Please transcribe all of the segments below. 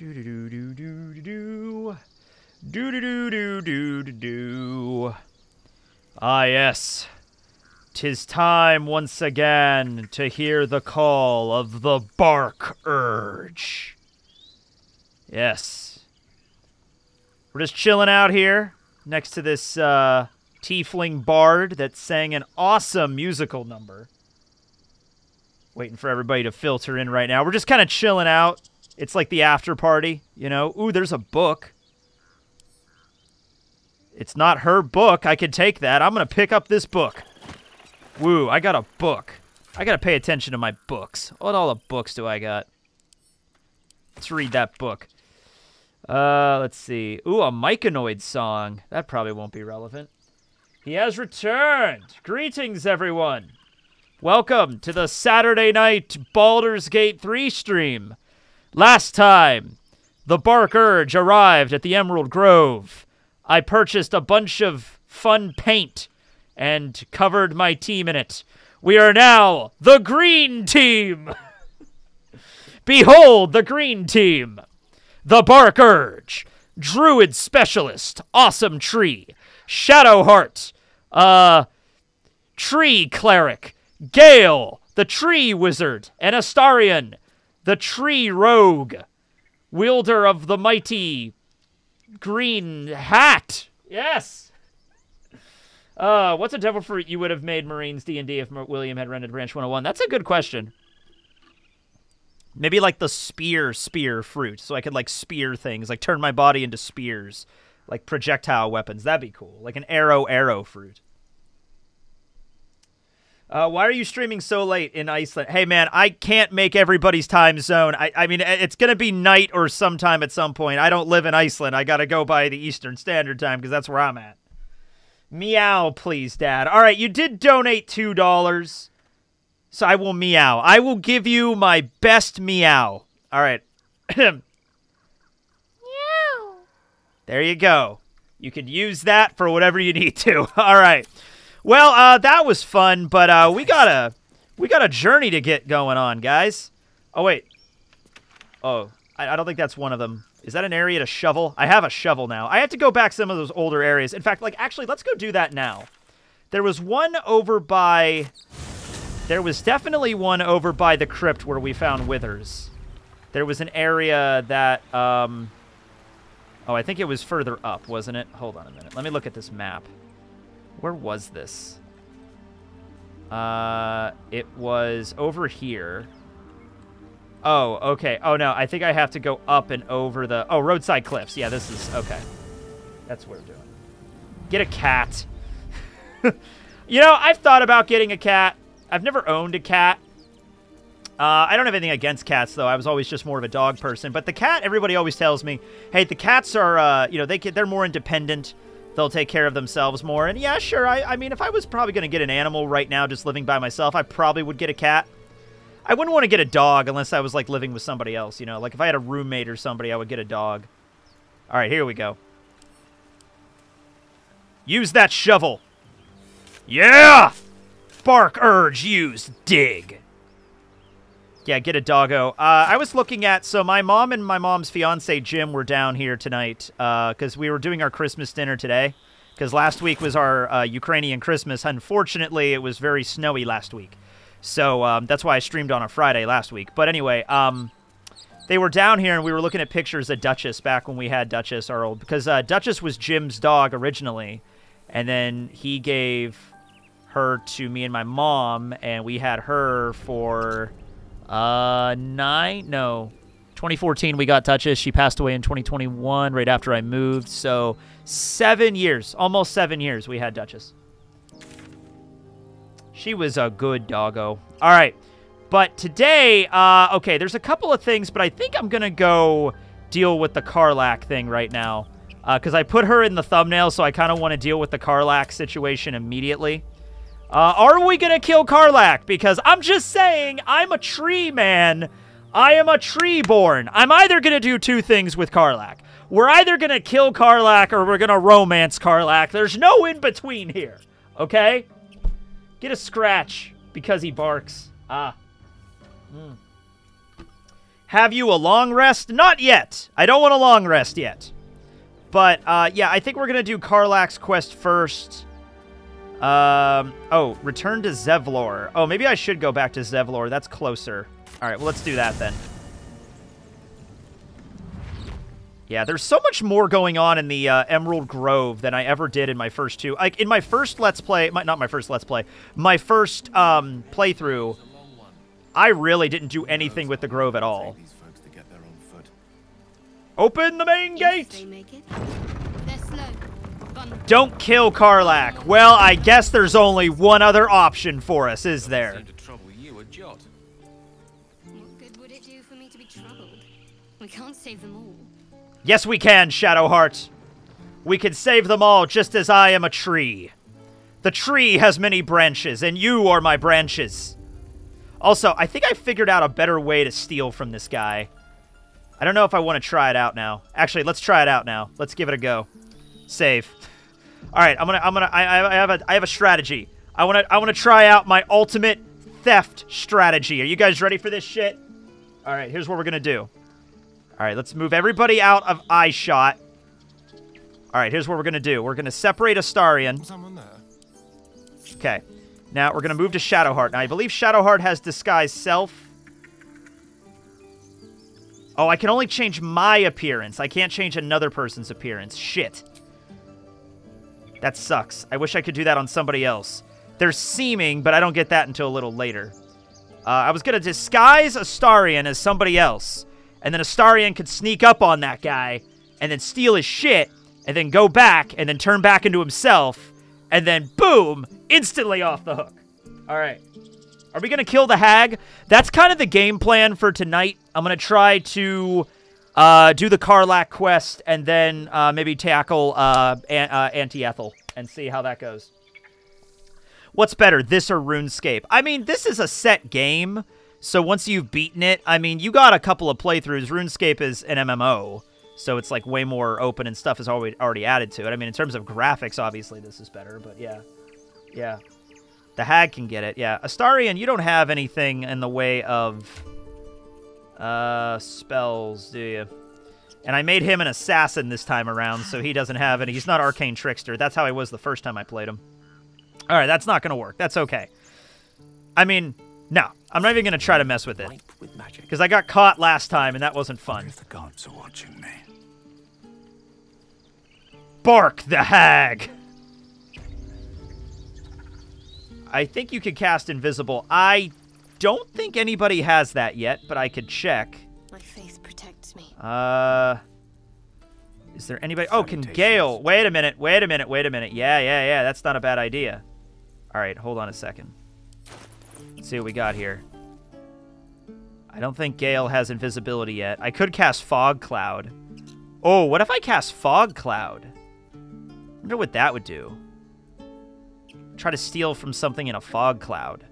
Do do do do do do do. Do do do do do. Ah yes. Tis time once again to hear the call of the bark urge. Yes. We're just chilling out here next to this uh, tiefling bard that sang an awesome musical number. Waiting for everybody to filter in right now. We're just kind of chilling out. It's like the after party, you know. Ooh, there's a book. It's not her book. I can take that. I'm going to pick up this book. Woo, I got a book. I got to pay attention to my books. What all the books do I got? Let's read that book. Uh, let's see. Ooh, a Myconid song. That probably won't be relevant. He has returned. Greetings, everyone. Welcome to the Saturday night Baldur's Gate 3 stream. Last time, the Bark Urge arrived at the Emerald Grove. I purchased a bunch of fun paint and covered my team in it. We are now the Green Team. Behold the Green Team. The Bark Urge, Druid Specialist, Awesome Tree, Shadowheart, uh, Tree Cleric, Gale, the Tree Wizard, and Astarion, the Tree Rogue, wielder of the mighty green hat. Yes. Uh, what's a devil fruit you would have made Marines D&D if William had rented Branch 101? That's a good question. Maybe like the spear spear fruit, so I could like spear things, like turn my body into spears, like projectile weapons. That'd be cool. Like an arrow arrow fruit. Uh, why are you streaming so late in Iceland? Hey man, I can't make everybody's time zone. I, I mean, it's gonna be night or sometime at some point. I don't live in Iceland. I gotta go by the Eastern Standard Time because that's where I'm at. Meow, please, Dad. All right, you did donate two dollars. So I will meow. I will give you my best meow. All right. meow. There you go. You can use that for whatever you need to. All right. Well, uh, that was fun, but uh, we got a we got a journey to get going on, guys. Oh wait. Oh, I, I don't think that's one of them. Is that an area to shovel? I have a shovel now. I have to go back some of those older areas. In fact, like actually, let's go do that now. There was one over by there was definitely one over by the crypt where we found withers. There was an area that, um... Oh, I think it was further up, wasn't it? Hold on a minute. Let me look at this map. Where was this? Uh, it was over here. Oh, okay. Oh, no. I think I have to go up and over the... Oh, roadside cliffs. Yeah, this is... Okay. That's what we're doing. Get a cat. you know, I've thought about getting a cat. I've never owned a cat. Uh, I don't have anything against cats, though. I was always just more of a dog person. But the cat, everybody always tells me, hey, the cats are, uh, you know, they they're more independent. They'll take care of themselves more. And yeah, sure. I, I mean, if I was probably going to get an animal right now, just living by myself, I probably would get a cat. I wouldn't want to get a dog unless I was like living with somebody else. You know, like if I had a roommate or somebody, I would get a dog. All right, here we go. Use that shovel. Yeah! Bark urge used. Dig. Yeah, get a doggo. Uh, I was looking at so my mom and my mom's fiance Jim were down here tonight because uh, we were doing our Christmas dinner today. Because last week was our uh, Ukrainian Christmas. Unfortunately, it was very snowy last week, so um, that's why I streamed on a Friday last week. But anyway, um, they were down here and we were looking at pictures of Duchess back when we had Duchess, our old because uh, Duchess was Jim's dog originally, and then he gave her to me and my mom, and we had her for uh nine no 2014 we got Duchess. She passed away in 2021 right after I moved. So seven years, almost seven years we had Duchess. She was a good doggo. All right. But today, uh, okay, there's a couple of things, but I think I'm going to go deal with the Karlach thing right now. Uh because uh, I put her in the thumbnail, so I kind of want to deal with the Karlach situation immediately. Uh, are we to kill Karlach? Because I'm just saying, I'm a tree man. I am a tree born. I'm either to do two things with Karlach. We're either to kill Karlach or we're to romance Karlach. There's no in between here. Okay? Get a scratch because he barks. Ah. Mm. have you a long rest? Not yet. I don't want a long rest yet. But, uh, yeah, I think we're going to do Karlach's quest first. Um, oh, return to Zevlor. Oh, maybe I should go back to Zevlor. That's closer. All right, well, let's do that then. Yeah, there's so much more going on in the uh, Emerald Grove than I ever did in my first two. Like, in my first Let's Play, my, not my first Let's Play, my first um, playthrough, I really didn't do anything with the Grove at all. Open the main gate! Don't kill Karlach. Well, I guess there's only one other option for us, is there? What good would it do for me to be troubled? We can't save them all. Yes, we can, Shadowheart. We can save them all just as I am a tree. The tree has many branches, and you are my branches. Also, I think I figured out a better way to steal from this guy. I don't know if I want to try it out now. Actually, let's try it out now. Let's give it a go. Save. All right, I'm gonna, I'm gonna, I, I have a, I have a strategy. I want to, I want to try out my ultimate theft strategy. Are you guys ready for this shit? All right, here's what we're gonna do. All right, let's move everybody out of eye shot. All right, here's what we're going to do. We're going to separate Astarion. Someone there. Okay. Now, we're going to move to Shadowheart. Now, I believe Shadowheart has Disguise Self. Oh, I can only change my appearance. I can't change another person's appearance. Shit. That sucks. I wish I could do that on somebody else. They're Seeming, but I don't get that until a little later. Uh, I was going to disguise Astarion as somebody else and then Astarion could sneak up on that guy and then steal his shit and then go back and then turn back into himself and then boom, instantly off the hook. All right. Are we going to kill the hag? That's kind of the game plan for tonight. I'm going to try to uh, do the Karlach quest and then uh, maybe tackle uh, An- uh, Auntie Ethel and see how that goes. What's better, this or RuneScape? I mean, this is a set game. So once you've beaten it, I mean, you got a couple of playthroughs. RuneScape is an MMO, so it's like way more open and stuff is already already added to it. I mean, in terms of graphics, obviously this is better, but yeah, yeah, the hag can get it. Yeah, Astarion, you don't have anything in the way of uh spells, do you? And I made him an assassin this time around, so he doesn't have any. He's not arcane trickster. That's how I was the first time I played him. All right, that's not gonna work. That's okay. I mean, no, I'm not even going to try to mess with it. Because I got caught last time, and that wasn't fun. If the gods are watching me. Bark the hag! I think you could cast invisible. I don't think anybody has that yet, but I could check. My faith protects me. Uh... Is there anybody? Oh, can Gale? Wait a minute. Wait a minute. Wait a minute. Yeah, yeah, yeah. That's not a bad idea. All right, hold on a second. Let's see what we got here. I don't think Gale has invisibility yet. I could cast Fog Cloud. Oh, what if I cast Fog Cloud? wonder what that would do. Try to steal from something in a fog cloud.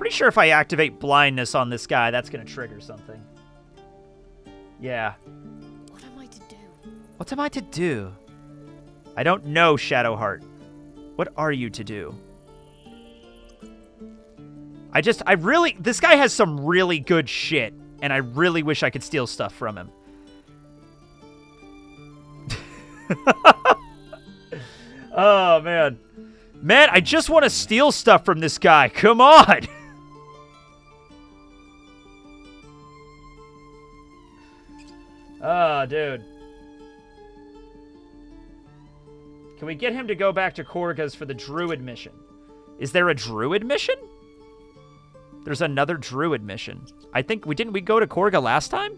Pretty sure if I activate blindness on this guy, that's going to trigger something. Yeah. What am I to do? What am I to do? I don't know, Shadowheart. What are you to do? I just, I really, this guy has some really good shit, and I really wish I could steal stuff from him. oh, man. Man, I just want to steal stuff from this guy. Come on. oh, dude. Can we get him to go back to Kagha's for the Druid mission? Is there a Druid mission? There's another Druid mission. I think we didn't we go to Kagha last time?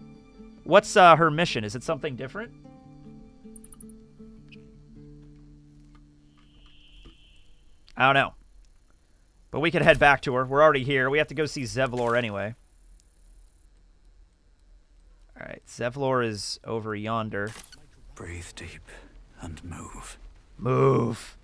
What's uh, her mission? Is it something different? I don't know. But we could head back to her. We're already here. We have to go see Zevlor anyway. Alright, Zevlor is over yonder. Breathe deep and move. Move.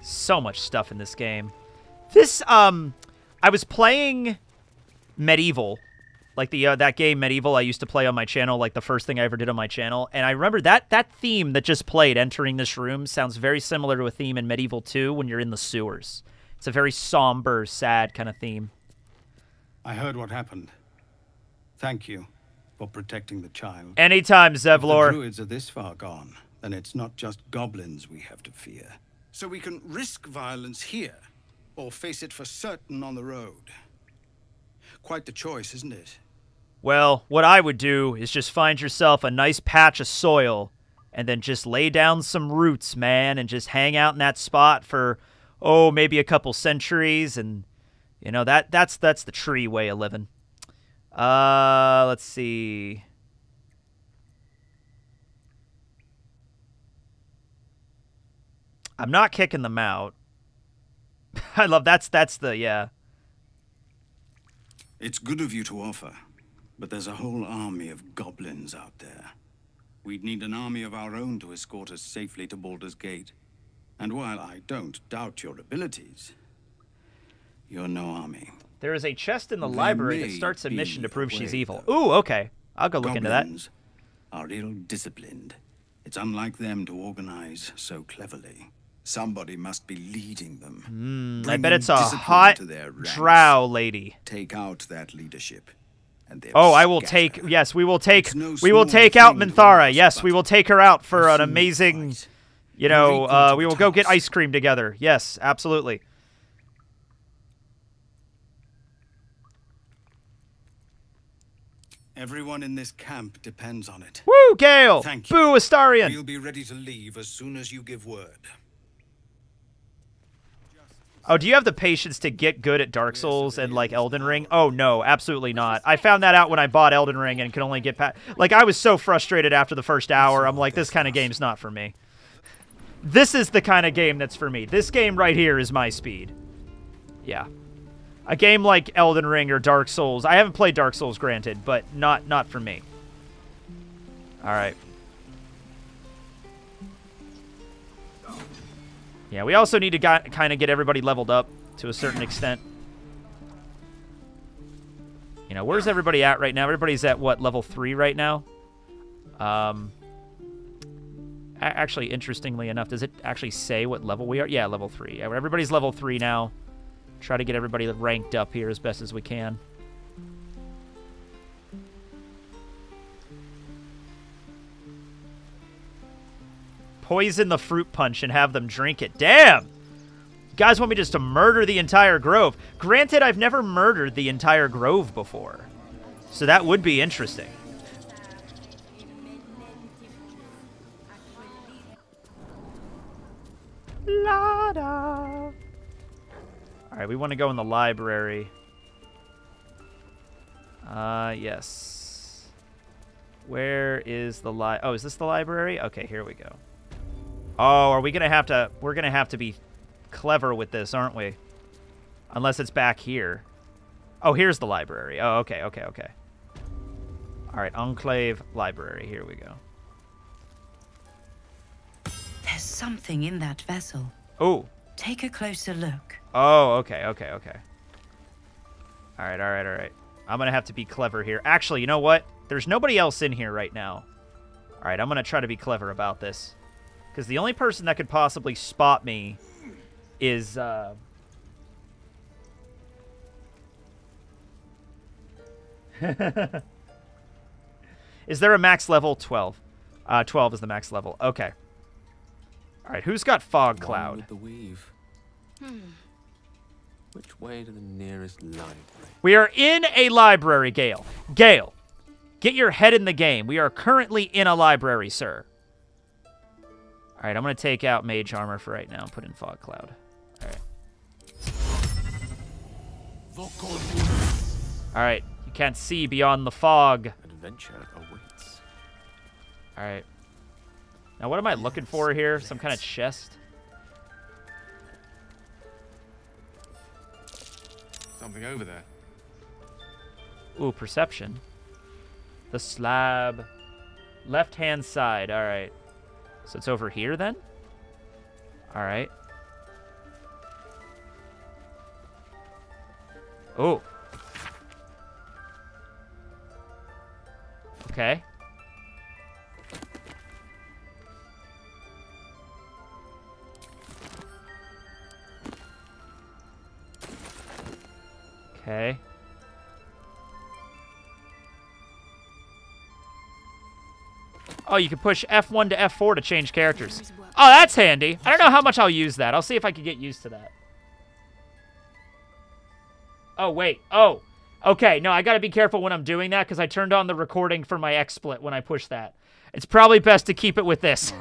So much stuff in this game. This, um, I was playing Medieval like the uh, that game Medieval I used to play on my channel, like the first thing I ever did on my channel. And I remember that that theme that just played, entering this room, sounds very similar to a theme in Medieval 2 when you're in the sewers. It's a very somber, sad kind of theme. I heard what happened. Thank you for protecting the child. Anytime, If the Zevlor. druids are this far gone, then it's not just goblins we have to fear. So we can risk violence here, or face it for certain on the road. Quite the choice, isn't it? Well, what I would do is just find yourself a nice patch of soil and then just lay down some roots, man, and just hang out in that spot for oh, maybe a couple centuries and you know, that that's that's the tree way of living. Uh, let's see. I'm not kicking them out. I love that's that's the yeah. It's good of you to offer, but there's a whole army of goblins out there. We'd need an army of our own to escort us safely to Baldur's Gate. And while I don't doubt your abilities, you're no army. There is a chest in the There library that starts a mission to prove she's evil. though. Ooh, okay. I'll go look into that. Goblins are ill-disciplined. It's unlike them to organize so cleverly. Somebody must be leading them. Hmm, I bet it's a hot to their ranks. drow lady. Take out that leadership. And they'll Oh, I will scatter. take. Yes, we will take. No we will take out thing Minthara. lose, Yes, we will take her out for an amazing. fight. You know, uh, we the will go get ice cream together. Yes, absolutely. Everyone in this camp depends on it. Woo, Gale! Thank you. Boo, Astarion! We'll be ready to leave as soon as you give word. Oh, do you have the patience to get good at Dark Souls and like Elden Ring? Oh no, absolutely not. I found that out when I bought Elden Ring and could only get past. Like I was so frustrated after the first hour. I'm like, this kind of game's not for me. This is the kind of game that's for me. This game right here is my speed. Yeah. A game like Elden Ring or Dark Souls. I haven't played Dark Souls, granted, but not not for me. All right. Yeah, we also need to kind of get everybody leveled up to a certain extent. You know, where's everybody at right now? Everybody's at what level three right now. Um, actually, interestingly enough, does it actually say what level we are? Yeah, level three. Yeah, everybody's level three now. Try to get everybody ranked up here as best as we can. Poison the fruit punch and have them drink it. Damn! You guys want me just to murder the entire grove? Granted, I've never murdered the entire grove before. So that would be interesting. La-da. Alright, we want to go in the library. Uh, yes. Where is the li- Oh, is this the library? Okay, here we go. Oh, are we going to have to... We're going to have to be clever with this, aren't we? Unless it's back here. Oh, here's the library. Oh, okay, okay, okay. All right, Enclave Library. Here we go. There's something in that vessel. Oh, Take a closer look. oh, okay, okay, okay. All right, all right, all right. I'm going to have to be clever here. Actually, you know what? There's nobody else in here right now. All right, I'm going to try to be clever about this. Because the only person that could possibly spot me is... Uh, is there a max level? 12. Uh, 12 is the max level. Okay. All right, who's got fog cloud? with the weave. Which way to the nearest library? We are in a library, Gale. Gale, get your head in the game. We are currently in a library, sir. All right, I'm going to take out mage armor for right now and put in fog cloud. All right. All right, you can't see beyond the fog. Adventure awaits. All right. Now, what am I looking for here? Some kind of chest? Something over there. Ooh, perception. The slab. Left hand side. All right. So it's over here then? All right. Oh. Okay. Okay. Oh, you can push F1 to F4 to change characters. Oh, that's handy. I don't know how much I'll use that. I'll see if I can get used to that. Oh, wait. Oh, okay. No, I got to be careful when I'm doing that because I turned on the recording for my XSplit when I pushed that. It's probably best to keep it with this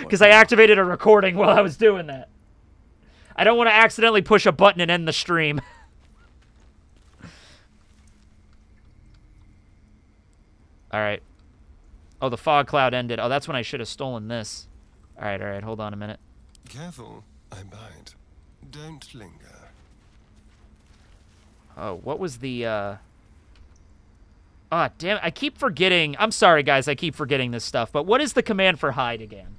because I activated a recording while I was doing that. I don't want to accidentally push a button and end the stream. all right. Oh, the fog cloud ended. Oh, that's when I should have stolen this. All right, all right. Hold on a minute. Careful, I bite. Don't linger. Oh, what was the, uh... Ah, damn. I keep forgetting. I'm sorry, guys. I keep forgetting this stuff. But what is the command for hide again?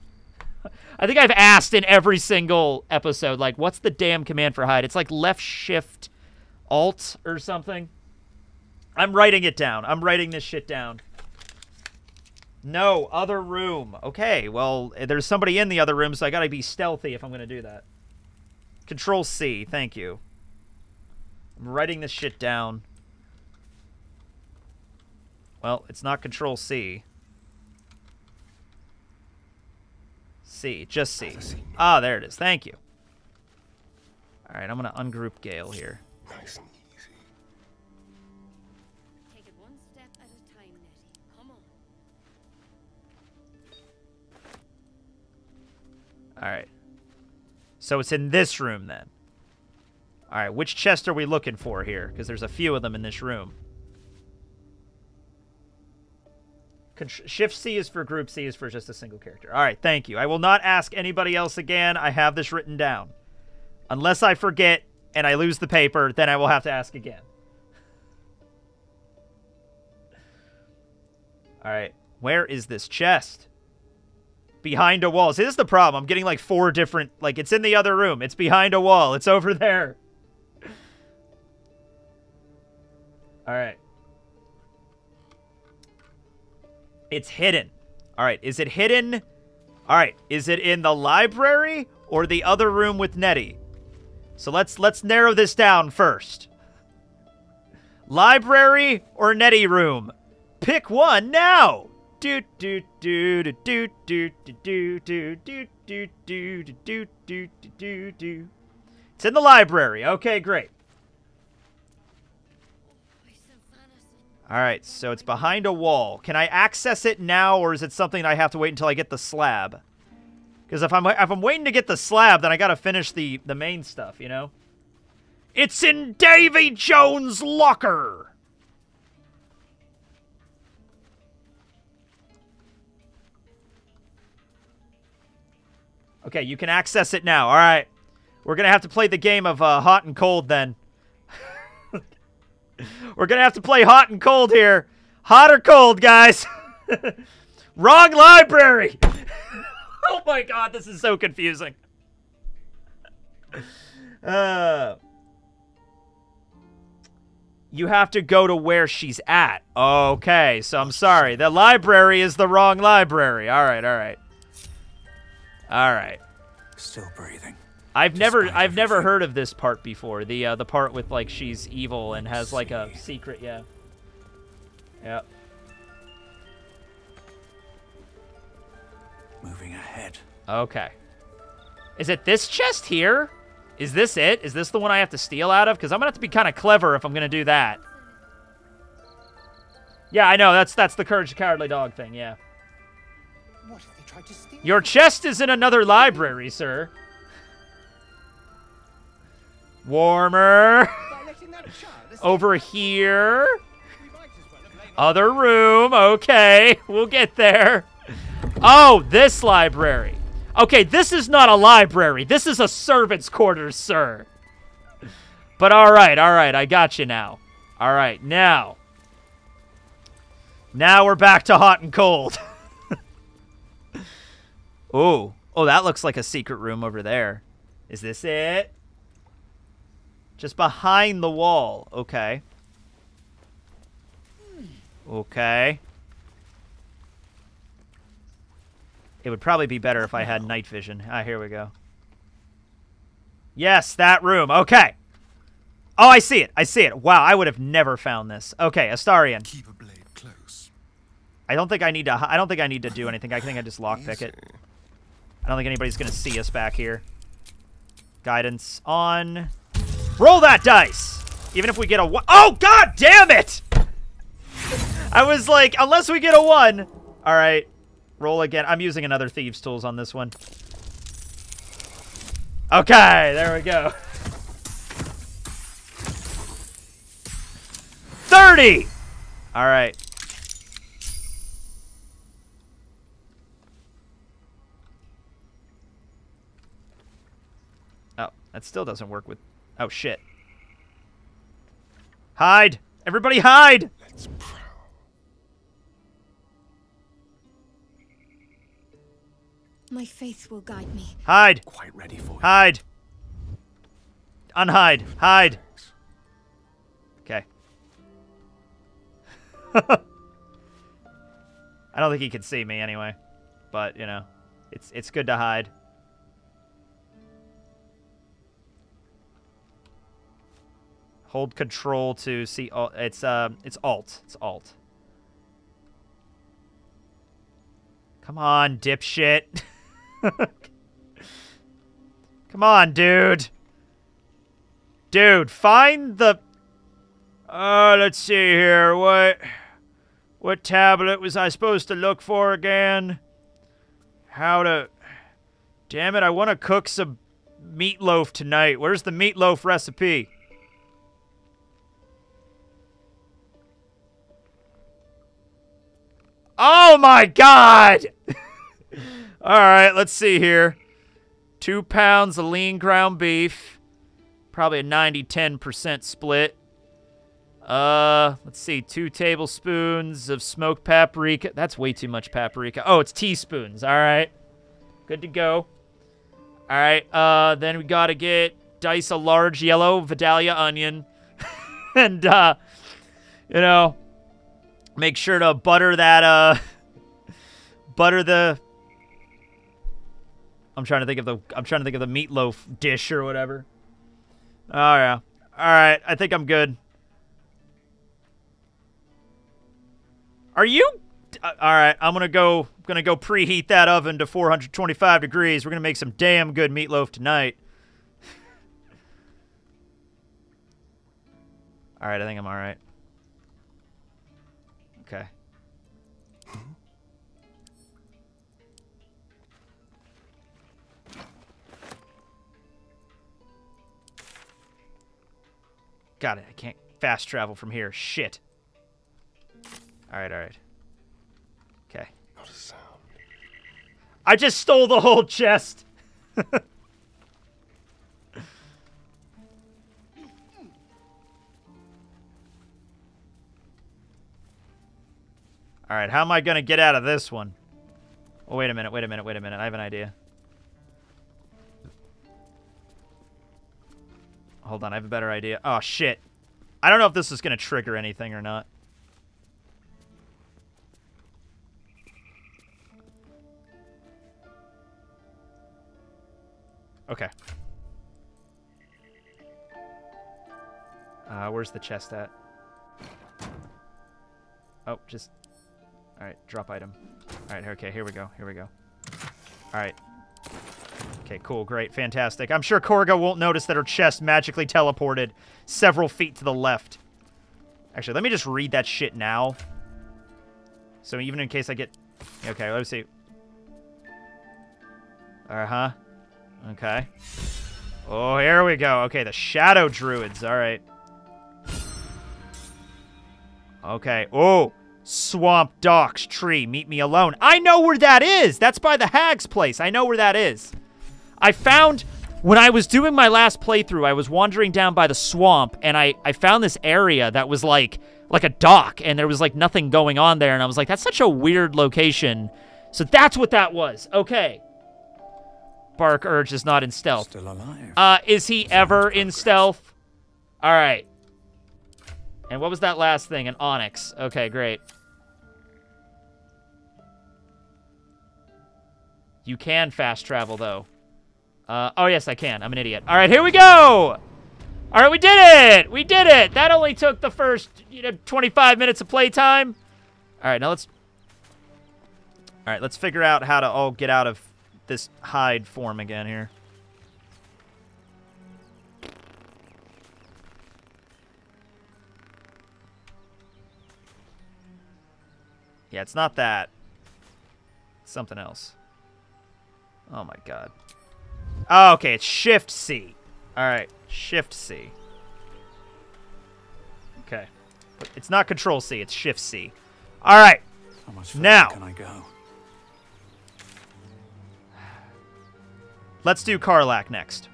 I think I've asked in every single episode, like, what's the damn command for hide? It's like left shift alt or something. I'm writing it down. I'm writing this shit down. No, other room. Okay, well, there's somebody in the other room, so I gotta be stealthy if I'm gonna do that. Control C, thank you. I'm writing this shit down. Well, it's not Control C. C, just C. Ah, there it is. Thank you. All right, I'm gonna ungroup Gale here. Nice and All right. So it's in this room then. All right, which chest are we looking for here? Because there's a few of them in this room. Shift C is for group C is for just a single character. All right, thank you. I will not ask anybody else again. I have this written down. Unless I forget and I lose the paper, then I will have to ask again. All right, where is this chest? Behind a wall. See, this is the problem. I'm getting like four different, like, it's in the other room. It's behind a wall. It's over there. All right. It's hidden. All right. Is it hidden? All right. Is it in the library or the other room with Nettie? So let's let's narrow this down first. Library or Nettie room? Pick one now do do do do do do do do do do do do do do do do. It's in the library. Okay, great. All right, so it's behind a wall. Can I access it now, or is it something I have to wait until I get the slab? Because if I'm if I'm waiting to get the slab, then I gotta finish the the main stuff, you know. It's in Davy Jones' locker. Okay, you can access it now. All right. We're going to have to play the game of uh, hot and cold then. We're going to have to play hot and cold here. Hot or cold, guys? Wrong library. oh my god, this is so confusing. Uh, you have to go to where she's at. Okay, so I'm sorry. The library is the wrong library. All right, all right. All right. Still breathing. I've never I've never heard of this part before. The uh, the part with like she's evil and has like a secret, yeah. Yep. Moving ahead. Okay. Is it this chest here? Is this it? Is this the one I have to steal out of? Because I'm gonna have to be kind of clever if I'm gonna do that. Yeah, I know. That's that's the courage the cowardly dog thing. Yeah. What if they tried to steal Your chest is in another library, sir. Warmer. Over here. Other room. Okay, we'll get there. Oh, this library. Okay, this is not a library. This is a servant's quarters, sir. But all right, all right, I got you now. All right, now. Now we're back to hot and cold. oh, oh, that looks like a secret room over there. Is this it? Just behind the wall. Okay. Okay. It would probably be better if I had night vision. Ah, here we go. Yes, that room. Okay. Oh, I see it. I see it. Wow, I would have never found this. Okay, Astarion. Keep a blade close. I don't think I need to. I don't think I need to do anything. I think I just lockpick it. I don't think anybody's gonna see us back here. Guidance on. Roll that dice. Even if we get a one. Oh God damn it! I was like, unless we get a one. All right, roll again. I'm using another thieves' tools on this one. Okay, there we go. Thirty. All right. That still doesn't work with. Oh shit. Hide! Everybody hide! Let's prowl. My faith will guide me. Hide! Quite ready for you. Hide! Unhide! Hide! Okay. I don't think he can see me anyway. But, you know, it's it's good to hide. Hold control to see alt. It's um it's alt. It's alt. Come on, dipshit. Come on, dude. Dude, find the Uh, let's see here. What what tablet was I supposed to look for again? How to Damn it, I want to cook some meatloaf tonight. Where's the meatloaf recipe? Oh my god! Alright, let's see here. Two pounds of lean ground beef. Probably a 90-10% split. Uh, let's see. Two tablespoons of smoked paprika. That's way too much paprika. Oh, it's teaspoons. All right. Good to go. All right. Uh, then we got to get dice a large yellow Vidalia onion. and, uh, you know, make sure to butter that, uh, butter the, I'm trying to think of the, I'm trying to think of the meatloaf dish or whatever. Oh, yeah. All right. I think I'm good. Are you? Uh, all right, I'm gonna go. Gonna go preheat that oven to 425 degrees. We're gonna make some damn good meatloaf tonight. all right, I think I'm all Got it. I can't fast travel from here. Shit. All right, all right. Okay. Not a sound. I just stole the whole chest. All right, how am I going to get out of this one? Oh, wait a minute, wait a minute, wait a minute. I have an idea. Hold on, I have a better idea. Oh, shit. I don't know if this is going to trigger anything or not. Okay. Uh, where's the chest at? Oh, just... Alright, drop item. Alright, okay, here we go, here we go. Alright. Okay, cool, great, fantastic. I'm sure Kagha won't notice that her chest magically teleported several feet to the left. Actually, let me just read that shit now. So even in case I get... Okay, let me see. Uh-huh. Okay. Oh, here we go. Okay, the Shadow Druids. All right. Okay. Oh, Swamp Docks Tree. Meet me alone. I know where that is. That's by the Hag's place. I know where that is. I found... When I was doing my last playthrough, I was wandering down by the swamp, and I, I found this area that was like like a dock, and there was like nothing going on there, and I was like, that's such a weird location. So that's what that was. Okay. Bark Urge is not in stealth. Still alive. Uh, is he ever in stealth? All right. And what was that last thing? An onyx. Okay, great. You can fast travel, though. Uh, oh, yes, I can. I'm an idiot. All right, here we go. All right, we did it. We did it. That only took the first you know, 25 minutes of playtime. All right, now let's... All right, let's figure out how to all get out of this hide form again here. Yeah, it's not that. It's something else. Oh my god. Oh, okay, it's Shift C. Alright, Shift C. Okay. It's not Control C, it's Shift C. Alright, How much Now. can I go? let's do Karlach next.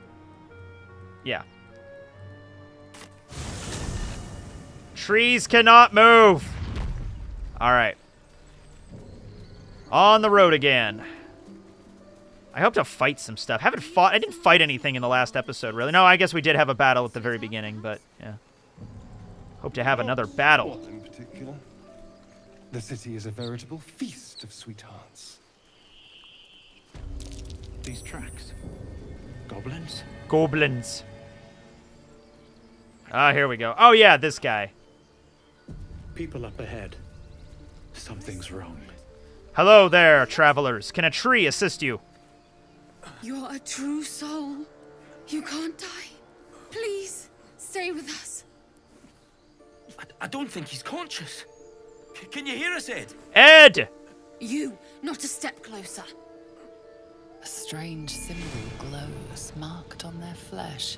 Yeah. Trees cannot move! Alright. On the road again. I hope to fight some stuff. Haven't fought. I didn't fight anything in the last episode, really. No, I guess we did have a battle at the very beginning, but yeah. Hope to have another battle. What in particular? The city is a veritable feast of sweethearts. These tracks. Goblins? Goblins. Ah, here we go. Oh yeah, this guy. People up ahead. Something's wrong. Hello there, travelers. Can a tree assist you? You're a true soul. You can't die. Please, stay with us. I, I don't think he's conscious. C- can you hear us, Ed? Ed! You, not a step closer. A strange symbol glows, marked on their flesh,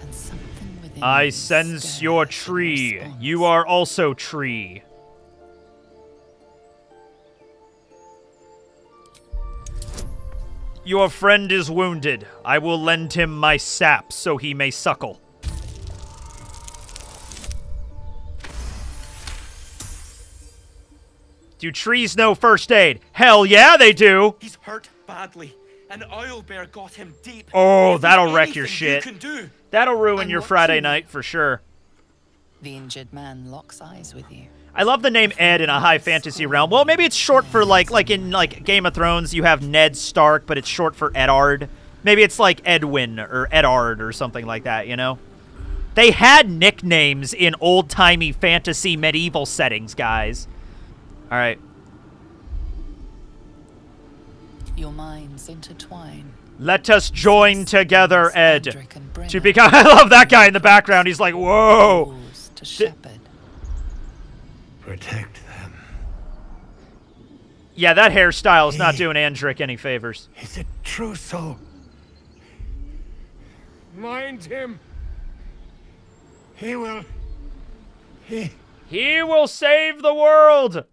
and something within I sense your tree. response. You are also tree. Your friend is wounded. I will lend him my sap so he may suckle. Do trees know first aid? Hell yeah, they do! He's hurt badly. An owlbear got him deep. Oh, that'll wreck your shit. You can do. That'll ruin I'm your Friday watching. night for sure. The injured man locks eyes with you. I love the name Ed in a high fantasy realm. Well, maybe it's short for like like in like Game of Thrones you have Ned Stark, but it's short for Eddard. Maybe it's like Edwin or Eddard or something like that, you know? They had nicknames in old-timey fantasy medieval settings, guys. All right. Your minds intertwine. Let us join together, Ed. Andric and Brenna To become I love that guy in the background. He's like, "Whoa." Calls. Protect them. Yeah, that hairstyle is not doing Andric any favors. He's a true soul. Mind him! He will. He. He will save the world.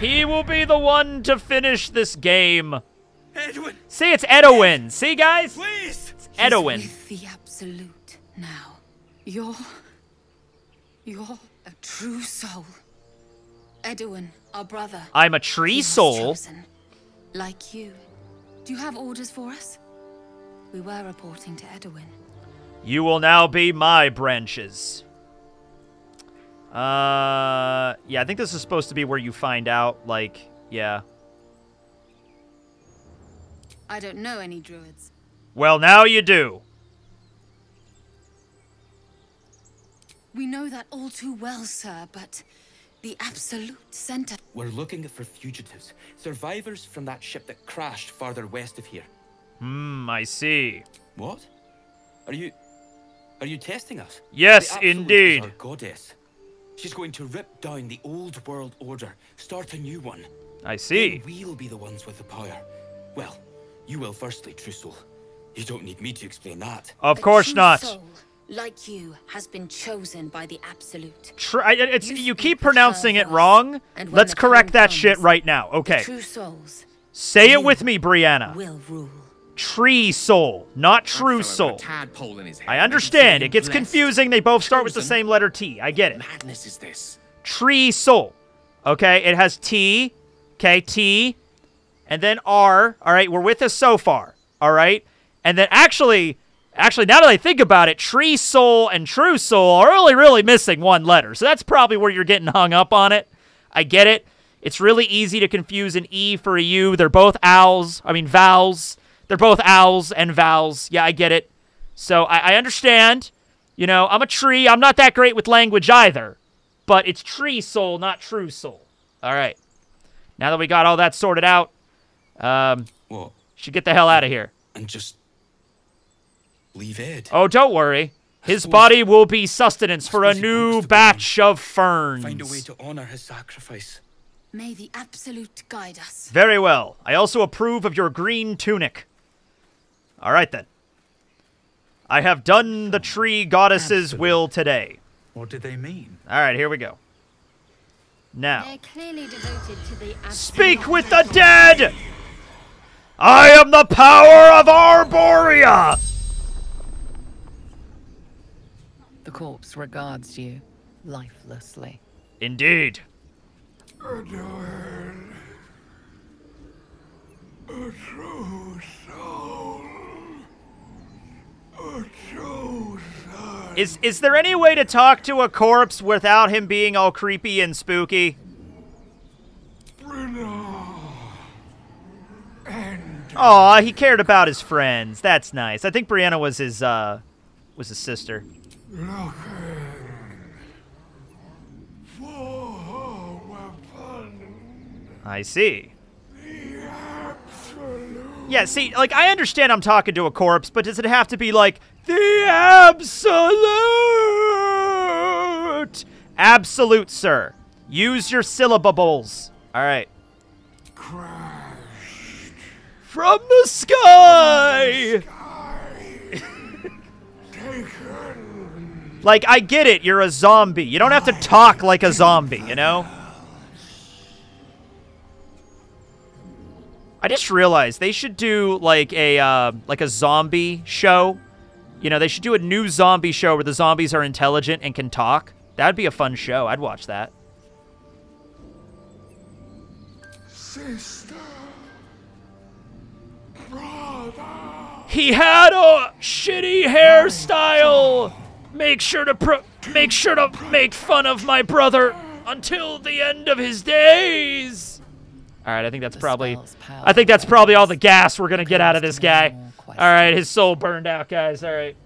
He will be the one to finish this game. Edowin, See, it's Edowin. See, guys? please. Edowin. With the absolute now. You're. You're a true soul. Edowin, our brother. I'm a tree soul. chosen. Like you. Do you have orders for us? We were reporting to Edowin. You will now be my branches. Uh, yeah, I think this is supposed to be where you find out, like, yeah. I don't know any druids. Well, now you do. We know that all too well, sir, but the absolute center. We're looking for fugitives, survivors from that ship that crashed farther west of here. Hmm, I see. What? Are you? Are you testing us? Yes, The indeed. Is our goddess. She's going to rip down the old world order, start a new one. I see. Then we'll be the ones with the power. Well, you will firstly, True Soul. You don't need me to explain that. Of course not. Soul, like you, has been chosen by the absolute. Tr- I- it's, You you keep pronouncing it wrong. Let's correct time that shit right now. Okay. true souls Say it with me, Brianna. will rule. Tree soul, not true soul. tadpole in his head. I understand. It gets blessed. confusing. They both start with the same letter T. I get it. Madness is this. Tree soul. Okay, it has T. Okay, T. And then R. All right, we're with us so far. All right. And then actually, actually, now that I think about it, tree soul and true soul are really, really missing one letter. So that's probably where you're getting hung up on it. I get it. It's really easy to confuse an E for a U. They're both owls. I mean, vowels. They're both owls and vowels. Yeah, I get it. So I, I understand. You know, I'm a tree. I'm not that great with language either. But it's tree soul, not true soul. All right. Now that we got all that sorted out, um, What? should get the hell out of here. And just leave Ed. Oh, don't worry. His body will be sustenance for a new batch of ferns. Find a way to honor his sacrifice. May the Absolute guide us. Very well. I also approve of your green tunic. All right, then. I have done the tree goddess's will today. What did they mean? All right, here we go. Now, They're clearly devoted to the speak with the dead! I am the power of Arborea! The corpse regards you lifelessly. Indeed. Edowin. A true soul. A true. Is is there any way to talk to a corpse without him being all creepy and spooky? Aw, he cared about his friends. That's nice. I think Brianna was his uh was his sister. Looking for a weapon. I see. Yeah, see, like I understand I'm talking to a corpse, but does it have to be like the absolute? Absolute, sir. Use your syllabables. All right. Crashed. From the sky. Taken. Like I get it, you're a zombie. You don't have to talk like a zombie, you know? I just realized they should do like a uh, like a zombie show. You know, they should do a new zombie show where the zombies are intelligent and can talk. That'd be a fun show. I'd watch that. Sister. Brother. He had a shitty hairstyle. Make sure to pro- make sure to make fun of my brother until the end of his days. All right, I think that's probably I think that's probably all the gas we're going to get out of this guy. All right, his soul burned out, guys. All right.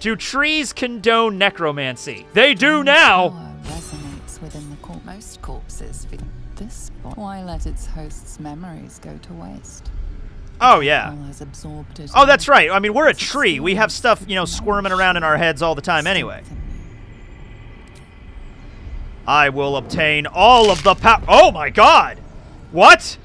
Do trees condone necromancy? They do now. Resonates within the corpse. Most corpses this let its host's memories go to waste? Oh yeah. All has absorbed it Oh, that's right. I mean, we're a tree. We have stuff, you know, squirming around in our heads all the time anyway. I will obtain all of the power. Oh my god! What?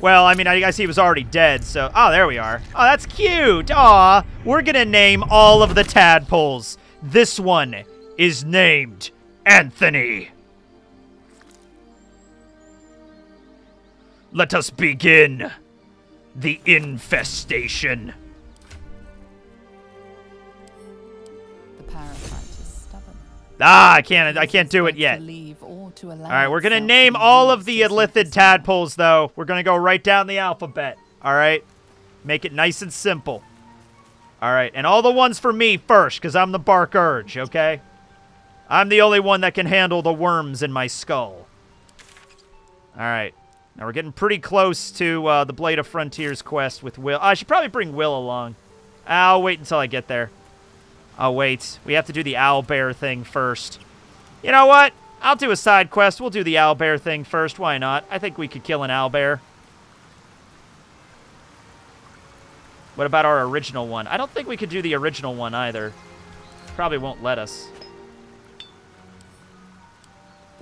Well, I mean, I guess he was already dead, so. Oh, there we are. Oh, that's cute. Aw. We're gonna name all of the tadpoles. This one is named Anthony. Let us begin the infestation. The parasite is stubborn. Ah, I can't. I can't do it yet. leave or to allow All right, we're gonna name all of the this Illithid tadpoles, though. We're gonna go right down the alphabet. All right, make it nice and simple. All right, and all the ones for me first, because I'm the Bark Urge. Okay, I'm the only one that can handle the worms in my skull. All right, now we're getting pretty close to uh, the Blade of Frontiers quest with Will. I should probably bring Will along. I'll wait until I get there. I'll wait, we have to do the owlbear thing first. You know what? I'll do a side quest. We'll do the owlbear thing first. Why not? I think we could kill an owlbear. What about our original one? I don't think we could do the original one either. Probably won't let us.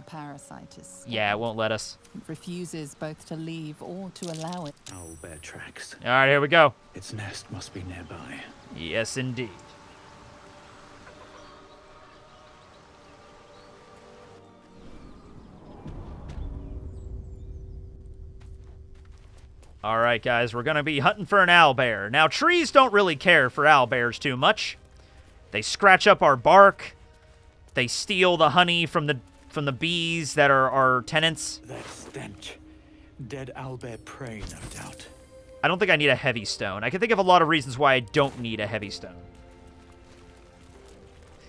The parasite is. Yeah, it won't let us. It refuses both to leave or to allow it. Owlbear tracks. All right, here we go. Its nest must be nearby. Yes, indeed. All right, guys, we're going to be hunting for an owlbear. Now, trees don't really care for owlbears too much. They scratch up our bark. They steal the honey from the from the bees that are our tenants. That stench. Dead owlbear prey, no doubt. I don't think I need a heavy stone. I can think of a lot of reasons why I don't need a heavy stone.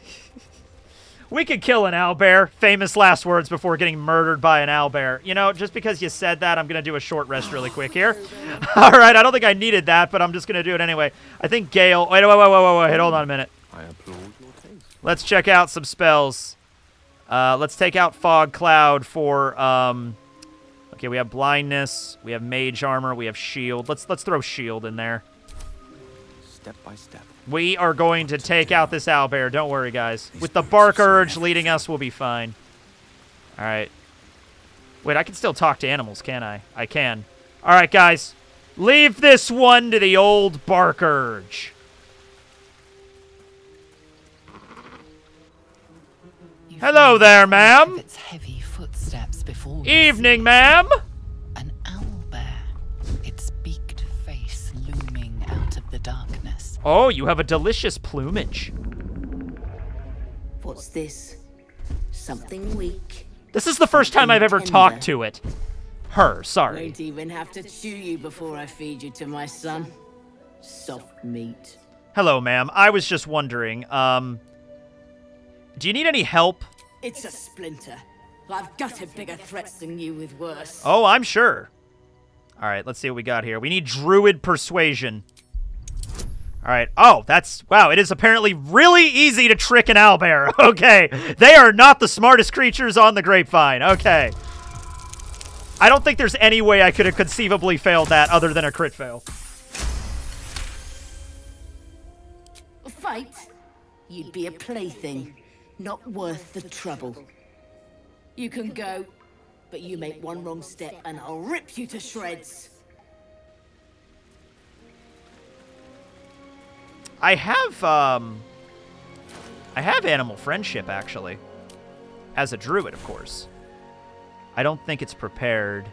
we could kill an owlbear. Famous last words before getting murdered by an owlbear. You know, just because you said that, I'm going to do a short rest really quick here. All right, I don't think I needed that, but I'm just going to do it anyway. I think Gale... Wait, wait, wait, wait, wait, wait. Hold on a minute. I applaud your taste. Let's check out some spells. Uh, let's take out Fog Cloud for... Um, okay, we have Blindness. We have Mage Armor. We have Shield. Let's, let's throw Shield in there. Step by step. We are going to take out this owlbear. Don't worry, guys. With the Bark Urge leading us, we'll be fine. All right. Wait, I can still talk to animals, can I? I can. All right, guys. Leave this one to the old Bark Urge. Hello there, ma'am. Its heavy footsteps before Evening, ma'am. An owlbear, its beaked face looming out of the darkness. Oh, you have a delicious plumage. What's this? Something weak. This is the first time I've ever Tender. talked to it. Her, sorry. Won't even have to chew you before I feed you to my son. Soft meat. Hello, ma'am. I was just wondering, um... Do you need any help? It's a splinter. I've gutted bigger threats than you with worse. Oh, I'm sure. All right, let's see what we got here. We need Druid Persuasion. All right. Oh, that's... Wow, it is apparently really easy to trick an owlbear. Okay. They are not the smartest creatures on the grapevine. Okay. I don't think there's any way I could have conceivably failed that other than a crit fail. Fight? You'd be a plaything. Not worth the trouble. You can go, but you make one wrong step and I'll rip you to shreds. I have, um... I have animal friendship, actually. As a druid, of course. I don't think it's prepared.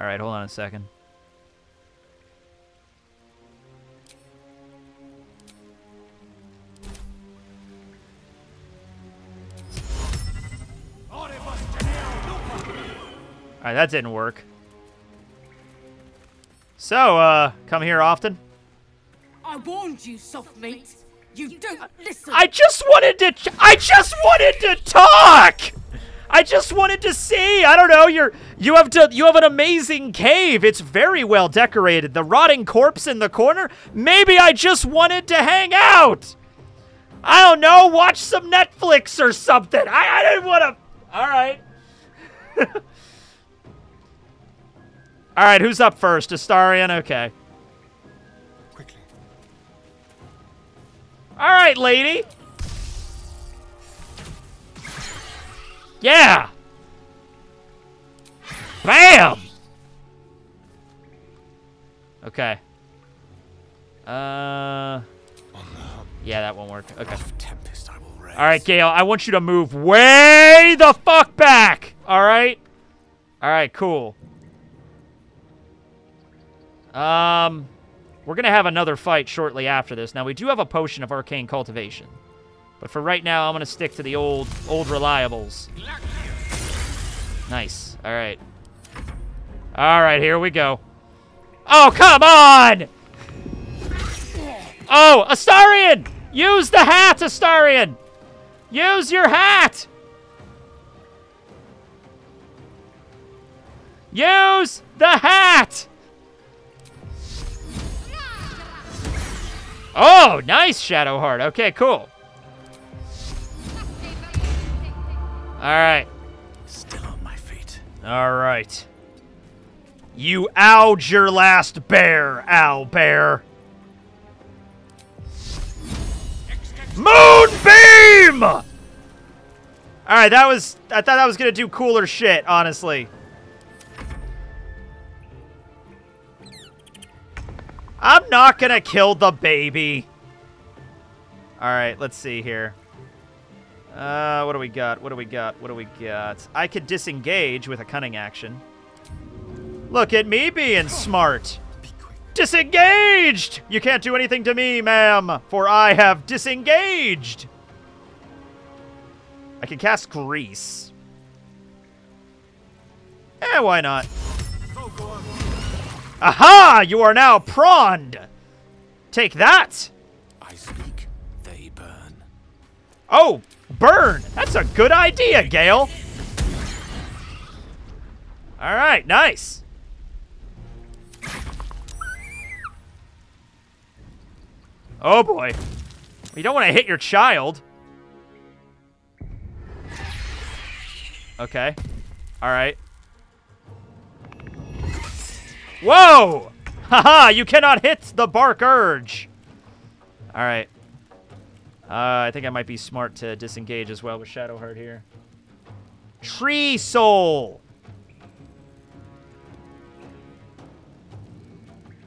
Alright, hold on a second. Alright, that didn't work. So, uh, come here often? I warned you, soft meat. You don't listen. I just wanted to. ch- I just wanted to talk. I just wanted to see. I don't know. You're you have to. You have an amazing cave. It's very well decorated. The rotting corpse in the corner. Maybe I just wanted to hang out. I don't know. Watch some Netflix or something. I, I didn't want to. All right. All right. Who's up first? Astarion. Okay. Quickly. All right, lady. Yeah. Bam. Okay. Uh. Yeah, that won't work. Okay. Tempest I will raise. All right, Gale. I want you to move way the fuck back. All right. All right. Cool. Um, we're gonna have another fight shortly after this. Now we do have a potion of arcane cultivation, but for right now, I'm gonna stick to the old, old reliables. Nice. All right. All right. Here we go. Oh come on! Oh, Astarion! Use the hat, Astarion! Use your hat! Use the hat! Oh, nice, Shadowheart. Okay, cool. All right. Still on my feet. All right. You owled your last bear, owlbear. Moonbeam! All right, that was... I thought that was going to do cooler shit, honestly. I'm not to kill the baby. All right, let's see here. Uh, what do we got? What do we got? What do we got? I could disengage with a cunning action. Look at me being smart. Disengaged! You can't do anything to me, ma'am, for I have disengaged. I can cast Grease. Eh, why not? Aha! You are now prawned! Take that! I speak, they burn. Oh, burn! That's a good idea, Gale. All right, nice. Oh boy. You don't want to hit your child. Okay. All right. Whoa! Haha, you cannot hit the bark urge. All right. Uh, I think I might be smart to disengage as well with Shadowheart here. Tree Soul!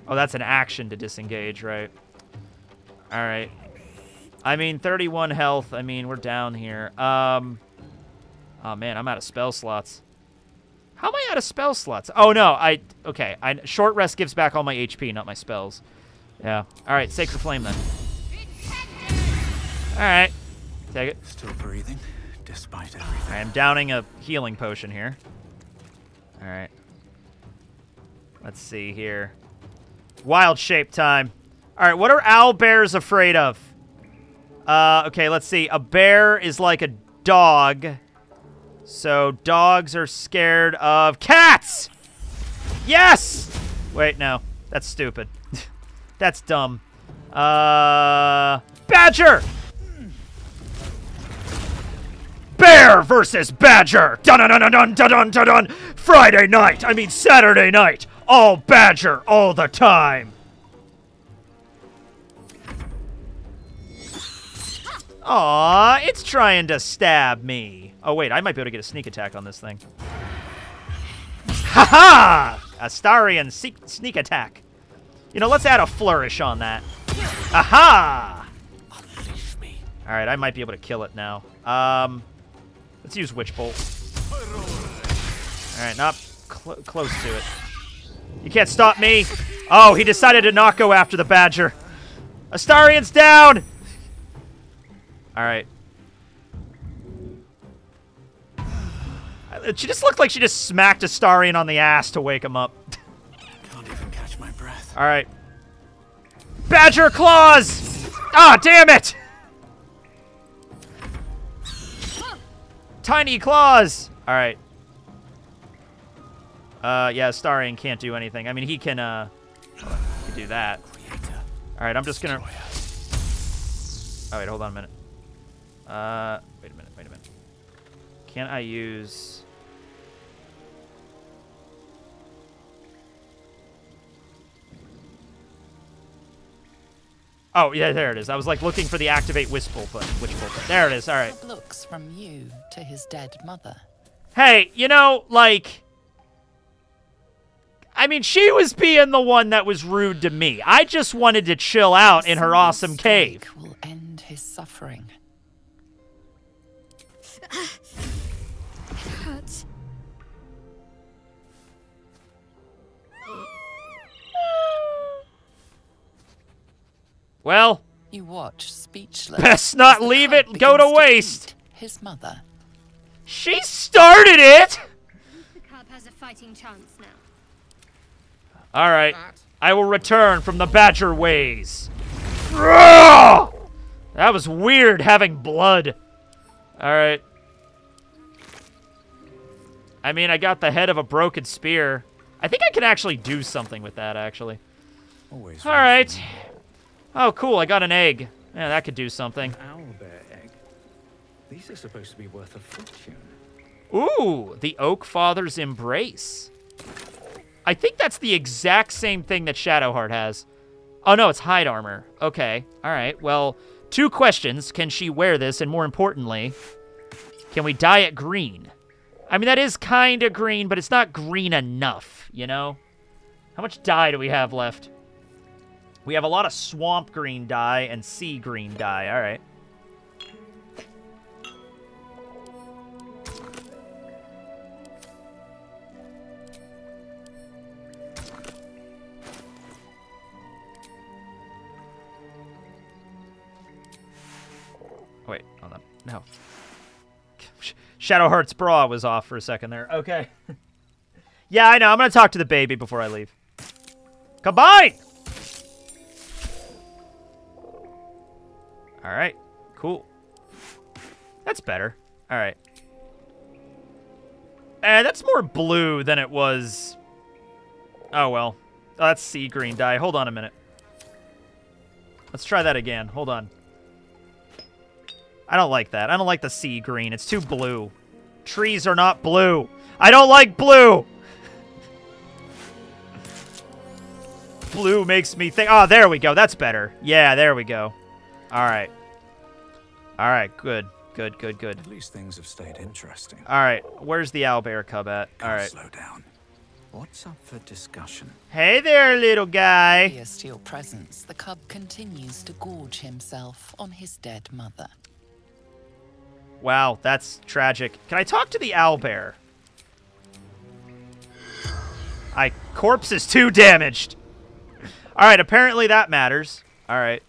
Oh, that's an action to disengage, right? All right. I mean, 31 health. I mean, we're down here. Um, oh, man, I'm out of spell slots. How am I out of spell slots? Oh, no. I Okay, I, short rest gives back all my HP, not my spells. Yeah. All right, Sacred Flame then. All right. Take it. Still breathing, despite everything. I am downing a healing potion here. All right. Let's see here. Wild shape time. All right, what are owlbears afraid of? Uh, okay, let's see. A bear is like a dog. So dogs are scared of cats! Yes! Wait, no. That's stupid. That's dumb. Uh, badger! Bear versus Badger! Dun dun dun dun dun dun dun dun! Friday night! I mean Saturday night! All Badger all the time! Aw, it's trying to stab me. Oh wait, I might be able to get a sneak attack on this thing. Ha ha! Astarion sneak attack. You know, let's add a flourish on that. Aha! All right, I might be able to kill it now. Um, let's use Witch Bolt. All right, not cl close to it. You can't stop me. Oh, he decided to not go after the Badger. Astarion's down! All She just looked like she just smacked a Astarion on the ass to wake him up. Can't even catch my breath. All right. Badger claws! Ah, damn it! Tiny claws! All right. Uh, yeah, Starion can't do anything. I mean, he can, uh, he can do that. All right, I'm just gonna... Oh, wait, hold on a minute. Uh, wait a minute, wait a minute. Can I use... Oh, yeah, there it is. I was like looking for the activate Whistle button. Witch button. There it is. All right. Looks from you to his dead mother. Hey, you know, like, I mean, she was being the one that was rude to me. I just wanted to chill out in her awesome cave. Will end his suffering. It hurts. Well, You watch, speechless. Best not leave it go to waste. eat His mother. she started it. The cub has a fighting chance now. All right. I will return from the Badger ways. Ugh! That was weird having blood. All right. I mean, I got the head of a broken spear. I think I can actually do something with that, actually. Always. All right. Oh, cool. I got an egg. Yeah, that could do something. Owlbear egg. These are supposed to be worth a fortune. Ooh, the Oak Father's Embrace. I think that's the exact same thing that Shadowheart has. Oh, no, it's hide armor. Okay, all right. Well, two questions. Can she wear this? And more importantly, can we dye it green? I mean, that is kind of green, but it's not green enough, you know? How much dye do we have left? We have a lot of swamp green dye and sea green dye. All right. Wait, hold on. No. Shadowheart's bra was off for a second there. Okay. yeah, I know. I'm going to talk to the baby before I leave. Combine! All right. Cool. That's better. All right. Eh, that's more blue than it was. Oh, well. Oh, that's sea green dye. Hold on a minute. Let's try that again. Hold on. I don't like that. I don't like the sea green. It's too blue. Trees are not blue. I don't like blue. blue makes me think. Oh, there we go. That's better. Yeah, there we go. All right. All right, good. Good, good, good. At least things have stayed interesting. All right, where's the owlbear cub at? All right. Slow down. What's up for discussion? Hey there, little guy. Pierced to your presence, the cub continues to gorge himself on his dead mother. Wow, that's tragic. Can I talk to the owlbear? I corpse is too damaged. All right, apparently that matters. All right.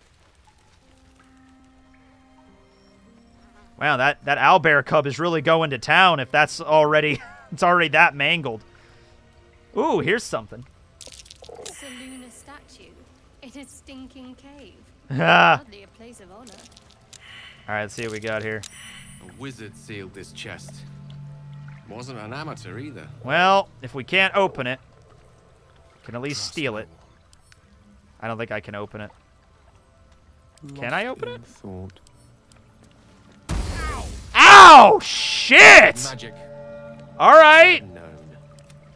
Wow, that that owlbear cub is really going to town. If that's already, it's already that mangled. Ooh, here's something. Selûne statue in a stinking cave. Ah. Hardly a place of honor. All right, let's see what we got here. A wizard sealed this chest. Wasn't an amateur either. Well, if we can't open it, we can at least steal it. I don't think I can open it. Can I open it? Thought. Ow! Shit! Magic. All right.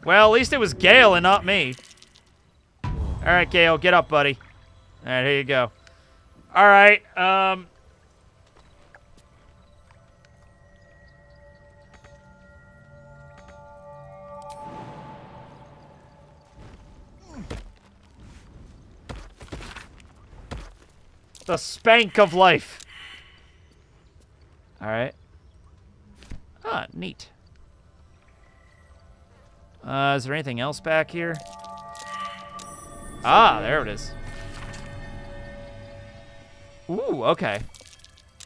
Well, at least it was Gale and not me. All right, Gale, get up, buddy. All right, here you go. All right. Um. The spank of life. All right. Ah, neat. Uh, is there anything else back here? Ah, there it is. Ooh, okay.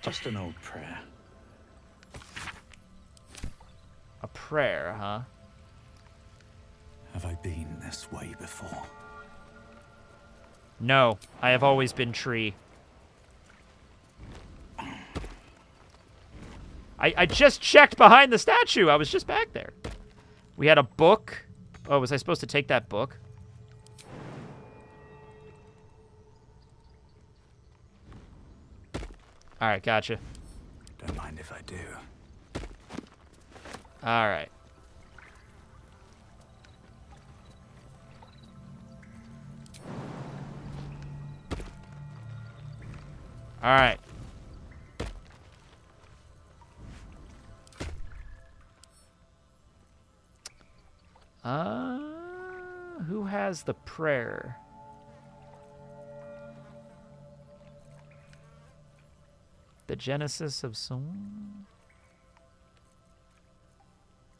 Just an old prayer. A prayer, huh? Have I been this way before? No, I have always been tree. I, I just checked behind the statue. I was just back there. We had a book. Oh, was I supposed to take that book? All right, gotcha. Don't mind if I do. All right. All right. Uh, who has the prayer? The Genesis of Song?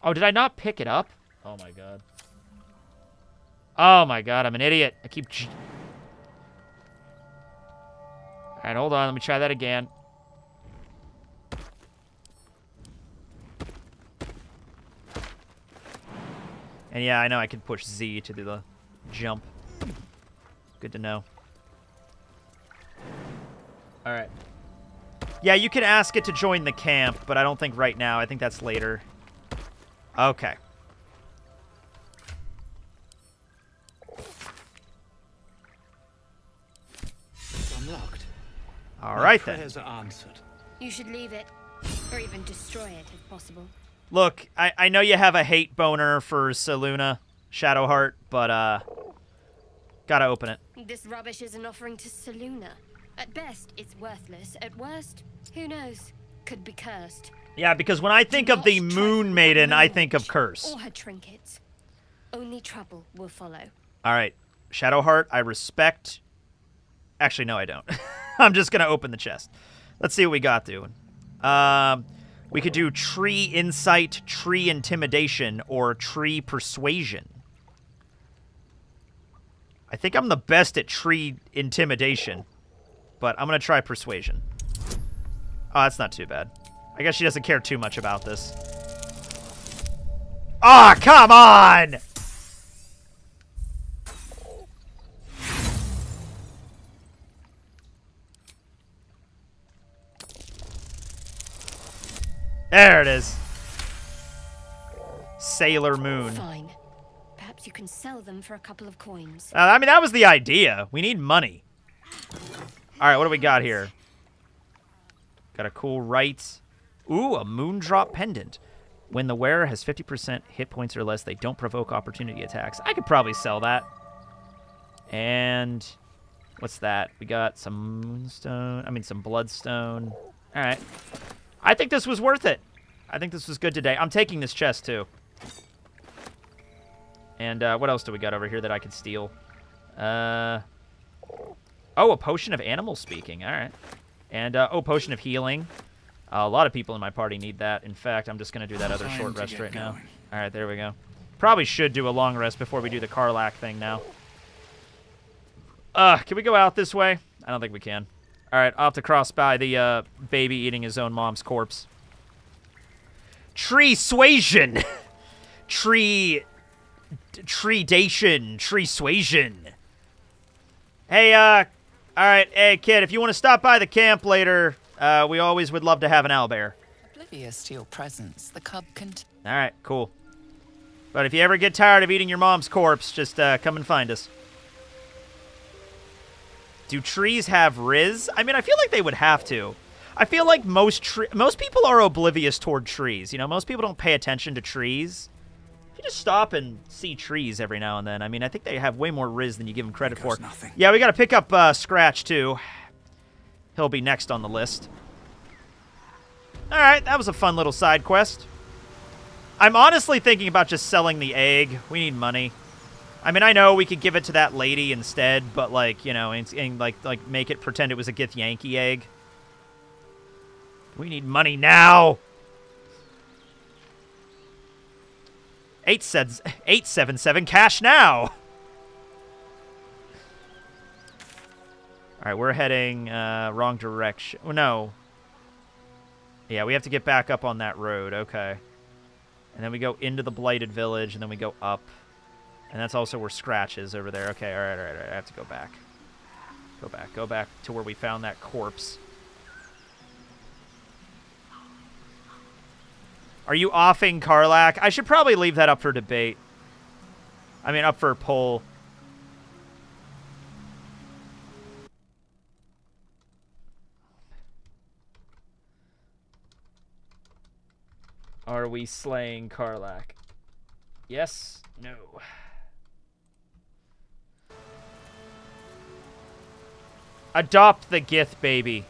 Oh, did I not pick it up? Oh my god. Oh my god, I'm an idiot. I keep... Alright, hold on. Let me try that again. And yeah, I know I can push Z to do the jump. Good to know. Alright. Yeah, you can ask it to join the camp, but I don't think right now. I think that's later. Okay. It's unlocked. All My right then. prayers are answered. You should leave it, or even destroy it if possible. Look, I, I know you have a hate boner for Selûne, Shadowheart, but uh, gotta open it. This rubbish is an offering to Selûne. At best, it's worthless. At worst, who knows? Could be cursed. Yeah, because when I think of the Moon Maiden, I think of Curse. Or her trinkets. Only trouble will follow. All right, Shadowheart, I respect. Actually, no, I don't. I'm just gonna open the chest. Let's see what we got doing. Um, we could do tree insight, tree intimidation, or tree persuasion. I think I'm the best at tree intimidation, but I'm gonna try persuasion. Oh, that's not too bad. I guess she doesn't care too much about this. Ah, come on! There it is. Sailor Moon. Fine. Perhaps you can sell them for a couple of coins. Uh, I mean, that was the idea. We need money. All right, what do we got here? Got a cool right. Ooh, a Moondrop Pendant. When the wearer has 50% hit points or less, they don't provoke opportunity attacks. I could probably sell that. And what's that? We got some Moonstone. I mean, some Bloodstone. All right. I think this was worth it. I think this was good today. I'm taking this chest, too. And uh, what else do we got over here that I could steal? Uh, oh, a potion of animal speaking. All right. And, uh, oh, potion of healing. Uh, a lot of people in my party need that. In fact, I'm just going to do that other short rest right now. All right, there we go. Probably should do a long rest before we do the Karlach thing now. Uh, can we go out this way? I don't think we can. All right, I'll to cross by the uh, baby eating his own mom's corpse. Tree suasion. tree. Tree dation. Tree suasion. Hey, uh, all right, hey kid, if you want to stop by the camp later, uh, we always would love to have an owlbear. Oblivious to your presence, the cub can. All right, cool. But if you ever get tired of eating your mom's corpse, just uh, come and find us. Do trees have riz? I mean, I feel like they would have to. I feel like most tre- most people are oblivious toward trees. You know, most people don't pay attention to trees. If you just stop and see trees every now and then, I mean, I think they have way more riz than you give them credit for. nothing. Yeah, we got to pick up uh, Scratch too. He'll be next on the list. All right, that was a fun little side quest. I'm honestly thinking about just selling the egg. We need money. I mean, I know we could give it to that lady instead, but like, you know, and, and like like make it pretend it was a Githyanki egg. We need money now. Eight says eight seven seven cash now. All right, we're heading uh, wrong direction. Oh, no. Yeah, we have to get back up on that road. Okay. And then we go into the blighted village, and then we go up. And that's also where Scratch is over there. Okay, all right, all right, all right. I have to go back. Go back. Go back to where we found that corpse. Are you offing Karlach? I should probably leave that up for debate. I mean, up for a poll. Are we slaying Karlach? Yes? No. Adopt the Gith baby.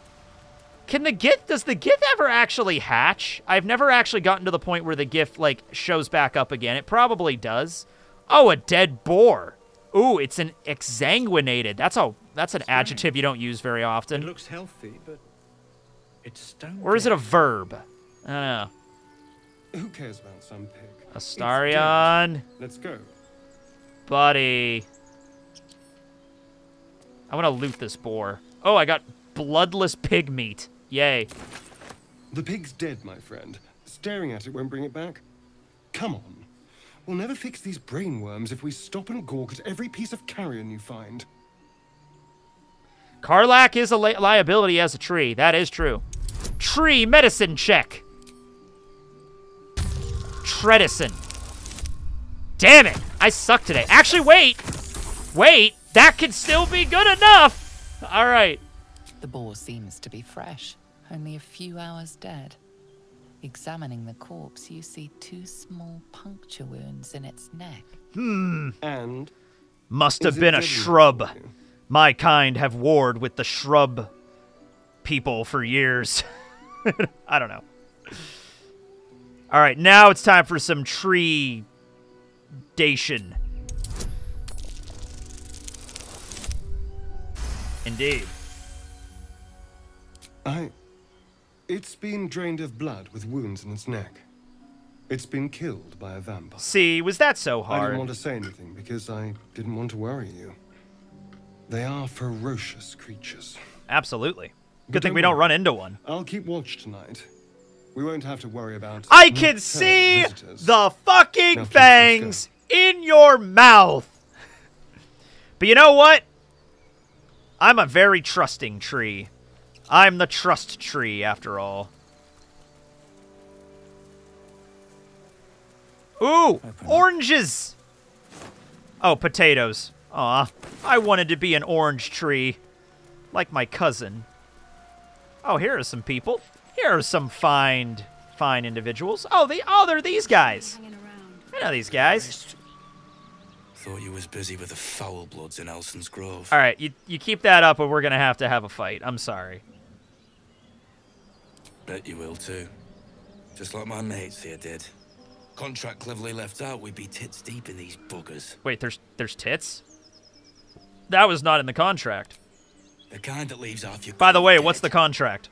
Can the Gith, does the Gith ever actually hatch? I've never actually gotten to the point where the Gith, like, shows back up again. It probably does. Oh, a dead boar. Ooh, it's an exsanguinated. That's a, that's an adjective you don't use very often. It looks healthy, but it's stone. Or is it a verb? I don't know. Who cares about some pig? Astarion. Let's go. Buddy. I want to loot this boar. Oh, I got bloodless pig meat. Yay. The pig's dead, my friend. Staring at it won't bring it back. Come on. We'll never fix these brain worms if we stop and gawk at every piece of carrion you find. Karlach is a li liability as a tree. That is true. Tree medicine check. Tredison. Damn it. I suck today. Actually, wait. Wait. That could still be good enough. All right. The boar seems to be fresh, only a few hours dead. Examining the corpse, you see two small puncture wounds in its neck. Hmm. And Must have been a shrub. My kind have warred with the shrub people for years. I don't know. All right, now it's time for some tree dation. Indeed. I. It's been drained of blood with wounds in its neck. It's been killed by a vampire. See, was that so hard? I didn't want to say anything because I didn't want to worry you. They are ferocious creatures. Absolutely. But Good thing don't we don't worry. run into one. I'll keep watch tonight. We won't have to worry about. I can see visitors. the fucking Now, fangs in your mouth. But you know what? I'm a very trusting tree. I'm the trust tree, after all. Ooh, oranges. Oh, potatoes. Aw, I wanted to be an orange tree. Like my cousin. Oh, here are some people. Here are some fine, fine individuals. Oh, they, oh, they're these guys. I know these guys. Thought you was busy with the foul bloods in Elson's Grove. All right, you, you keep that up or we're going to have to have a fight. I'm sorry. Bet you will too. Just like my mates here did. Contract cleverly left out, we'd be tits deep in these boogers. Wait, there's there's tits? That was not in the contract. The kind that leaves off your By the way, what's the contract?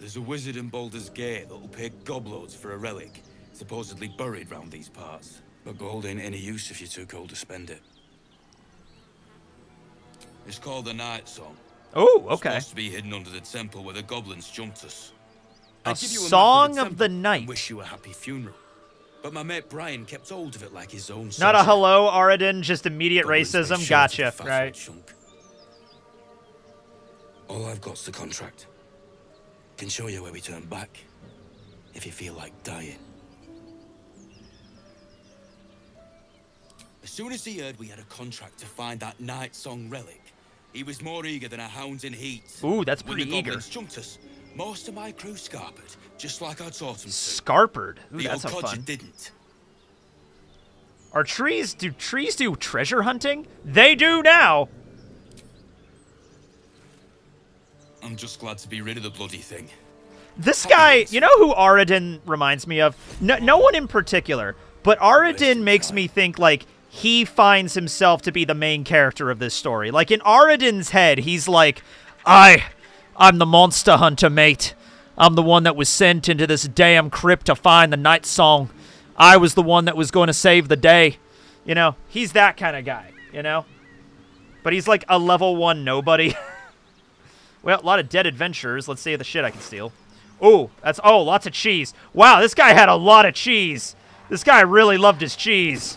There's a wizard in Baldur's Gate that'll pay gobloads for a relic, supposedly buried round these parts. But gold ain't any use if you're too cold to spend it. It's called the Night Song. Oh, okay. Supposed to be hidden under the temple where the goblins jumped us. A I'd give you map song of the night. Wish you a happy funeral. But my mate Brian kept hold of it like his own. Not a hello, Aradin, just immediate Goblins racism. Gotcha. of the Right. chunk. All I've got's the contract. Can show you where we turn back, if you feel like dying. As soon as he heard we had a contract to find that Night Song relic, he was more eager than a hound in heat. Ooh, that's pretty When the eager. jumped us, most of my crew scarpered, just like I taught them. Scarpered. Ooh, the that's old fun. didn't. Are trees do trees do treasure hunting? They do now. I'm just glad to be rid of the bloody thing. This guy, you know who Aradin reminds me of? No, no one in particular, but Aradin makes me think like he finds himself to be the main character of this story. Like in Aradin's head, he's like, I, I'm the monster hunter, mate. I'm the one that was sent into this damn crypt to find the night song. I was the one that was going to save the day. You know, he's that kind of guy, you know? But he's like a level one nobody. well, a lot of dead adventurers. Let's see the shit I can steal. Oh, that's oh, lots of cheese. Wow, this guy had a lot of cheese. This guy really loved his cheese.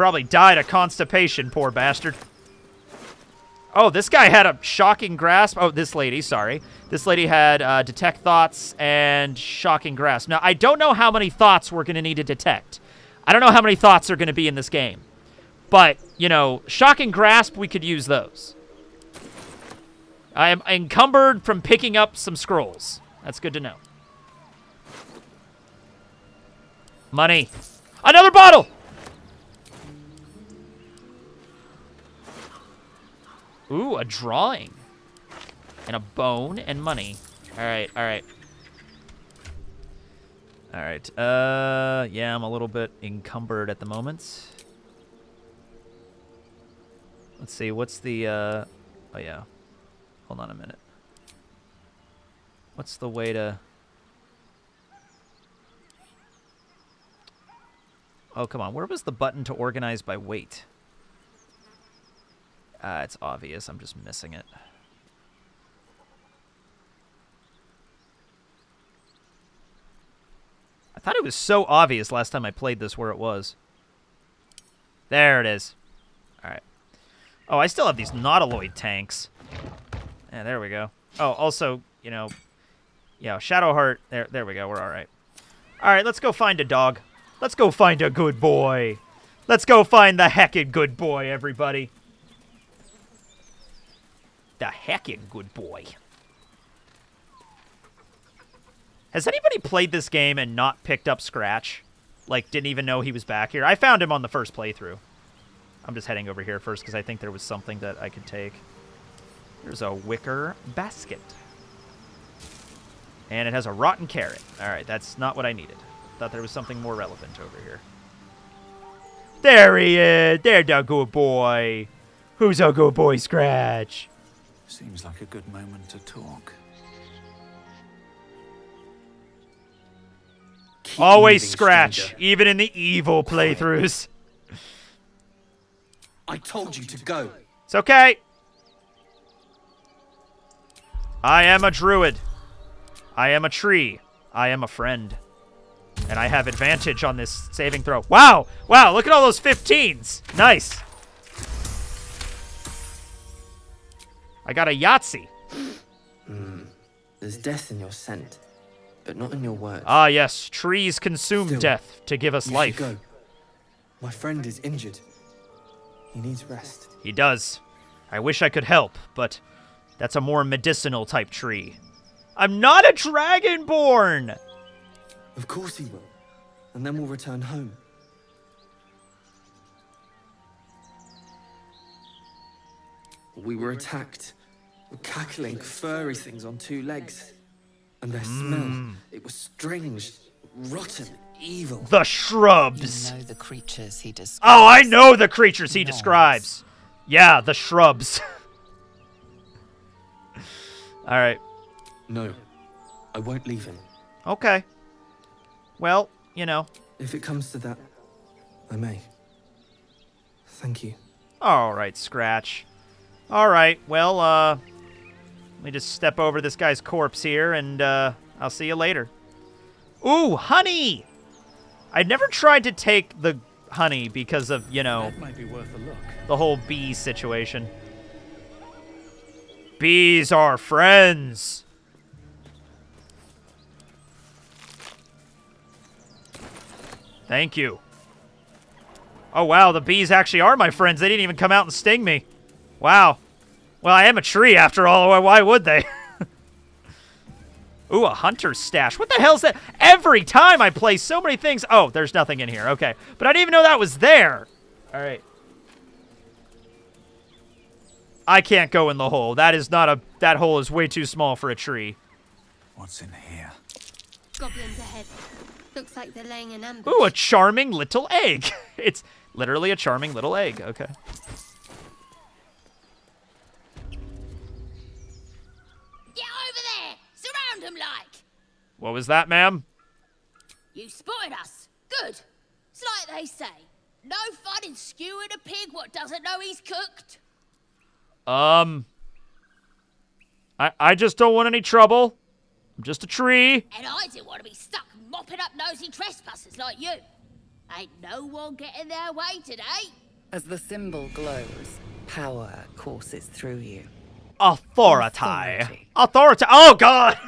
Probably died of constipation, poor bastard. Oh, this guy had a shocking grasp. Oh, this lady, sorry. This lady had uh, detect thoughts and shocking grasp. Now, I don't know how many thoughts we're going to need to detect. I don't know how many thoughts are going to be in this game. But, you know, shocking grasp, we could use those. I am encumbered from picking up some scrolls. That's good to know. Money. Another bottle! Ooh, a drawing. And a bone and money. Alright, alright. Alright, uh, yeah, I'm a little bit encumbered at the moment. Let's see, what's the, uh, oh yeah. Hold on a minute. What's the way to... Oh, come on. Where was the button to organize by weight? Uh, it's obvious. I'm just missing it. I thought it was so obvious last time I played this where it was. There it is. Alright. Oh, I still have these Nautiloid tanks. Yeah, there we go. Oh, also, you know, yeah, Shadowheart. There, there we go. We're all right. All right, let's go find a dog. Let's go find a good boy. Let's go find the heckin' good boy, everybody. The heckin' good boy. Has anybody played this game and not picked up Scratch? Like, didn't even know he was back here? I found him on the first playthrough. I'm just heading over here first because I think there was something that I could take. There's a wicker basket. And it has a rotten carrot. All right, that's not what I needed. Thought there was something more relevant over here. There he is. There's the good boy. Who's a good boy, Scratch? Seems like a good moment to talk. Always Scratch, stranger. even in the evil playthroughs. I told you to go. It's okay. I am a druid. I am a tree. I am a friend. And I have advantage on this saving throw. Wow! Wow, look at all those 15s. Nice. I got a Yahtzee. Hmm. There's death in your scent. but not in your words. Ah, yes, trees consume Still, death to give us life. Go. My friend is injured. He needs rest. He does. I wish I could help, but that's a more medicinal type tree. I'm not a dragonborn! Of course he will. And then we'll return home. We were attacked. Cackling, furry things on two legs. And their smell, Mm. it was strange, rotten, evil. The shrubs. You know the creatures he describes. Oh, I know the creatures he describes. Yeah, the shrubs. All right. No, I won't leave him. Okay. Well, you know. If it comes to that, I may. Thank you. All right, Scratch. All right, well, uh, let me just step over this guy's corpse here, and uh, I'll see you later. Ooh, honey! I never tried to take the honey because of, you know, might be worth a look. the whole bee situation. Bees are friends. Thank you. Oh, wow, the bees actually are my friends. They didn't even come out and sting me. Wow. Well, I am a tree after all. Why- Why would they? Ooh, a hunter's stash. What the hell's that? Every time I play so many things. Oh, there's nothing in here. Okay. But I didn't even know that was there. All right. I can't go in the hole. That is not a. That hole is way too small for a tree. What's in here? Goblins ahead. Looks like they're laying an ambush. Ooh, a charming little egg. it's literally a charming little egg. Okay. What was that, ma'am? You spotted us. Good. It's like they say. No fun in skewing a pig what doesn't know he's cooked. Um. I I just don't want any trouble. I'm just a tree. And I didn't want to be stuck mopping up nosy trespassers like you. Ain't no one getting their way today. As the symbol glows, power courses through you. Authority. Authority. Oh God.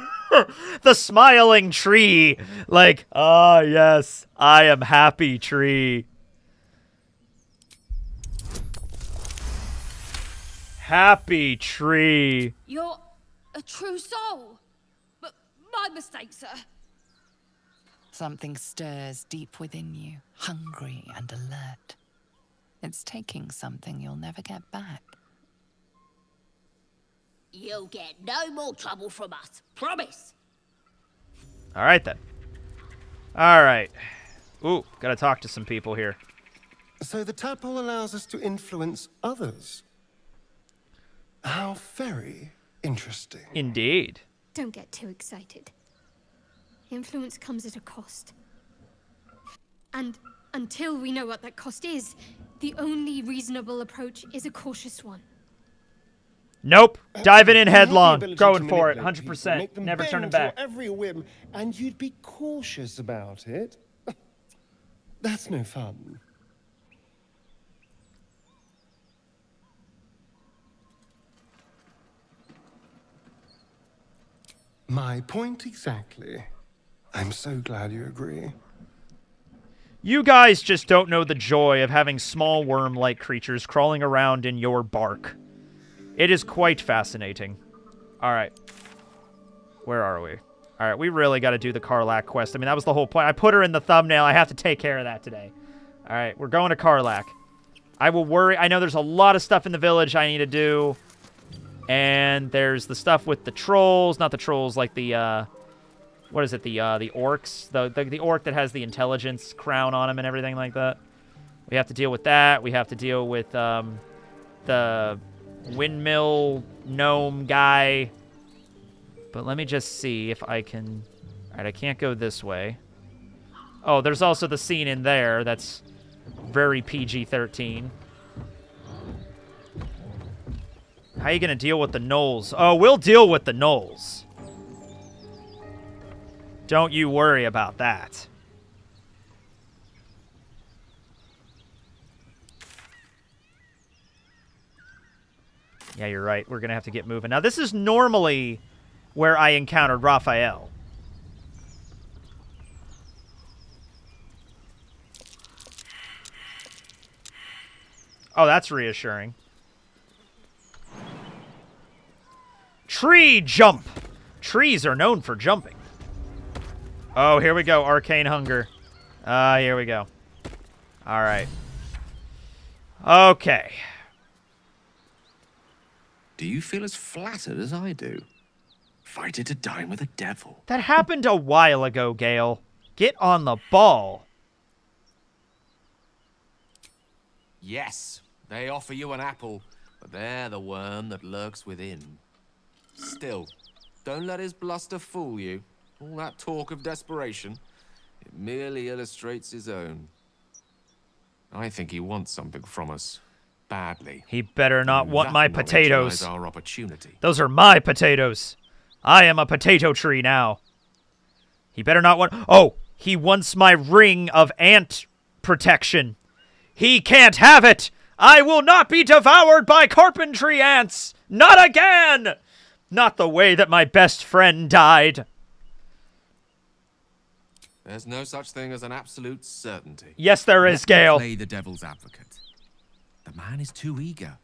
the smiling tree. Like, ah, yes, I am happy tree. Happy tree. You're a true soul. But my mistake, sir. Something stirs deep within you, hungry and alert. It's taking something you'll never get back. You'll get no more trouble from us. Promise. All right then. All right. Ooh, gotta talk to some people here. So the tadpole allows us to influence others. How very interesting. Indeed. Don't get too excited. Influence comes at a cost. And until we know what that cost is, the only reasonable approach is a cautious one. Nope. Diving in You have the headlong. Going for it. 100%. people, Never turning back. every whim, and you'd be cautious about it. That's no fun. My point exactly. I'm so glad you agree. You guys just don't know the joy of having small worm-like creatures crawling around in your bark. It is quite fascinating. All right. Where are we? All right, we really got to do the Karlach quest. I mean, that was the whole point. I put her in the thumbnail. I have to take care of that today. All right, we're going to Karlach. I will worry. I know there's a lot of stuff in the village I need to do. And there's the stuff with the trolls. Not the trolls, like the, uh... What is it? The, uh, the orcs? The, the, the orc that has the intelligence crown on him and everything like that. We have to deal with that. We have to deal with, um... The windmill gnome guy. But let me just see if I can... Alright, I can't go this way. Oh, there's also the scene in there that's very PG-13. How you gonna deal with the gnolls? Oh, we'll deal with the gnolls. Don't you worry about that. Yeah, you're right. We're going to have to get moving. Now, this is normally where I encountered Raphael. Oh, that's reassuring. Tree jump! Trees are known for jumping. Oh, here we go. Arcane hunger. Ah, uh, here we go. All right. Okay. Do you feel as flattered as I do? Fighter to dine with a devil. That happened a while ago, Gale. Get on the ball. Yes, they offer you an apple, but they're the worm that lurks within. Still, don't let his bluster fool you. All that talk of desperation, it merely illustrates his own. I think he wants something from us. Badly. He better not want my potatoes. Our opportunity. Those are my potatoes. I am a potato tree now. He better not want... Oh, he wants my ring of ant protection. He can't have it! I will not be devoured by carpentry ants! Not again! Not the way that my best friend died. There's no such thing as an absolute certainty. Yes, there is, Gale. Play the devil's advocate. The man is too eager.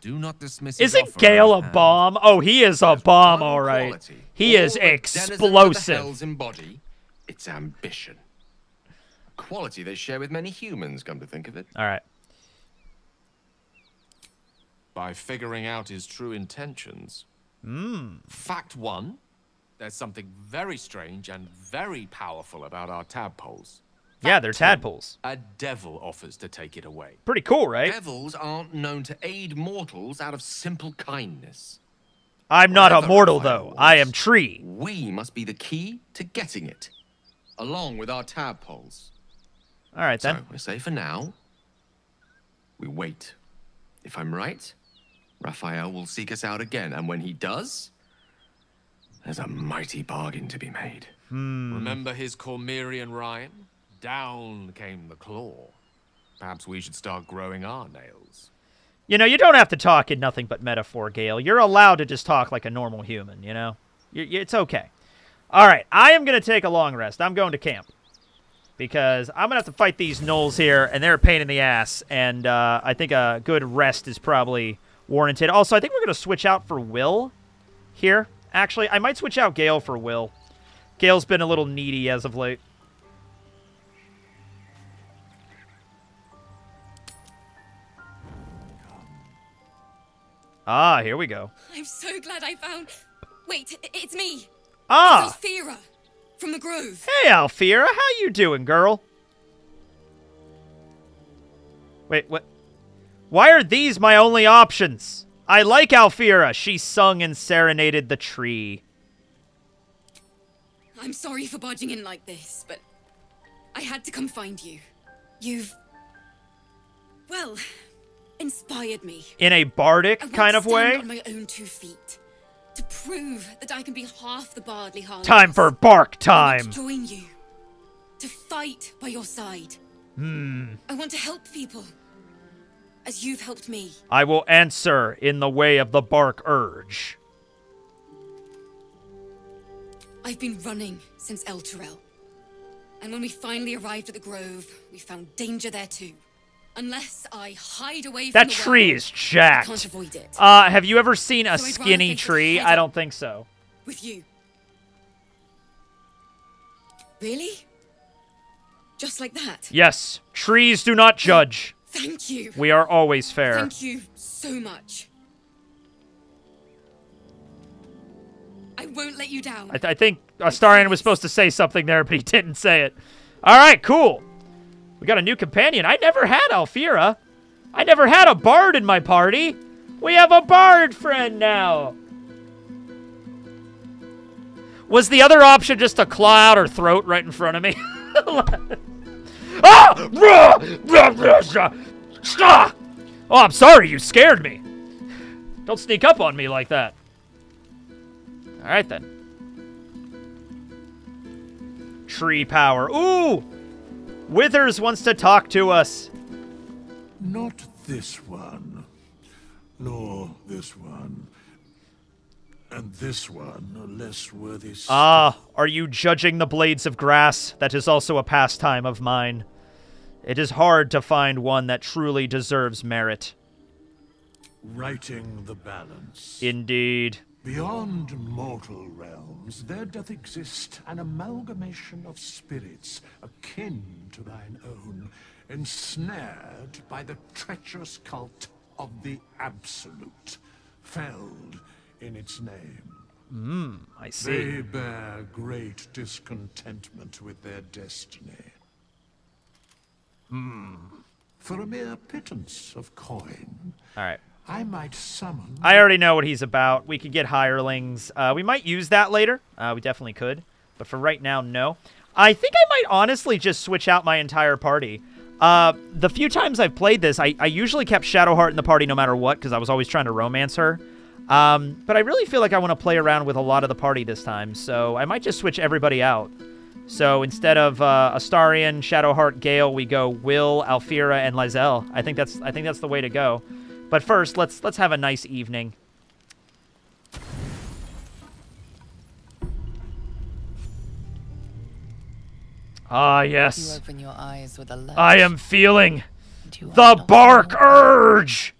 Do not dismiss Isn't Gale a bomb? Oh, he is a bomb, all right. Quality. He all is explosive. embody its ambition. Quality they share with many humans, come to think of it. All right. By figuring out his true intentions. Hmm. Fact one, there's something very strange and very powerful about our tadpoles. Yeah, they're tadpoles. A devil offers to take it away. Pretty cool, right? Devils aren't known to aid mortals out of simple kindness. I'm not a mortal, though. wants, I am tree. We must be the key to getting it, along with our tadpoles. All right, then. So, I say for now, we wait. If I'm right, Raphael will seek us out again, and when he does, there's a mighty bargain to be made. Hmm. Remember his Cormyrian rhyme? Down came the claw. Perhaps we should start growing our nails. You know, you don't have to talk in nothing but metaphor, Gale. You're allowed to just talk like a normal human, you know? it's okay. All right, I am going to take a long rest. I'm going to camp. Because I'm going to have to fight these gnolls here, and they're a pain in the ass. And uh, I think a good rest is probably warranted. Also, I think we're going to switch out for Will here. Actually, I might switch out Gale for Will. Gale's been a little needy as of late. Ah, here we go. I'm so glad I found. Wait, it's me. Ah. It's Alfira from the Grove. Hey, Alfira, how you doing, girl? Wait, what? Why are these my only options? I like Alfira. She sung and serenaded the tree. I'm sorry for barging in like this, but I had to come find you. You've. Well, inspired me. In a bardic kind of stand way? on my own two feet. To prove that I can be half the Bardley Harleys. Time for bark time. to join you. To fight by your side. Hmm. I want to help people. As you've helped me. I will answer in the way of the bark urge. I've been running since Elturel. And when we finally arrived at the Grove, we found danger there too. Unless I hide away from That tree is jacked. I can't avoid it. Uh, have you ever seen a So skinny tree? I don't think so. With you. Really? Just like that? Yes, trees do not judge. Thank you. We are always fair. Thank you so much. I won't let you down. I, th- I think Astarion was supposed to say something there, but he didn't say it. All right, cool. We got a new companion. I never had Alfira. I never had a bard in my party. We have a bard friend now. Was the other option just to claw out her throat right in front of me? ah! Oh, I'm sorry. You scared me. Don't sneak up on me like that. All right, then. Tree power. Ooh! Withers wants to talk to us. Not this one, nor this one, and this one less worthy. still. Ah, are you judging the blades of grass? That is also a pastime of mine. It is hard to find one that truly deserves merit. Writing the balance. Indeed. Beyond mortal realms, there doth exist an amalgamation of spirits akin to thine own, ensnared by the treacherous cult of the Absolute, felled in its name. Hmm, I see. They bear great discontentment with their destiny. Hmm. For a mere pittance of coin, All right. I might summon. I already know what he's about. We could get hirelings. Uh, we might use that later. Uh, we definitely could. But for right now, no. I think I might honestly just switch out my entire party. Uh, the few times I've played this, I, I usually kept Shadowheart in the party no matter what because I was always trying to romance her. Um, but I really feel like I want to play around with a lot of the party this time, so I might just switch everybody out. So instead of uh, Astarion, Shadowheart, Gale, we go Will, Alfira, and Lae'zel. I think that's I think that's the way to go. But first, let's let's have a nice evening. Ah, yes. open your eyes with a lurch. I am feeling the bark urge.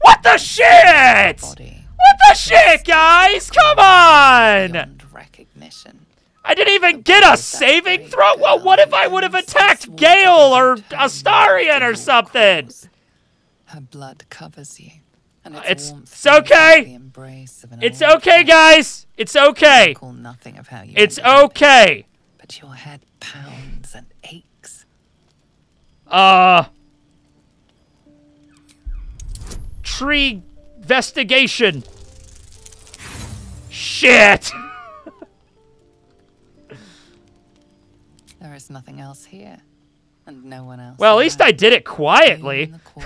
What the shit? What the shit, guys? Come on! recognition. I didn't even get a saving throw. Well, what if I would have attacked Gale or Astarion or something? Her blood covers you. And its, It's it's okay. embrace of an It's okay, guys. It's okay. Nothing of how you It's okay. But your head pounds and aches. Uh. Tree investigation. Shit. There is nothing else here. And no one else. Well, at least I did it quietly.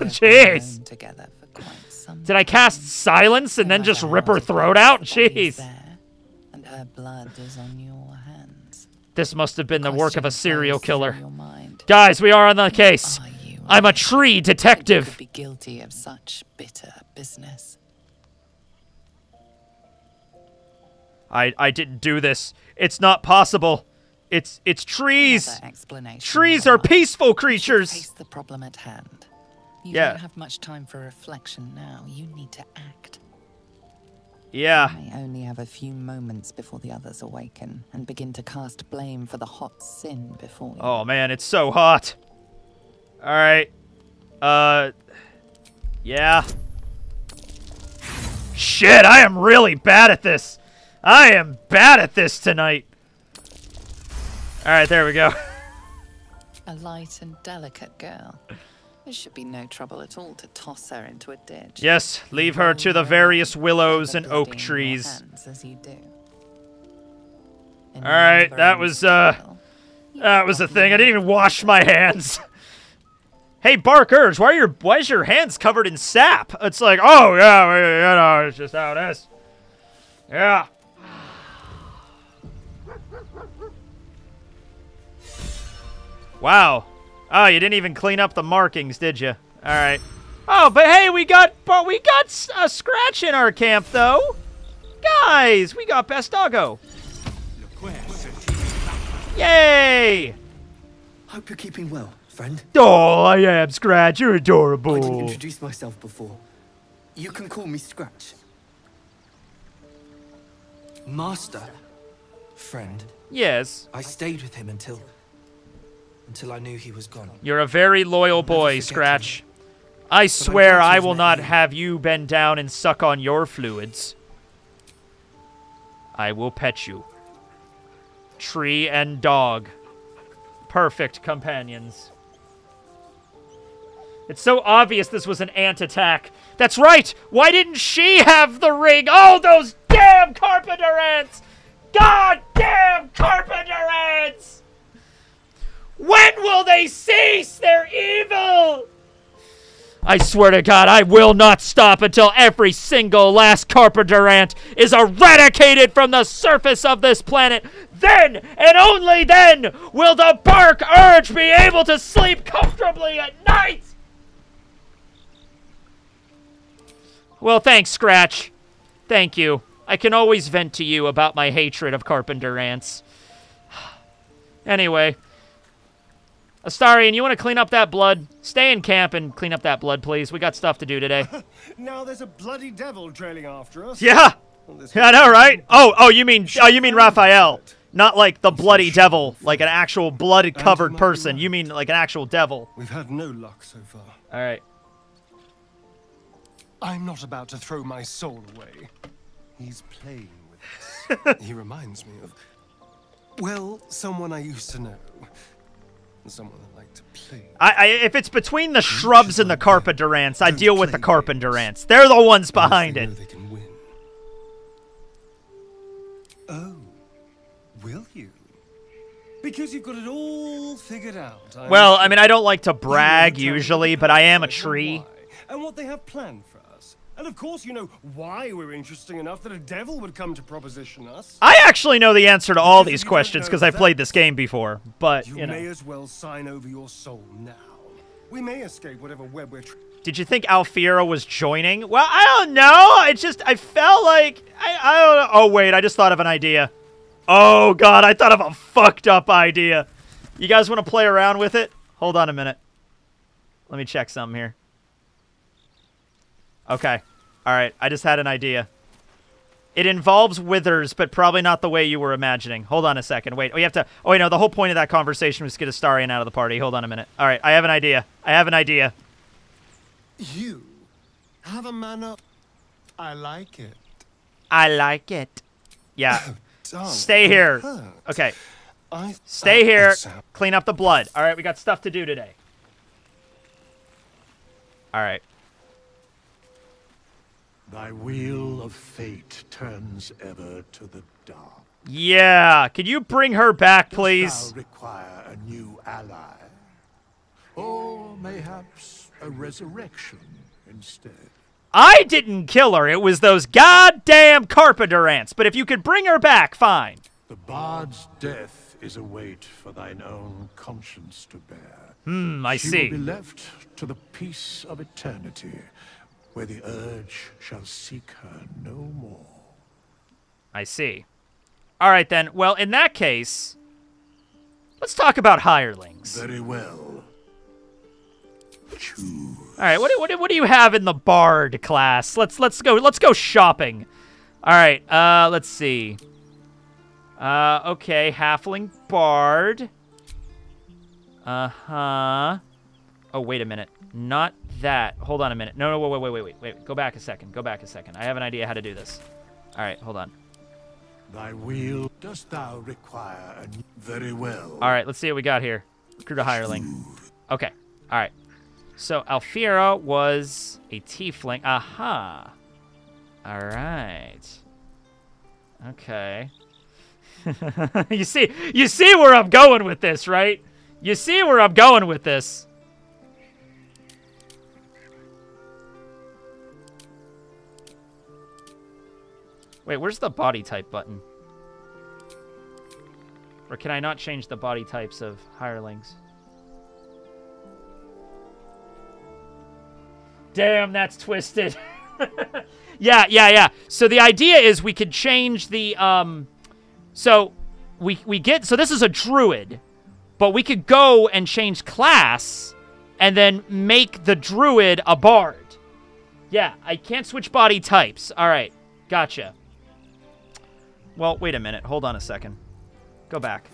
Jeez. together for quite some Did I cast silence and then just rip her throat out? Jeez. and her blood is on your. This must have been the work of a serial killer. Guys, we are on the case. I'm a tree Could detective. be guilty of such bitter business. I I didn't do this. It's not possible. It's it's trees. Trees are peaceful Face creatures. the problem at hand. You Yeah. don't have much time for reflection now. You need to act. Yeah. I only have a few moments before the others awaken and begin to cast blame for the hot sin before you. Oh man, it's so hot. All right. Uh yeah. Shit, I am really bad at this. I am bad at this tonight. All right, there we go. A light and delicate girl. There should be no trouble at all to toss her into a ditch. Yes, leave her to the various willows and oak Bloody in your trees. hands as you do. All right, that was uh that was a thing. I didn't even wash my hands. hey, Bark Urge, why are your why is your hands covered in sap? It's like, oh yeah, you know, it's just how it is. Yeah. Wow. Oh, you didn't even clean up the markings, did you? All right. Oh, but hey, we got but we got a scratch in our camp though. Guys, we got best doggo. Yay! Hope you're keeping well, friend. Oh, I am Scratch. You're adorable. I didn't introduce myself before. You can call me Scratch. Master. Friend. Yes. I stayed with him until... until I knew he was gone. You're a very loyal boy, Scratch. I swear I will not have you bend down and suck on your fluids. I will pet you. Tree and dog. Perfect companions. It's so obvious this was an ant attack. That's right! Why didn't she have the ring? Oh, those damn carpenter ants! God damn carpenter ants! When will they cease their evil? I swear to God, I will not stop until every single last carpenter ant is eradicated from the surface of this planet. Then, and only then, will the bark urge be able to sleep comfortably at night. Well, thanks, Scratch. Thank you. I can always vent to you about my hatred of carpenter ants. Anyway, Astarion, you want to clean up that blood? Stay in camp and clean up that blood, please. We got stuff to do today. Now there's a bloody devil trailing after us. yeah. Yeah, I know, right? Oh, oh, you mean oh, you mean Raphael, not like the bloody devil, like an actual blood-covered person. You mean like an actual devil? We've had no luck so far. All right. I'm not about to throw my soul away. He's playing with us. he reminds me of, well, someone I used to know. Someone I like to play. I, I if it's between the shrubs and the Carpendurants, I deal with the Carpendurants. They're the ones behind it. Oh, will you? Because you've got it all figured out. I'm Well. I mean, I don't like to brag usually, but I am a tree. And what they have planned for us. And of course, you know why we're interesting enough that a devil would come to proposition us. I actually know the answer to all if these questions because I've played this game before. But You, you may as well sign over your soul now. We may escape whatever web we're. Did you think Alfira was joining? Well, I don't know. It just I felt like I I don't know. Oh wait, I just thought of an idea. Oh god, I thought of a fucked up idea. You guys want to play around with it? Hold on a minute. Let me check something here. Okay. All right. I just had an idea. It involves withers, but probably not the way you were imagining. Hold on a second. Wait. Oh, you have to. Oh, wait. No. The whole point of that conversation was to get Astarion out of the party. Hold on a minute. All right. I have an idea. I have an idea. You have a manner. I like it. I like it. Yeah. darling, Stay here. Okay. I. Stay here. Clean up the blood. All right. We got stuff to do today. All right. Thy wheel of fate turns ever to the dark. Yeah. Could you bring her back, please? require a new ally? Or mayhaps a resurrection instead? I didn't kill her. It was those goddamn carpenter ants. But if you could bring her back, fine. The bard's death is a weight for thine own conscience to bear. Hmm, I she see. will be left to the peace of eternity, where the urge shall seek her no more. I see. All right, then. Well, in that case, let's talk about hirelings. Very well. Choose. All right, what do, what, do, what do you have in the bard class? Let's let's go let's go shopping. All right, uh, let's see. Uh, okay, halfling bard. Uh huh. Oh, wait a minute. Not that. Hold on a minute. No, no, wait, wait, wait, wait, wait. Go back a second. Go back a second. I have an idea how to do this. All right, hold on. Thy wheel dost thou require. Very well. All right, let's see what we got here. Recruit a hireling. Okay. All right. So Alfira was a tiefling. Aha. All right. Okay. you see, you see where I'm going with this, right? You see where I'm going with this. Wait, where's the body type button? Or can I not change the body types of hirelings? Damn, that's twisted. yeah, yeah, yeah. So the idea is we could change the um so we we get so this is a druid, but we could go and change class and then make the druid a bard. Yeah, I can't switch body types. All right. Gotcha. Well, wait a minute. Hold on a second. Go back.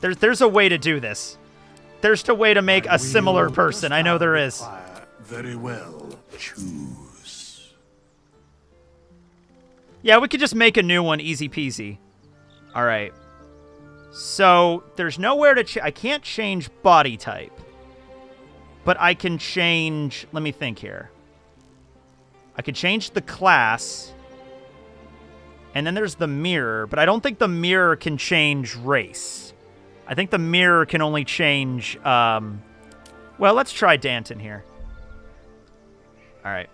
There's there's a way to do this. There's a way to make a similar person. I know there is. Very well. Choose. Yeah, we could just make a new one, easy peasy. All right. So there's nowhere to. Ch- I can't change body type, but I can change. Let me think here. I could change the class, and then there's the mirror, but I don't think the mirror can change race. I think the mirror can only change. Um, well, let's try Danton here. All right.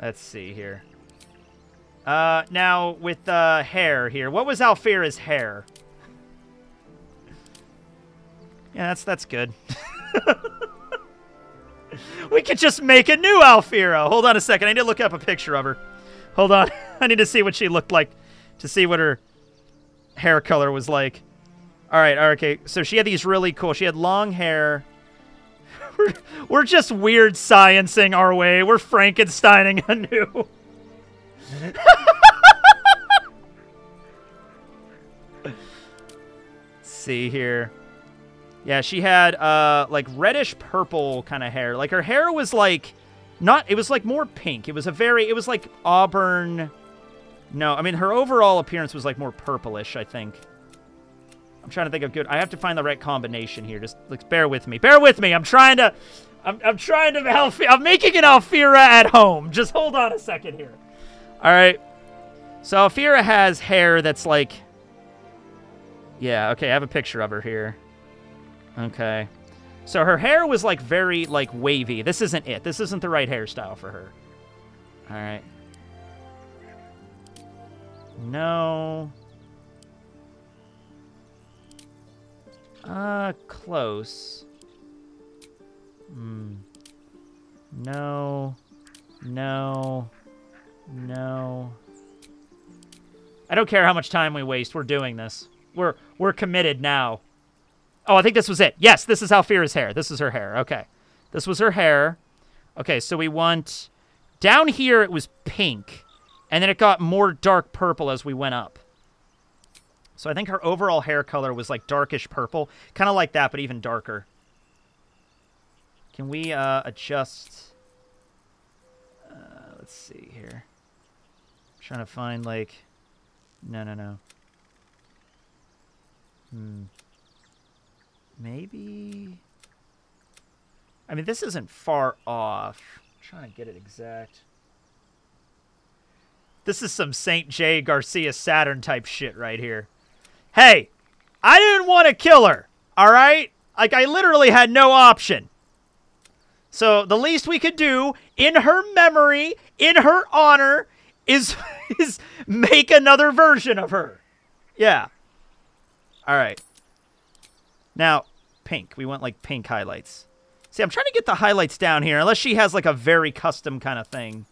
Let's see here. Uh, now with uh, hair here. What was Alfira's hair? Yeah, that's that's good. we could just make a new Alfira. Hold on a second. I need to look up a picture of her. Hold on. I need to see what she looked like to see what her hair color was like. All right, okay. So she had these really cool. She had long hair. we're, we're just weird sciencing our way. We're Frankensteining anew. see here. Yeah, she had uh like reddish purple kind of hair. Like her hair was like not it was like more pink. It was a very it was like auburn No, I mean her overall appearance was like more purplish, I think. I'm trying to think of good. I have to find the right combination here. Just like bear with me. Bear with me. I'm trying to I'm I'm trying to Alf I'm making an Alfira at home. Just hold on a second here. All right. So Alfira has hair that's like Yeah, okay, I have a picture of her here. Okay. So her hair was like very like wavy. This isn't it. This isn't the right hairstyle for her. All right. No. Uh, close. Hmm. No. No. No. I don't care how much time we waste. We're doing this. We're we're committed now. Oh, I think this was it. Yes, this is Alfira's hair. This is her hair. Okay. This was her hair. Okay, so we want... Down here, it was pink. And then it got more dark purple as we went up. So I think her overall hair color was like darkish purple. Kind of like that, but even darker. Can we uh, adjust... Uh, let's see here. I'm trying to find, like... No, no, no. Hmm. Maybe... I mean, this isn't far off. I'm trying to get it exact. This is some St. J. Garcia Saturn type shit right here. Hey, I didn't want to kill her, all right? Like, I literally had no option. So the least we could do in her memory, in her honor, is, is make another version of her. Yeah. All right. Now, pink. We want, like, pink highlights. See, I'm trying to get the highlights down here, unless she has, like, a very custom kind of thing.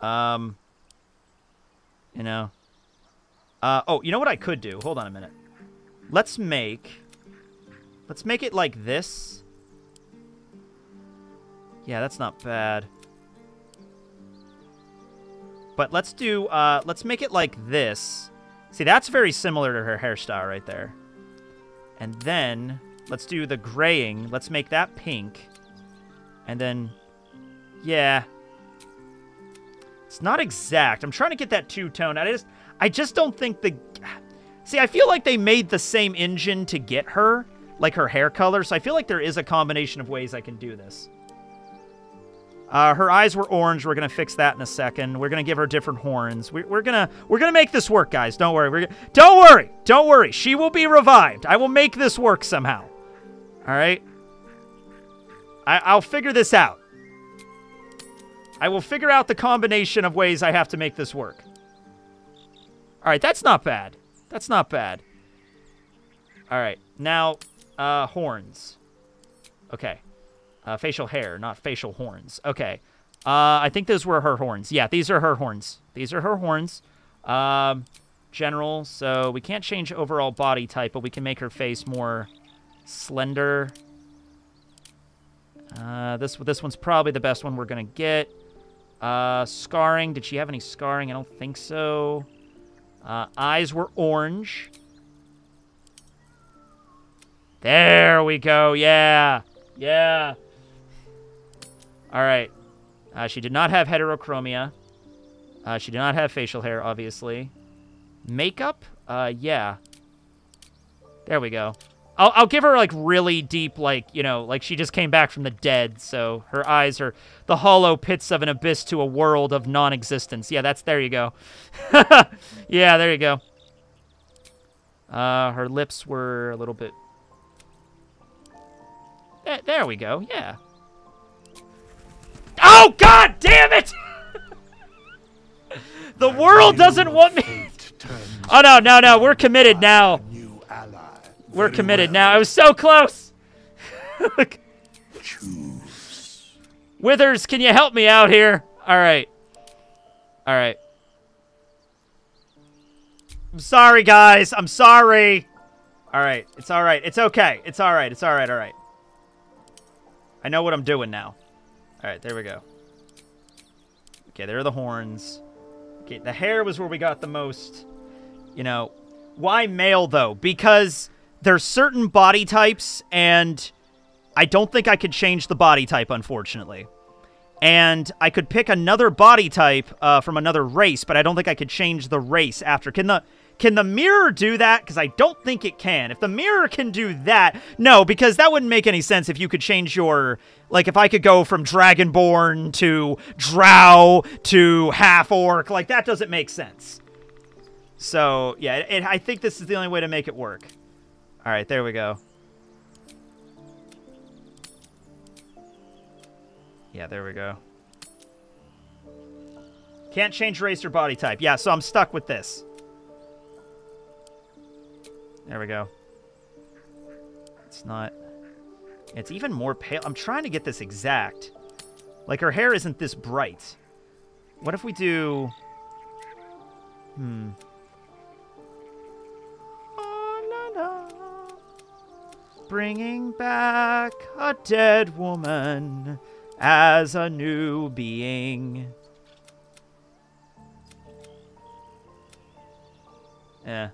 Um, you know. Uh, oh, you know what I could do? Hold on a minute. Let's make... Let's make it like this. Yeah, that's not bad. But let's do, uh, let's make it like this. See, that's very similar to her hairstyle right there. And then, let's do the graying. Let's make that pink. And then, yeah. It's not exact. I'm trying to get that two-tone. I just, I just don't think the... See, I feel like they made the same engine to get her, like her hair color, so I feel like there is a combination of ways I can do this. Uh, her eyes were orange. We're gonna fix that in a second. We're gonna give her different horns. We, are gonna we're gonna make this work, guys. Don't worry. We're don't worry. Don't worry. She will be revived. I will make this work somehow. All right. I, I'll figure this out. I will figure out the combination of ways I have to make this work. All right, that's not bad. That's not bad. All right, now uh, horns. Okay. Uh, facial hair, not facial horns. Okay. Uh, I think those were her horns. Yeah, these are her horns. These are her horns. Um, general, so we can't change overall body type, but we can make her face more slender. Uh, this this one's probably the best one we're gonna get. Uh, scarring. Did she have any scarring? I don't think so. Uh, eyes were orange. There we go. Yeah. Yeah. All right. Uh, she did not have heterochromia. Uh, she did not have facial hair, obviously. Makeup? Uh, yeah. There we go. I'll, I'll give her, like, really deep, like, you know, like she just came back from the dead, so her eyes are the hollow pits of an abyss to a world of non-existence. Yeah, that's, there you go. yeah, there you go. Uh, her lips were a little bit... There, there we go, yeah. Oh, god damn it! the world doesn't want me... Oh, no, no, no, we're committed now. We're committed now. I was so close. Withers, can you help me out here? All right. All right. I'm sorry, guys. I'm sorry. All right. It's all right. It's okay. It's all right. It's all right. All right. I know what I'm doing now. All right. There we go. Okay. There are the horns. Okay. The hair was where we got the most, you know. Why male, though? Because there's certain body types, and I don't think I could change the body type, unfortunately. And I could pick another body type uh, from another race, but I don't think I could change the race after. Can the can the mirror do that? Because I don't think it can. If the mirror can do that, no, because that wouldn't make any sense if you could change your... Like, if I could go from Dragonborn to Drow to Half-Orc, like, that doesn't make sense. So, yeah, it, it, I think this is the only way to make it work. All right, there we go. Yeah, there we go. Can't change race or body type. Yeah, so I'm stuck with this. There we go. It's not... It's even more pale. I'm trying to get this exact. Like, her hair isn't this bright. What if we do... Hmm. Bringing back a dead woman as a new being. Yeah.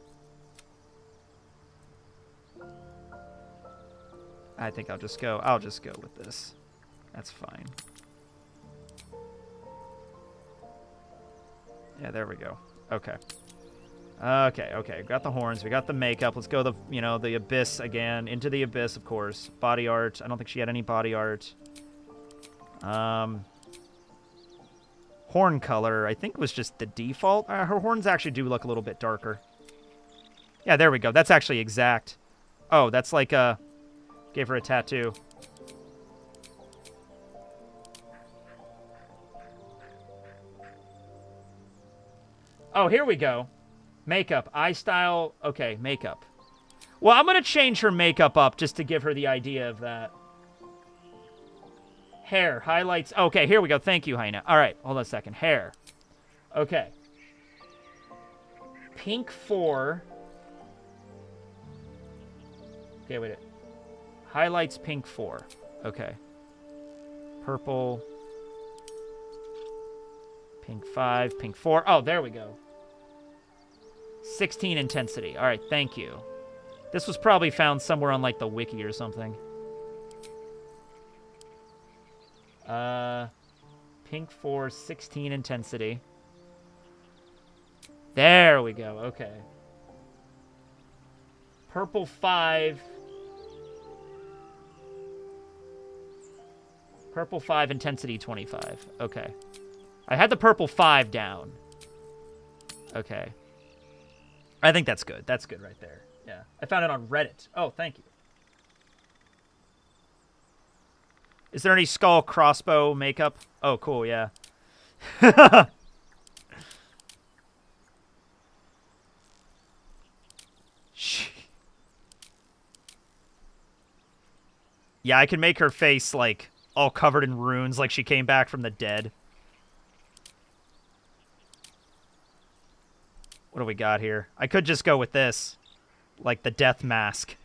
I think I'll just go. I'll just go with this. That's fine. Yeah, there we go. Okay. Okay, okay. Got the horns. We got the makeup. Let's go the, you know, the abyss again. Into the abyss, of course. Body art. I don't think she had any body art. Um, horn color, I think was just the default. Uh, her horns actually do look a little bit darker. Yeah, there we go. That's actually exact. Oh, that's like a... Gave her a tattoo. Oh, here we go. Makeup. Eye style. Okay, makeup. Well, I'm going to change her makeup up just to give her the idea of that. Hair. Highlights. Okay, here we go. Thank you, Heina. All right, hold on a second. Hair. Okay. Pink 4. Okay, wait. Highlights pink 4. Okay. Purple. Pink 5. Pink 4. Oh, there we go. 16 intensity. All right, thank you. This was probably found somewhere on, like, the wiki or something. Uh, pink 4, 16 intensity. There we go. Okay. Purple 5. Purple 5, intensity 25. Okay. I had the purple 5 down. Okay. I think that's good. That's good right there. Yeah. I found it on Reddit. Oh, thank you. Is there any skull crossbow makeup? Oh, cool, yeah. yeah, I can make her face, like, all covered in runes like she came back from the dead. What do we got here? I could just go with this. Like the death mask.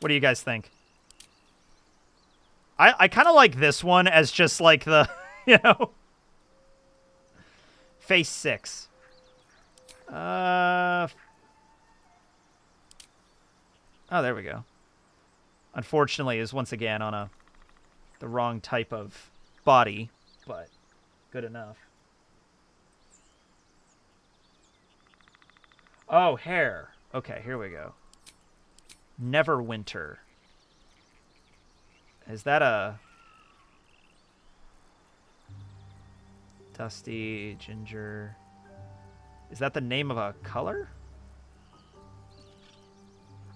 What do you guys think? I, I kind of like this one as just like the, you know, face six. Uh, oh, there we go. Unfortunately, is once again on a the wrong type of body, but good enough. Oh, hair. Okay, here we go. Neverwinter. Is that a... Dusty, ginger... Is that the name of a color?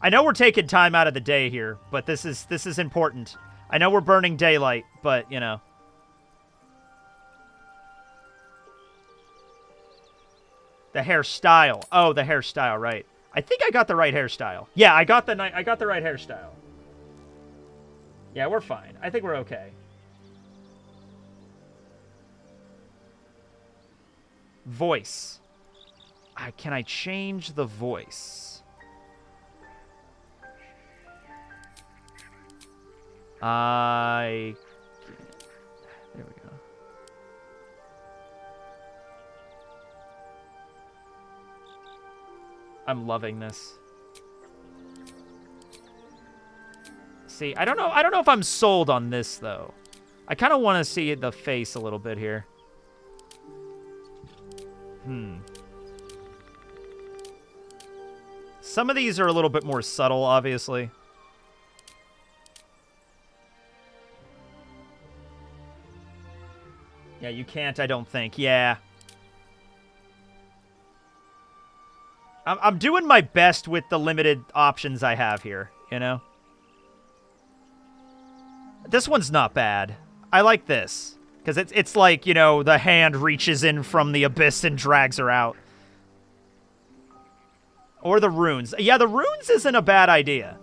I know we're taking time out of the day here, but this is this is important. I know we're burning daylight, but, you know. The hairstyle. Oh, the hairstyle, right. I think I got the right hairstyle. Yeah, I got the I got the right hairstyle. Yeah, we're fine. I think we're okay. Voice. I, can I change the voice? I. There we go. I'm loving this. See, I don't know. I don't know if I'm sold on this though. I kind of want to see the face a little bit here. Hmm. Some of these are a little bit more subtle, obviously. Yeah, you can't, I don't think. Yeah. I'm, I'm doing my best with the limited options I have here, you know? This one's not bad. I like this. Because it's, it's like, you know, the hand reaches in from the abyss and drags her out. Or the runes. Yeah, the runes isn't a bad idea.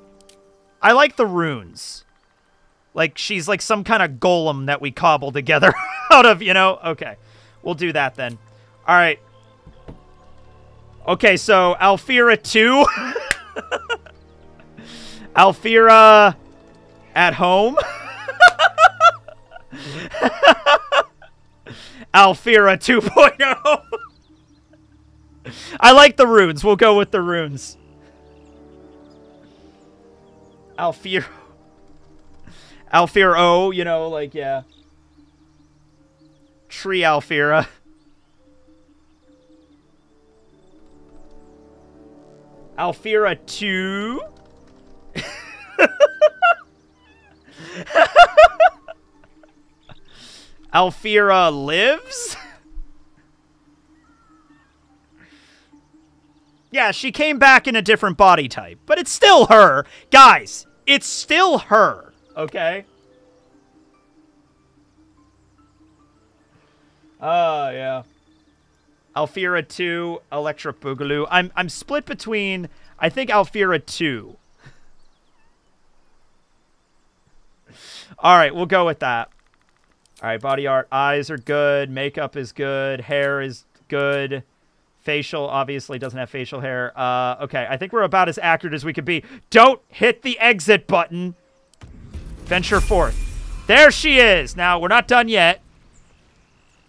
I like the runes. Like, she's like some kind of golem that we cobble together out of, you know? Okay. We'll do that then. All right. Okay, so Alfira 2. Alfira at home. Alfira 2.0. I like the runes. We'll go with the runes. Alfira. Alfira O, you know, like, yeah. Tree Alfira. Alfira 2. Alfira lives? yeah, she came back in a different body type, but it's still her. Guys, it's still her, okay? Oh, yeah. Alfira 2, Electric Boogaloo. I'm I'm split between I think Alfira 2. All right, we'll go with that. All right, body art. Eyes are good. Makeup is good. Hair is good. Facial obviously doesn't have facial hair. Uh, okay, I think we're about as accurate as we could be. Don't hit the exit button. Venture forth. There she is. Now, we're not done yet.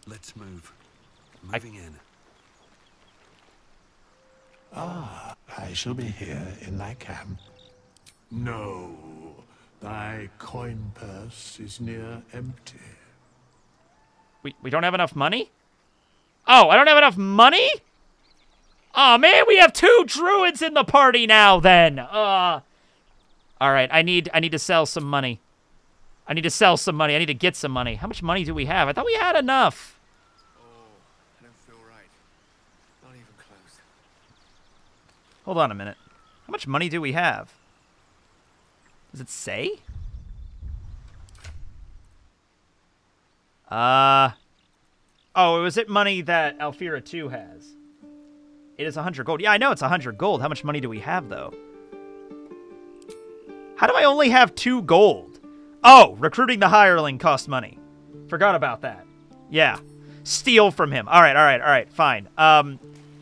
Let's move. Moving in. Ah, I shall be here in thy camp. No, thy coin purse is near empty. We, we don't have enough money? Oh, I don't have enough money? Oh man, we have two druids in the party now then. Uh All right, I need I need to sell some money. I need to sell some money. I need to get some money. How much money do we have? I thought we had enough. Oh, I don't feel right. Not even close. Hold on a minute. How much money do we have? Does it say? Uh. Oh, was it money that Alfira 2 has? It is 100 gold. Yeah, I know it's 100 gold. How much money do we have, though? How do I only have two gold? Oh, recruiting the hireling cost money. Forgot about that. Yeah. Steal from him. All right, all right, all right, fine. Um,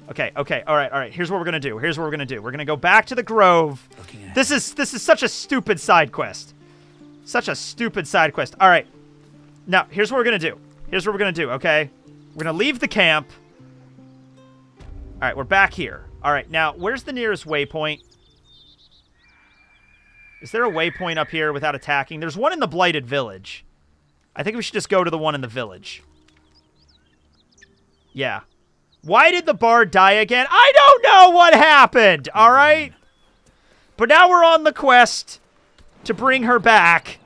okay, okay, all right, all right. Here's what we're gonna do. Here's what we're gonna do. We're gonna go back to the grove. This is this is such a stupid side quest. Such a stupid side quest. All right. Now, here's what we're gonna do. Here's what we're gonna do. Okay, we're gonna leave the camp. All right, we're back here. All right, now where's the nearest waypoint? Is there a waypoint up here without attacking? There's one in the Blighted Village. I think we should just go to the one in the village. Yeah. Why did the bard die again? I don't know what happened, all right? But now we're on the quest to bring her back.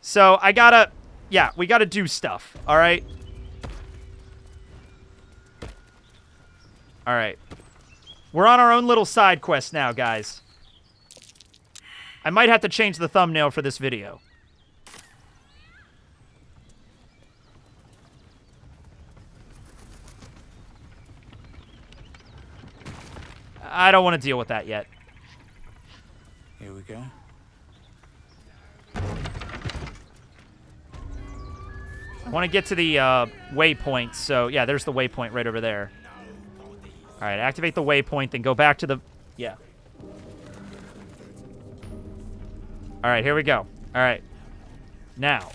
So I gotta... Yeah, we gotta do stuff, all right? All right. We're on our own little side quest now, guys. I might have to change the thumbnail for this video. I don't want to deal with that yet. Here we go. I want to get to the uh, waypoint, so yeah, there's the waypoint right over there. All All right, activate the waypoint, then go back to the... Yeah. All right, here we go. All right. Now.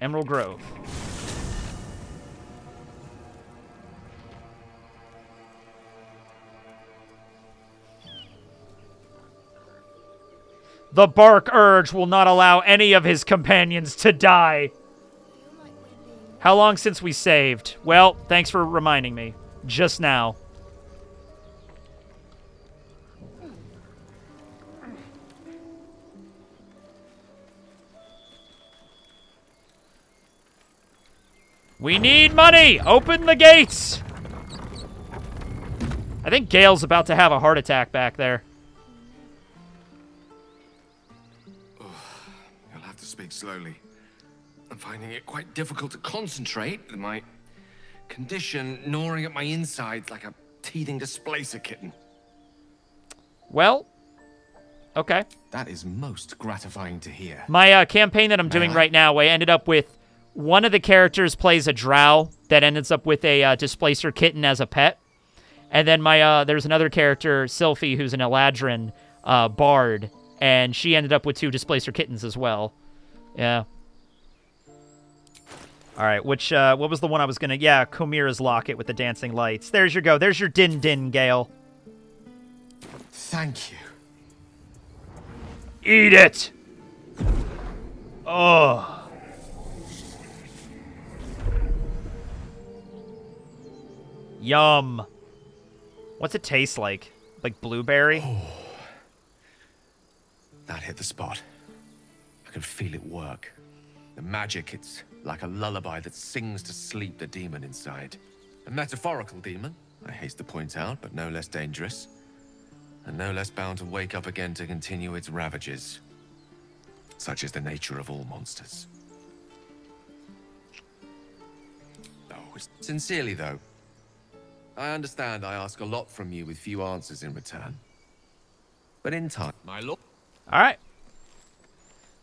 Emerald Grove. The Bark Urge will not allow any of his companions to die. How long since we saved? Well, thanks for reminding me. Just now. We need money! Open the gates! I think Gale's about to have a heart attack back there. You'll have to speak slowly. I'm finding it quite difficult to concentrate with my condition gnawing at my insides like a teething displacer kitten. Well, okay. That is most gratifying to hear. My uh, campaign that I'm doing right now, I ended up with one of the characters plays a drow that ends up with a uh, displacer kitten as a pet. And then my uh, there's another character, Sylphie, who's an Eladrin uh, bard, and she ended up with two displacer kittens as well. Yeah. All right, which uh, what was the one I was gonna? Yeah, Komira's locket with the dancing lights. There's your go. There's your din din, Gale. Thank you. Eat it. Oh. Yum. What's it taste like? Like blueberry? Oh, That hit the spot. I can feel it work. The magic, it's like a lullaby that sings to sleep the demon inside. A metaphorical demon, I haste to point out, but no less dangerous. And no less bound to wake up again to continue its ravages. Such is the nature of all monsters. Oh, sincerely though, I understand I ask a lot from you with few answers in return. But in time, my lord. All right.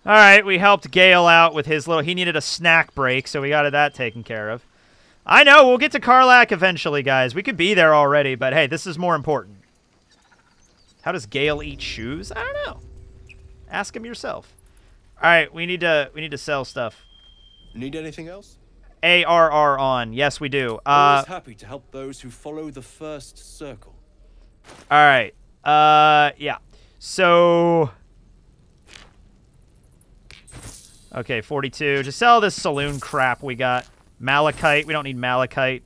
All right, we helped Gale out with his little... He needed a snack break, so we got that taken care of. I know, we'll get to Karlach eventually, guys. We could be there already, but hey, this is more important. How does Gale eat shoes? I don't know. Ask him yourself. All right, we need to we need to sell stuff. Need anything else? Arron. Yes, we do. Uh, Always happy to help those who follow the first circle. All right. Uh, yeah. So. Okay, 42. Just sell this saloon crap we got. Malachite. We don't need malachite.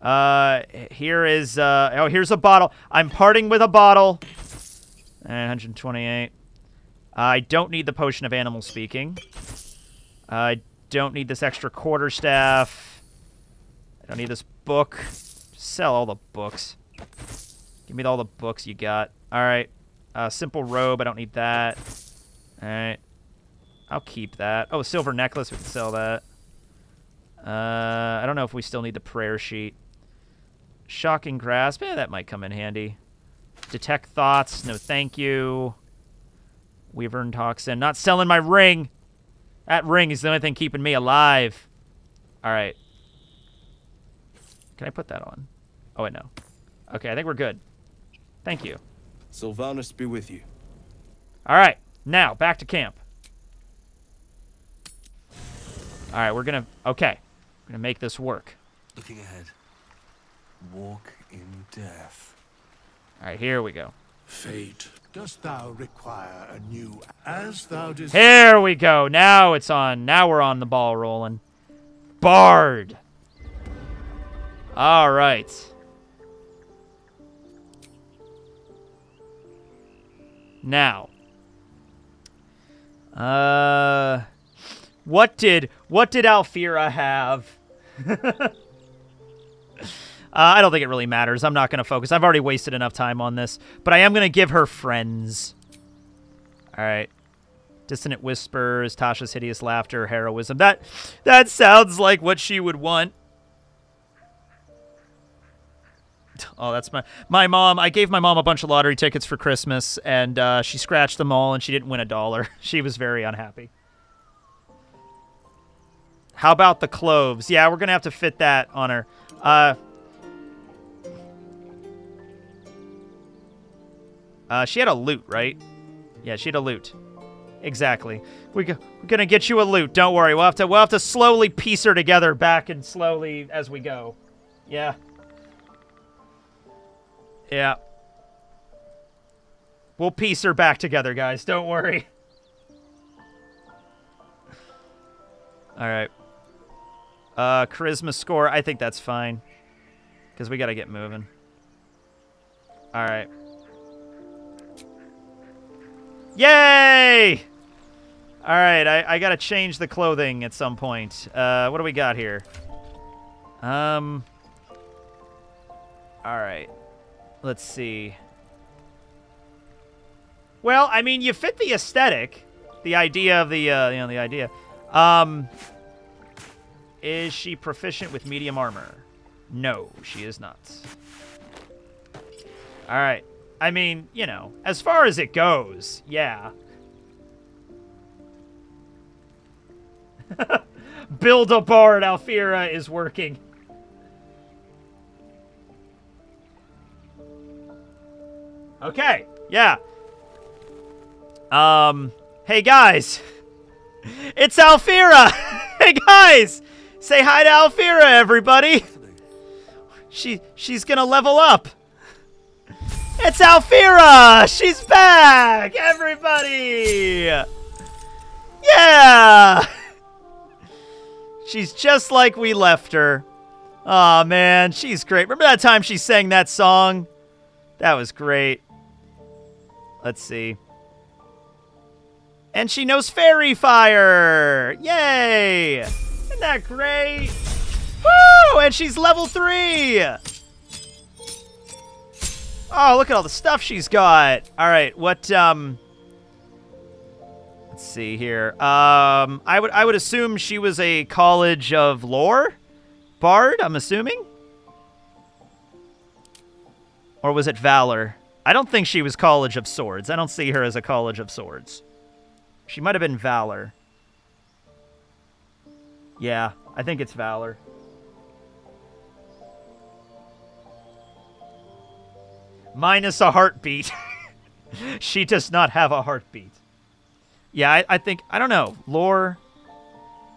Uh, here is, uh, oh, here's a bottle. I'm parting with a bottle. And 128. I don't need the potion of animal speaking. I don't need this extra quarterstaff. I don't need this book. Sell all the books. Give me all the books you got. All right. Uh, simple robe. I don't need that. All right. I'll keep that. Oh, silver necklace. We can sell that. Uh, I don't know if we still need the prayer sheet. Shocking grasp. Yeah, that might come in handy. Detect thoughts. No, thank you. Wyvern toxin. Not selling my ring. That ring is the only thing keeping me alive. All right. Can I put that on? Oh, wait, no. Okay, I think we're good. Thank you. Silvanus be with you. All right, now back to camp. All right, we're gonna. Okay, we're gonna make this work. Looking ahead. Walk in death. All right, here we go. Fate, dost thou require a new as thou? Here we go. Now it's on. Now we're on the ball rolling. Bard. All right. Now. Uh what did what did Alfira have? uh, I don't think it really matters. I'm not going to focus. I've already wasted enough time on this, but I am going to give her friends. All right. Dissonant whispers, Tasha's hideous laughter, heroism. That that sounds like what she would want. Oh, that's my my mom. I gave my mom a bunch of lottery tickets for Christmas, and uh, she scratched them all, and she didn't win a dollar. She was very unhappy. How about the cloves? Yeah, we're gonna have to fit that on her. Uh, Uh, she had a lute, right? Yeah, she had a lute. Exactly. We we're gonna get you a lute. Don't worry. We'll have to we'll have to slowly piece her together back and slowly as we go. Yeah. Yeah. We'll piece her back together, guys. Don't worry. All right. Uh, charisma score. I think that's fine. Because we got to get moving. All right. Yay! All right, I, I got to change the clothing at some point. Uh, what do we got here? Um. All right. Let's see. Well, I mean, you fit the aesthetic, the idea of the, uh, you know, the idea. Um, is she proficient with medium armor? No, she is not. All right. I mean, you know, as far as it goes, yeah. Build a bard, Alfira is working. Okay, yeah. Um, hey guys. It's Alfira! hey guys! Say hi to Alfira, everybody! She she's gonna level up. It's Alfira! She's back! Everybody! Yeah! She's just like we left her. Aw, oh, man, she's great. Remember that time she sang that song? That was great. Let's see. And she knows Faerie Fire! Yay! Isn't that great? Woo! And she's level 3! Oh, look at all the stuff she's got. All right, what, um... Let's see here. Um, I would I would assume she was a college of lore bard. I'm assuming, or was it valor? I don't think she was college of swords. I don't see her as a college of swords. She might have been valor. Yeah, I think it's valor. Minus a heartbeat. she does not have a heartbeat. Yeah, I, I think, I don't know. Lore.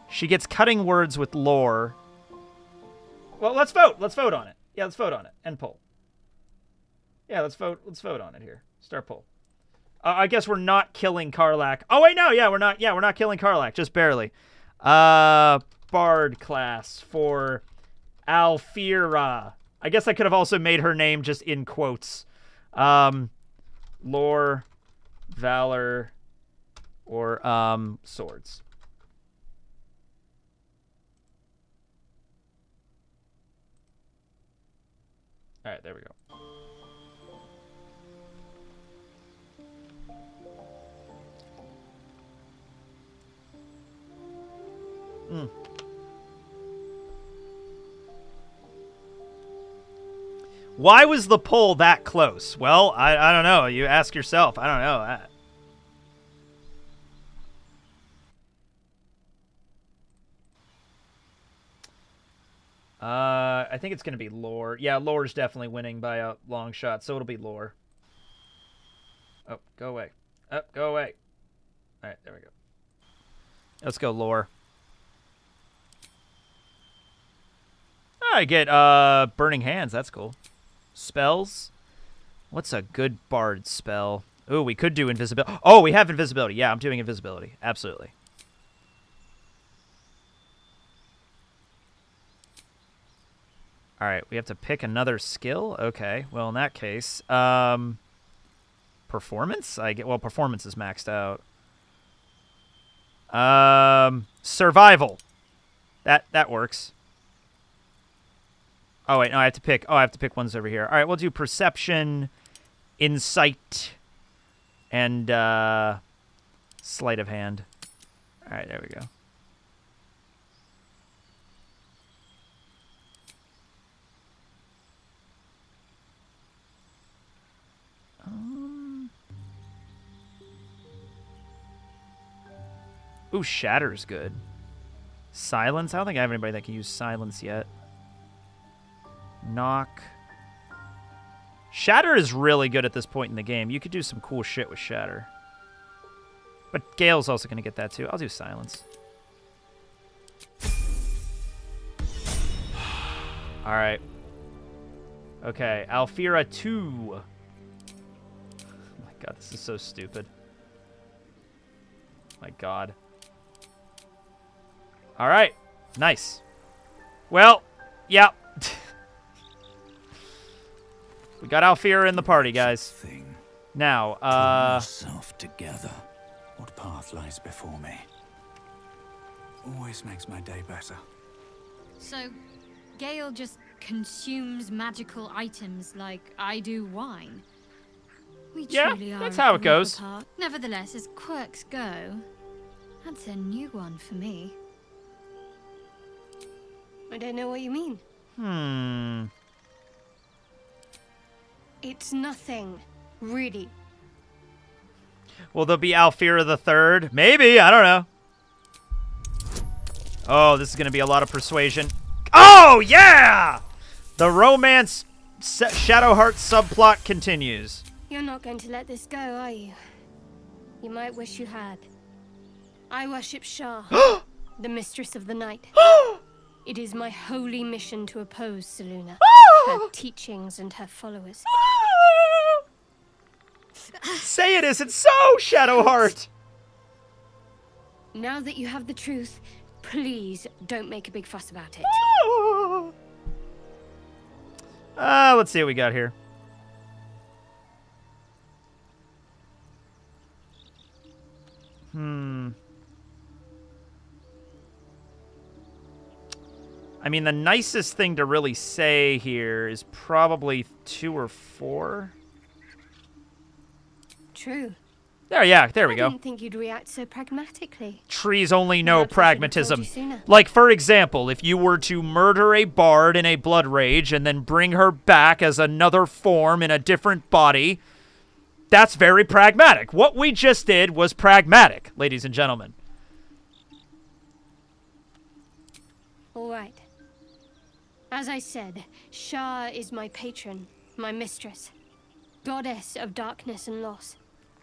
She gets cutting words with lore. Well, let's vote. Let's vote on it. Yeah, let's vote on it. End poll. Yeah, let's vote. Let's vote on it here. Start poll. Uh, I guess we're not killing Karlach. Oh wait, no. Yeah, we're not. Yeah, we're not killing Karlach. Just barely. Uh, Bard class for Alfira. I guess I could have also made her name just in quotes. Um, lore, valor, or um, swords. All right, there we go. Mm. Why was the poll that close? Well, I, I don't know. You ask yourself. I don't know. I, Uh, I think it's going to be lore. Yeah, lore's definitely winning by a long shot, so it'll be lore. Oh, go away. Oh, go away. All right, there we go. Let's go lore. I get uh burning hands. That's cool. Spells. What's a good bard spell? Oh, we could do invisibility. Oh, we have invisibility. Yeah, I'm doing invisibility. Absolutely. All right, we have to pick another skill. Okay, well in that case, um, performance. I get well, performance is maxed out. Um, survival. That that works. Oh wait, no, I have to pick. Oh, I have to pick ones over here. All right, we'll do perception, insight, and uh, sleight of hand. All right, there we go. Um. Ooh, Shatter's good. Silence? I don't think I have anybody that can use Silence yet. Knock. Shatter is really good at this point in the game. You could do some cool shit with Shatter. But Gale's also going to get that too. I'll do Silence. All right. Okay, Alfira 2. Oh my god, this is so stupid. My god. All right. Nice. Well, yeah. we got Alfira in the party, guys. Now, uh... Self together. What path lies before me? Always makes my day better. So, Gale just consumes magical items like I do wine. We Yeah, truly are that's how it goes. apart. Nevertheless, as quirks go, that's a new one for me. I don't know what you mean. Hmm. It's nothing, really. Will there be Alfira the third? Maybe. I don't know. Oh, this is going to be a lot of persuasion. Oh, yeah! The romance Shadowheart subplot continues. You're not going to let this go, are you? You might wish you had. I worship Shar, the mistress of the night. it is my holy mission to oppose Selûne, her teachings and her followers. Say it isn't so, Shadowheart! Now that you have the truth, please don't make a big fuss about it. Uh, let's see what we got here. Hmm. I mean, the nicest thing to really say here is probably two or four. True. There, yeah, there we go. I didn't think you'd react so pragmatically. Trees only know Perhaps I should have told pragmatism. Like, for example, if you were to murder a bard in a blood rage and then bring her back as another form in a different body, that's very pragmatic. What we just did was pragmatic, ladies and gentlemen. All right. As I said, Shar is my patron, my mistress, goddess of darkness and loss.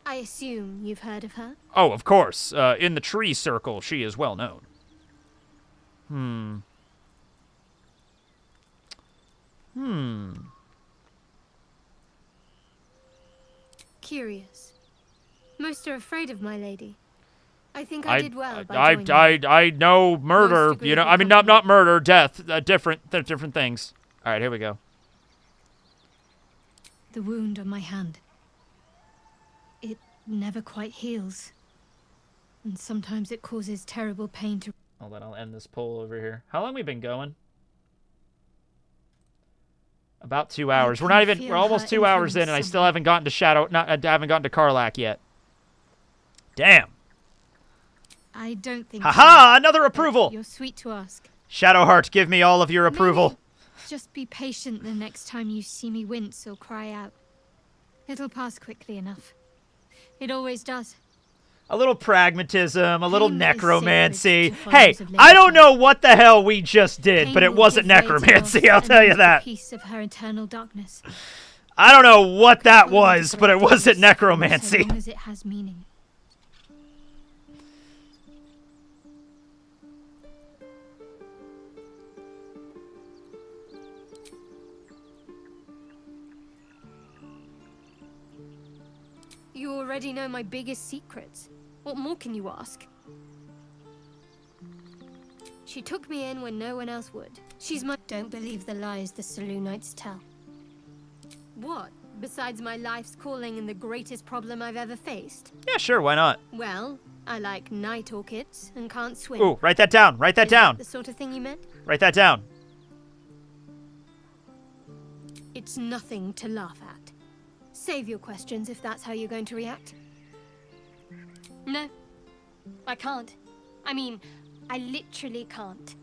I assume you've heard of her? Oh, of course. Uh, in the tree circle, she is well known. Hmm. Hmm. Curious. Most are afraid of my lady. I think I, I, did well I, joining. I, I know murder. You know, I mean, not not murder, death. Uh, different, they're different things. All right, here we go. The wound on my hand. It never quite heals. And sometimes it causes terrible pain to. Hold on, I'll end this poll over here. How long we been going? About two hours. We're not even. We're almost two hours in, and I still haven't gotten to Shadow. Not. I haven't gotten to Karlach yet. Damn. I don't think. Haha! so. Another approval. You're sweet to ask. Shadowheart, give me all of your approval. Just be patient the next time you see me wince or cry out. It'll pass quickly enough. It always does. A little pragmatism, a little Pain necromancy. Hey, I don't know what the hell we just did, Pain but it wasn't give way to necromancy, I'll tell you that. Peace of her eternal darkness. I don't know what that was, but it wasn't So necromancy. long as it has meaning. You already know my biggest secrets. What more can you ask? She took me in when no one else would. She's my- Don't believe the lies the Selûnites tell. What? Besides my life's calling and the greatest problem I've ever faced? Yeah, sure, why not? Well, I like night orchids and can't swim. Ooh, write that down. Write that Is down. the sort of thing you meant? Write that down. It's nothing to laugh at. Save your questions if that's how you're going to react. No, I can't. I mean, I literally can't.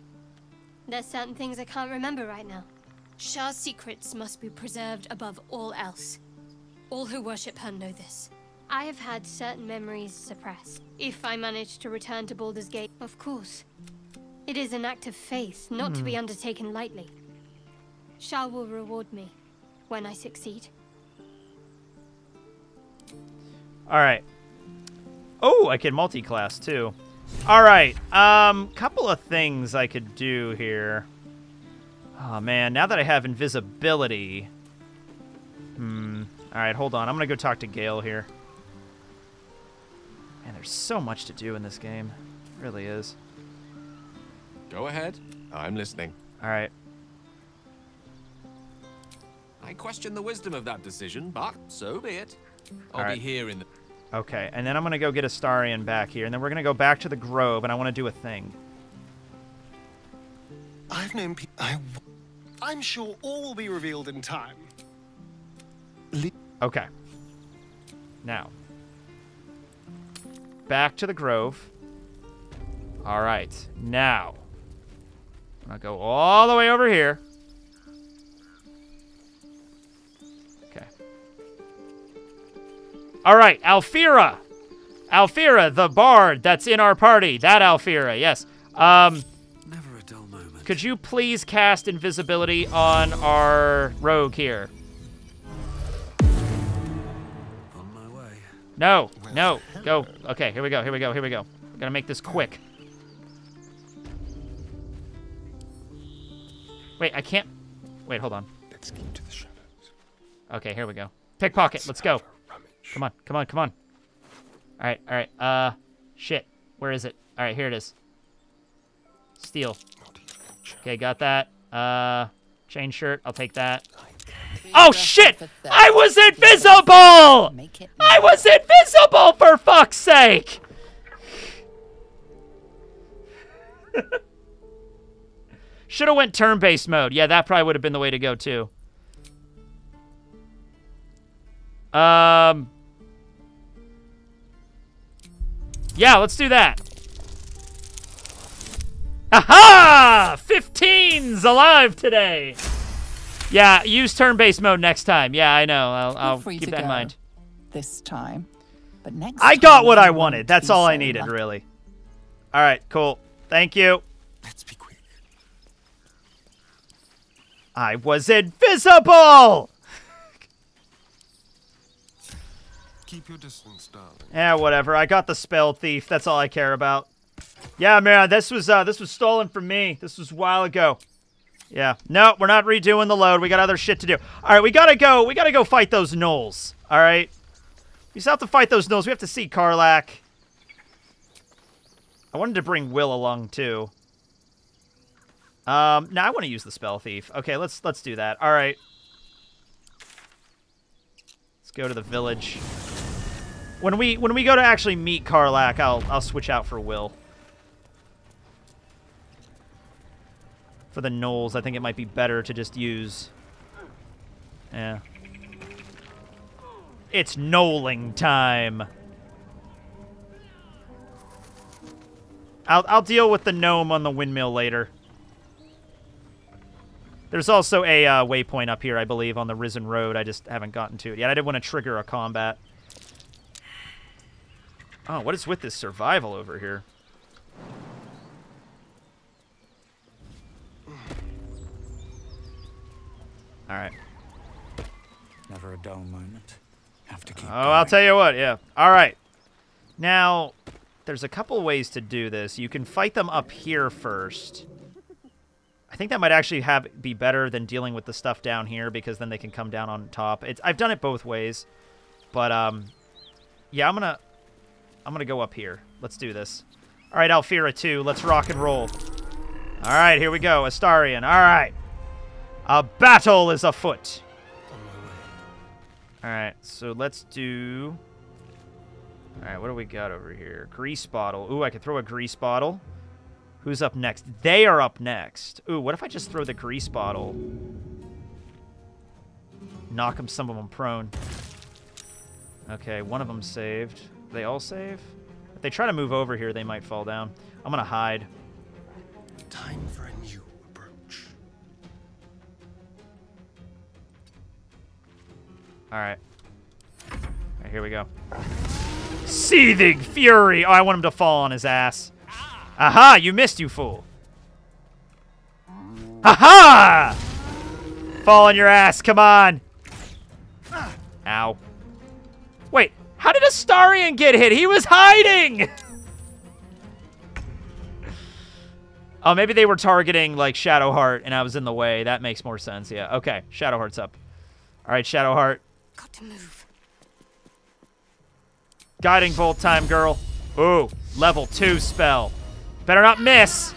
There's certain things I can't remember right now. Shar's secrets must be preserved above all else. All who worship her know this. I have had certain memories suppressed. If I manage to return to Baldur's Gate, of course. It is an act of faith, not to be Hmm. undertaken lightly. Shar will reward me when I succeed. All right. Oh, I can multi-class too. All right. Um, couple of things I could do here. Oh man, now that I have invisibility. Hmm. All right, hold on. I'm gonna go talk to Gale here. Man, there's so much to do in this game. It really is. Go ahead. I'm listening. All right. I question the wisdom of that decision, but so be it. I'll All right. be here in the... Okay, and then I'm gonna go get Astarion back here, and then we're gonna go back to the Grove, and I want to do a thing. I've known people... I, I'm sure all will be revealed in time. Okay. Now. Back to the Grove. All right. Now. I'm gonna go all the way over here. All right, Alfira. Alfira, the bard that's in our party. That Alfira, yes. Um, Never a dull moment. could you please cast invisibility on our rogue here? On my way. No, no, go. Okay, here we go, here we go, here we go. Gotta make this quick. Wait, I can't. Wait, hold on. Let's keep to the shadows. Okay, here we go. Pickpocket, let's go. Come on, come on, come on. All right, all right. Uh, shit. Where is it? All right, here it is. Steel. Okay, got that. Uh, chain shirt. I'll take that. Oh shit! I was invisible! I was invisible for fuck's sake! Should have went turn-based mode. Yeah, that probably would have been the way to go too. Um. Yeah, let's do that. Aha! 15's alive today. Yeah, use turn-based mode next time. Yeah, I know. I'll, I'll keep that in mind. This time. But next I time got what I wanted. That's be all I needed, lucky. really. All right, cool. Thank you. Let's be quick. I was invisible! Keep your distance, darling. Yeah, whatever. I got the spell thief. That's all I care about. Yeah, man, this was uh this was stolen from me. This was a while ago. Yeah. No, we're not redoing the load. We got other shit to do. All right, we gotta go. We gotta go fight those gnolls. All right. We still have to fight those gnolls. We have to see Karlach. I wanted to bring Will along too. Um, no, I want to use the spell thief. Okay, let's let's do that. All right. Let's go to the village. When we when we go to actually meet Karlach, I'll I'll switch out for Will. For the Gnolls, I think it might be better to just use. Yeah. It's knolling time. I'll I'll deal with the gnome on the windmill later. There's also a uh, waypoint up here, I believe, on the Risen Road. I just haven't gotten to it yet. I didn't want to trigger a combat. Oh, what is with this survival over here? All right. Never a dull moment. Have to keep. Oh, I'll tell you what, yeah. All right. Now, there's a couple ways to do this. You can fight them up here first. I think that might actually have be better than dealing with the stuff down here because then they can come down on top. It's I've done it both ways. But um yeah, I'm going to I'm going to go up here. Let's do this. All right, Alfira 2, let's rock and roll. All right, here we go. Astarion. All right. A battle is afoot. All right, so let's do. All right, what do we got over here? Grease bottle. Ooh, I could throw a grease bottle. Who's up next? They are up next. Ooh, what if I just throw the grease bottle? Knock them, some of them prone. Okay, one of them saved. They all save? If they try to move over here, they might fall down. I'm gonna hide. Time for a new approach. All right. All right, here we go. Seething fury. Oh, I want him to fall on his ass. Aha! You missed, you fool. Aha! Fall on your ass. Come on. Ow. Wait, how did Astarion get hit? He was hiding! oh, maybe they were targeting, like, Shadowheart, and I was in the way. That makes more sense, yeah. Okay, Shadowheart's up. All right, Shadowheart. Got to move. Guiding Bolt time, girl. Ooh, level 2 spell. Better not miss.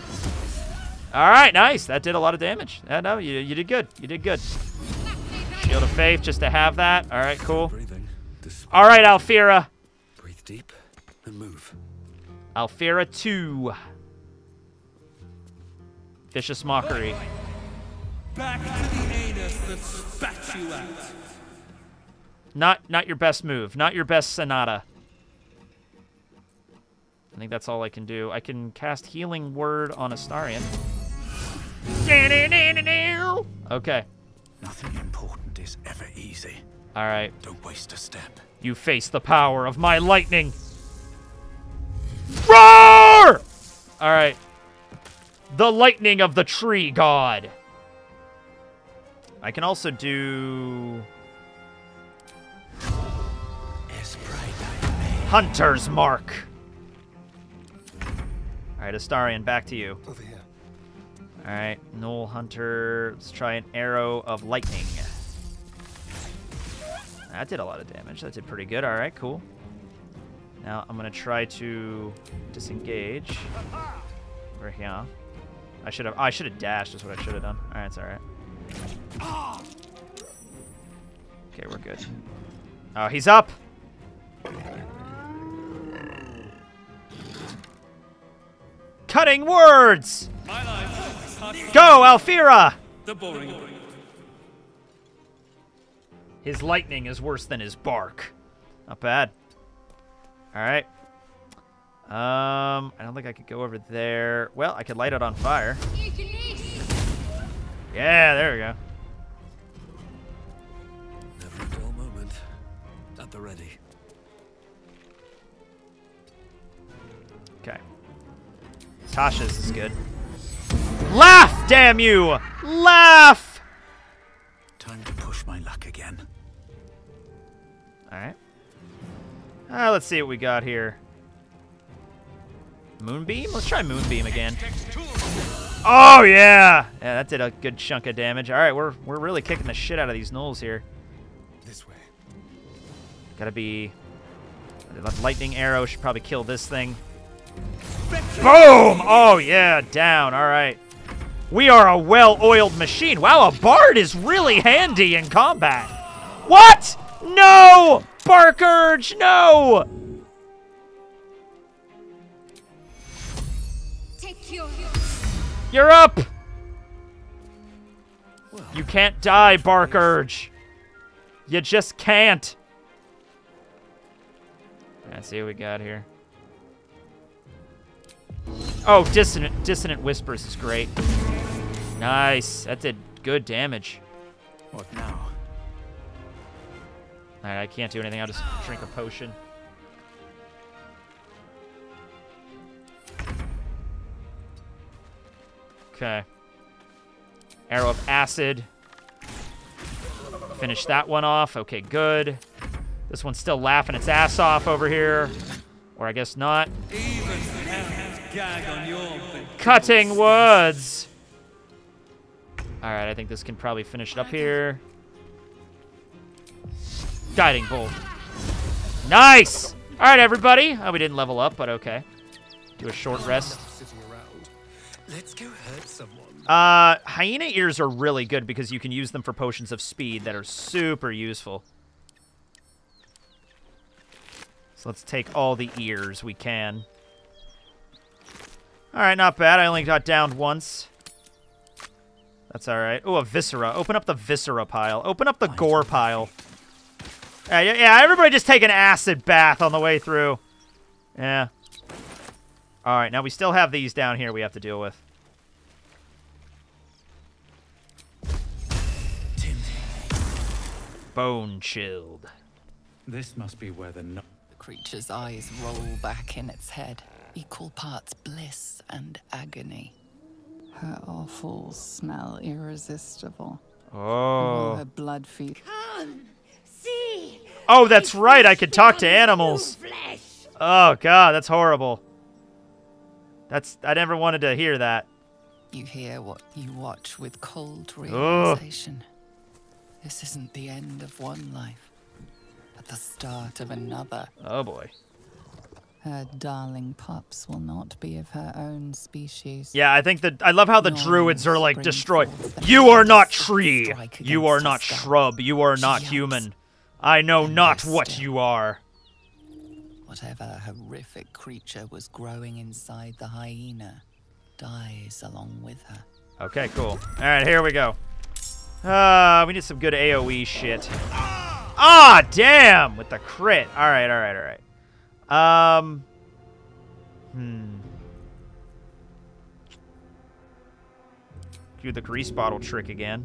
All right, nice. That did a lot of damage. Yeah, no, you, you did good. You did good. Shield of Faith just to have that. All right, cool. All right, Alfira. Breathe deep and move. Alfira 2. Vicious Mockery. Back to the anus that spat you out. Not not your best move. Not your best Sonata. I think that's all I can do. I can cast Healing Word on Astarion. Okay. Nothing important is ever easy. All right. Don't waste a step. You face the power of my lightning. Roar! All right. The lightning of the tree god. I can also do Hunter's Mark. All right, Astarion, back to you. Over here. All right, Gnoll Hunter. Let's try an arrow of lightning. That did a lot of damage. That did pretty good. All right, cool. Now I'm gonna try to disengage. Over here. I should have. I should have dashed. Is what I should have done. All right, it's all right. Okay, we're good. Oh, he's up. Cutting words. Go, Alfira. The boring. His lightning is worse than his bark. Not bad. All right. Um, I don't think I could go over there. Well, I could light it on fire. Yeah, there we go. Never a dull moment. At the ready. Okay. Tasha's is good. Laugh, damn you! Laugh! Alright. Uh, let's see what we got here. Moonbeam? Let's try Moonbeam again. Oh, yeah! Yeah, that did a good chunk of damage. Alright, we're, we're really kicking the shit out of these gnolls here. This way. Gotta be... Lightning arrow should probably kill this thing. Boom! Oh, yeah, down. All right. We are a well-oiled machine. Wow, a bard is really handy in combat. What? No! Bark Urge, no! You're up! You can't die, Bark Urge. You just can't. Let's see what we got here. Oh, dissonant dissonant whispers is great. Nice. That did good damage. What now? Alright, I can't do anything. I'll just drink a potion. Okay. Arrow of acid. Finish that one off. Okay, good. This one's still laughing its ass off over here. Or I guess not. Cutting woods. All right, I think this can probably finish it up here. Guiding bolt. Nice. All right, everybody. Oh, we didn't level up, but okay. Do a short rest. Let's go hurt someone. Uh, hyena ears are really good because you can use them for potions of speed that are super useful. So let's take all the ears we can. All right, not bad. I only got downed once. That's all right. Oh, a viscera. Open up the viscera pile. Open up the gore pile. Yeah, yeah, yeah, everybody just take an acid bath on the way through. Yeah. All right, now we still have these down here we have to deal with. Bone chilled. This must be where the... No the creature's eyes roll back in its head, equal parts bliss and agony. Her awful smell irresistible. Oh. Her blood feed. Come, see Oh, that's right. I could talk to animals. Oh god, that's horrible. That's I never wanted to hear that. You hear what you watch with cold realization. This isn't the end of one life, but the start of another. Oh boy. Her darling pups will not be of her own species. Yeah, I think that I love how the Nor druids are like destroyed. You are not tree. You are not shrub. You are not human. I know not what still. you are. Whatever horrific creature was growing inside the hyena dies along with her. Okay, cool. All right, here we go. Uh, we need some good AoE shit. Ah, damn! With the crit. All right, all right, all right. Um. Hmm. Do the grease bottle trick again.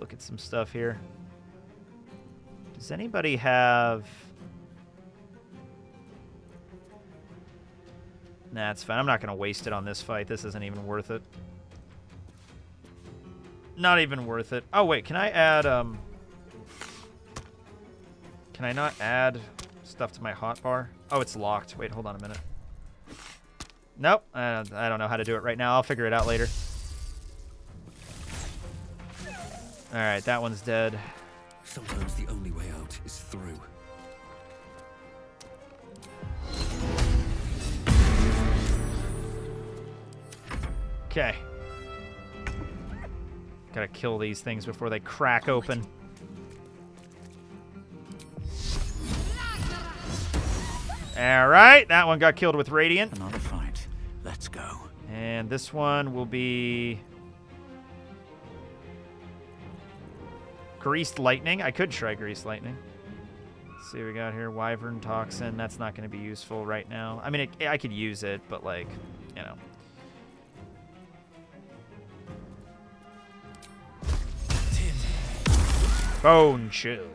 Look at some stuff here. Does anybody have... Nah, it's fine. I'm not going to waste it on this fight. This isn't even worth it. Not even worth it. Oh, wait. Can I add... um? Can I not add stuff to my hotbar? Oh, it's locked. Wait, hold on a minute. Nope. I don't know how to do it right now. I'll figure it out later. All right, that one's dead. Sometimes the only way out is through. Okay. Gotta kill these things before they crack open. Alright, that one got killed with Radiant. Another fight. Let's go. And this one will be... Greased Lightning. I could try Greased Lightning. Let's see what we got here. Wyvern Toxin. That's not going to be useful right now. I mean, it, I could use it, but, like, you know. Bone Chill.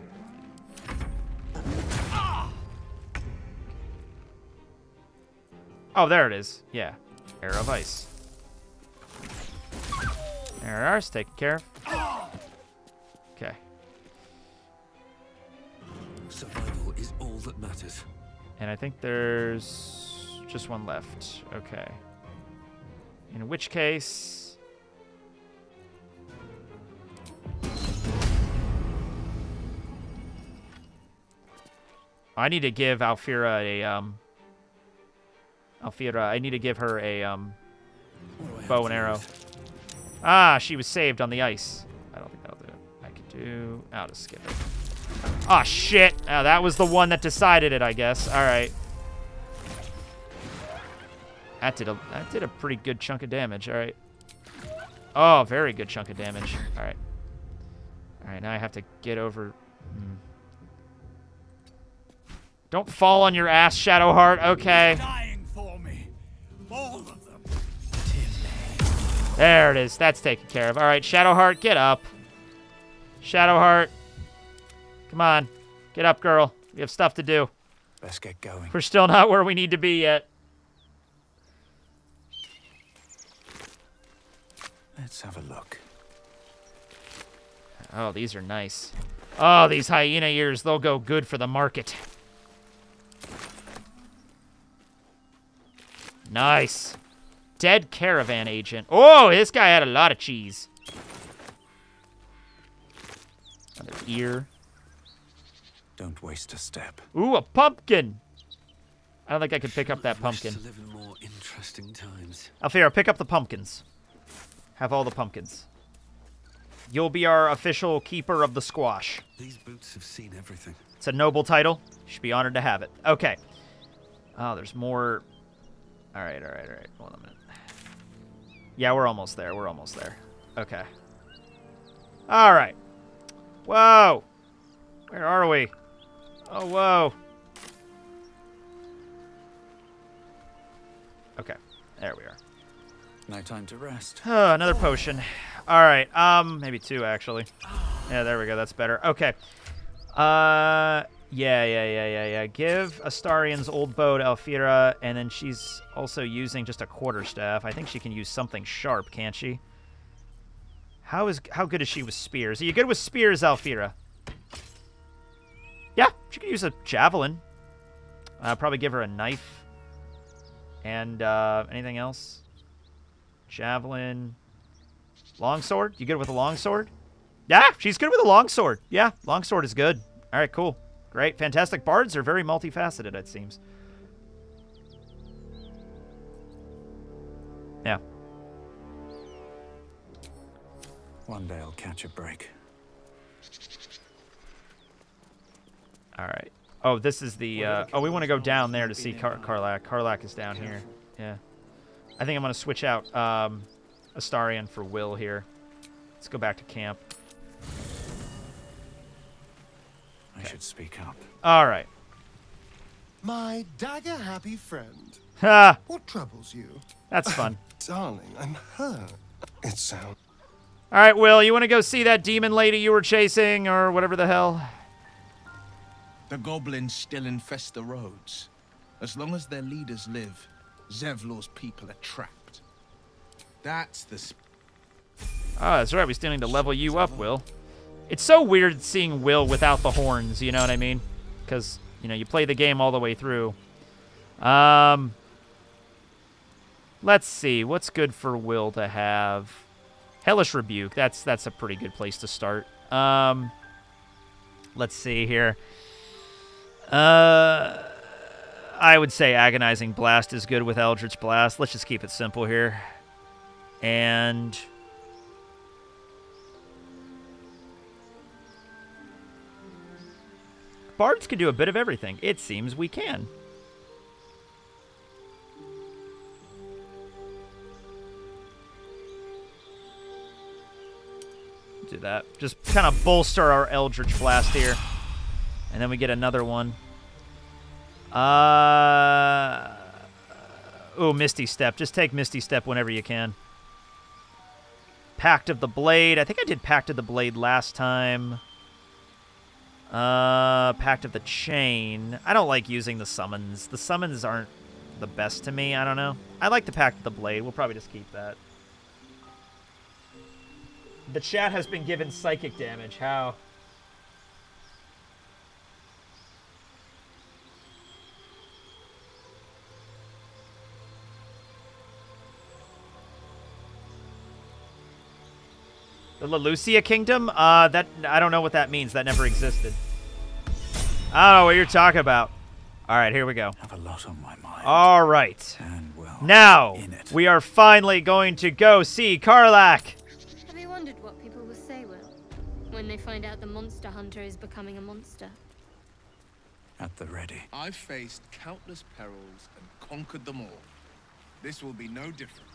Oh, there it is. Yeah. Arrow of Ice. There it is. Taken care of. Survival is all that matters. And I think there's just one left. Okay. In which case... I need to give Alfira a, um... Alfira, I need to give her a, um... Bow and arrow. Ah, she was saved on the ice. I don't think that'll do it. I could do... I'll just skip it. Ah, shit. Oh, that was the one that decided it, I guess. All right. That did a that did a pretty good chunk of damage. All right. Oh, very good chunk of damage. All right. All right, now I have to get over. Hmm. Don't fall on your ass, Shadowheart. Okay. Dying for me. All of them. There it is. That's taken care of. All right, Shadowheart, get up. Shadowheart. Come on. Get up, girl. We have stuff to do. Let's get going. We're still not where we need to be yet. Let's have a look. Oh, these are nice. Oh, these hyena ears, they'll go good for the market. Nice. Dead caravan agent. Oh, this guy had a lot of cheese. Another ear. Don't waste a step. Ooh, a pumpkin. I don't think I could pick up that pumpkin. To live in more interesting times. Alfira, pick up the pumpkins. Have all the pumpkins. You'll be our official keeper of the squash. These boots have seen everything. It's a noble title. You should be honored to have it. Okay. Oh, there's more. All right, all right, all right. Hold on a minute. Yeah, we're almost there. We're almost there. Okay. All right. Whoa. Where are we? Oh, whoa. Okay. There we are. No time to rest. Oh, another potion. All right. Um, maybe two actually. Yeah, there we go. That's better. Okay. Uh, Yeah, yeah, yeah, yeah, yeah. Give Astarion's old bow to Alfira, and then she's also using just a quarterstaff. I think she can use something sharp, can't she? How is how good is she with spears? Are you good with spears, Alfira? Yeah, she could use a javelin. Uh, probably give her a knife. And uh, anything else? Javelin. Longsword? You good with a longsword? Yeah, she's good with a longsword. Yeah, longsword is good. All right, cool. Great. Fantastic bards are very multifaceted, it seems. Yeah. One day I'll catch a break. All right. Oh, this is the. Uh, oh, we want to go down there to see Kar Karlach. Karlach is down here. Yeah. I think I'm going to switch out um, Astarion for Will here. Let's go back to camp. I should speak up. All right. My dagger happy friend. Ha! What troubles you? That's fun. Darling, I'm hurt. It sounds. All right, Will, you want to go see that demon lady you were chasing or whatever the hell? The goblins still infest the roads. As long as their leaders live, Zevlor's people are trapped. That's the. Sp- Oh, that's right. We still need to level you up, Will. It's so weird seeing Will without the horns, you know what I mean? Because, you know, you play the game all the way through. Um, let's see. What's good for Will to have? Hellish Rebuke. That's that's a pretty good place to start. Um, let's see here. Uh, I would say Agonizing Blast is good with Eldritch Blast. Let's just keep it simple here. And... Bards can do a bit of everything. It seems we can. Do that. Just kind of bolster our Eldritch Blast here. And then we get another one. Uh... Oh, Misty Step. Just take Misty Step whenever you can. Pact of the Blade. I think I did Pact of the Blade last time. Uh, Pact of the Chain. I don't like using the summons. The summons aren't the best to me. I don't know. I like the Pact of the Blade. We'll probably just keep that. The chat has been given psychic damage. How? The Lelucia Kingdom? Uh, that I don't know what that means. That never existed. I don't know what you're talking about. All right, here we go. Have a lot on my mind. All right. And well, Now, in it. we are finally going to go see Karlach. Have you wondered what people will say, Will, when they find out the monster hunter is becoming a monster? At the ready. I've faced countless perils and conquered them all. This will be no different.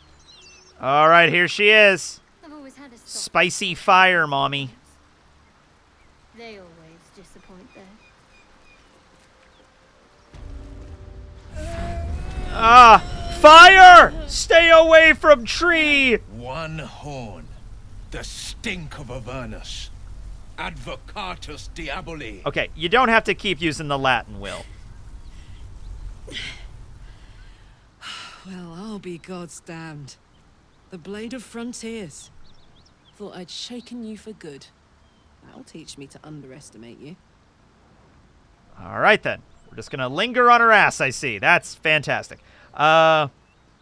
All right, here she is. I've always had a soft Spicy fire, mommy. They always disappoint though. Ah, fire! Stay away from tree. One horn. The stink of Avernus. Advocatus Diaboli. Okay, you don't have to keep using the Latin, Will. Well, I'll be God's damned. The Blade of Frontiers. Thought I'd shaken you for good. That'll teach me to underestimate you. All right, then. We're just going to linger on her ass, I see. That's fantastic. Uh,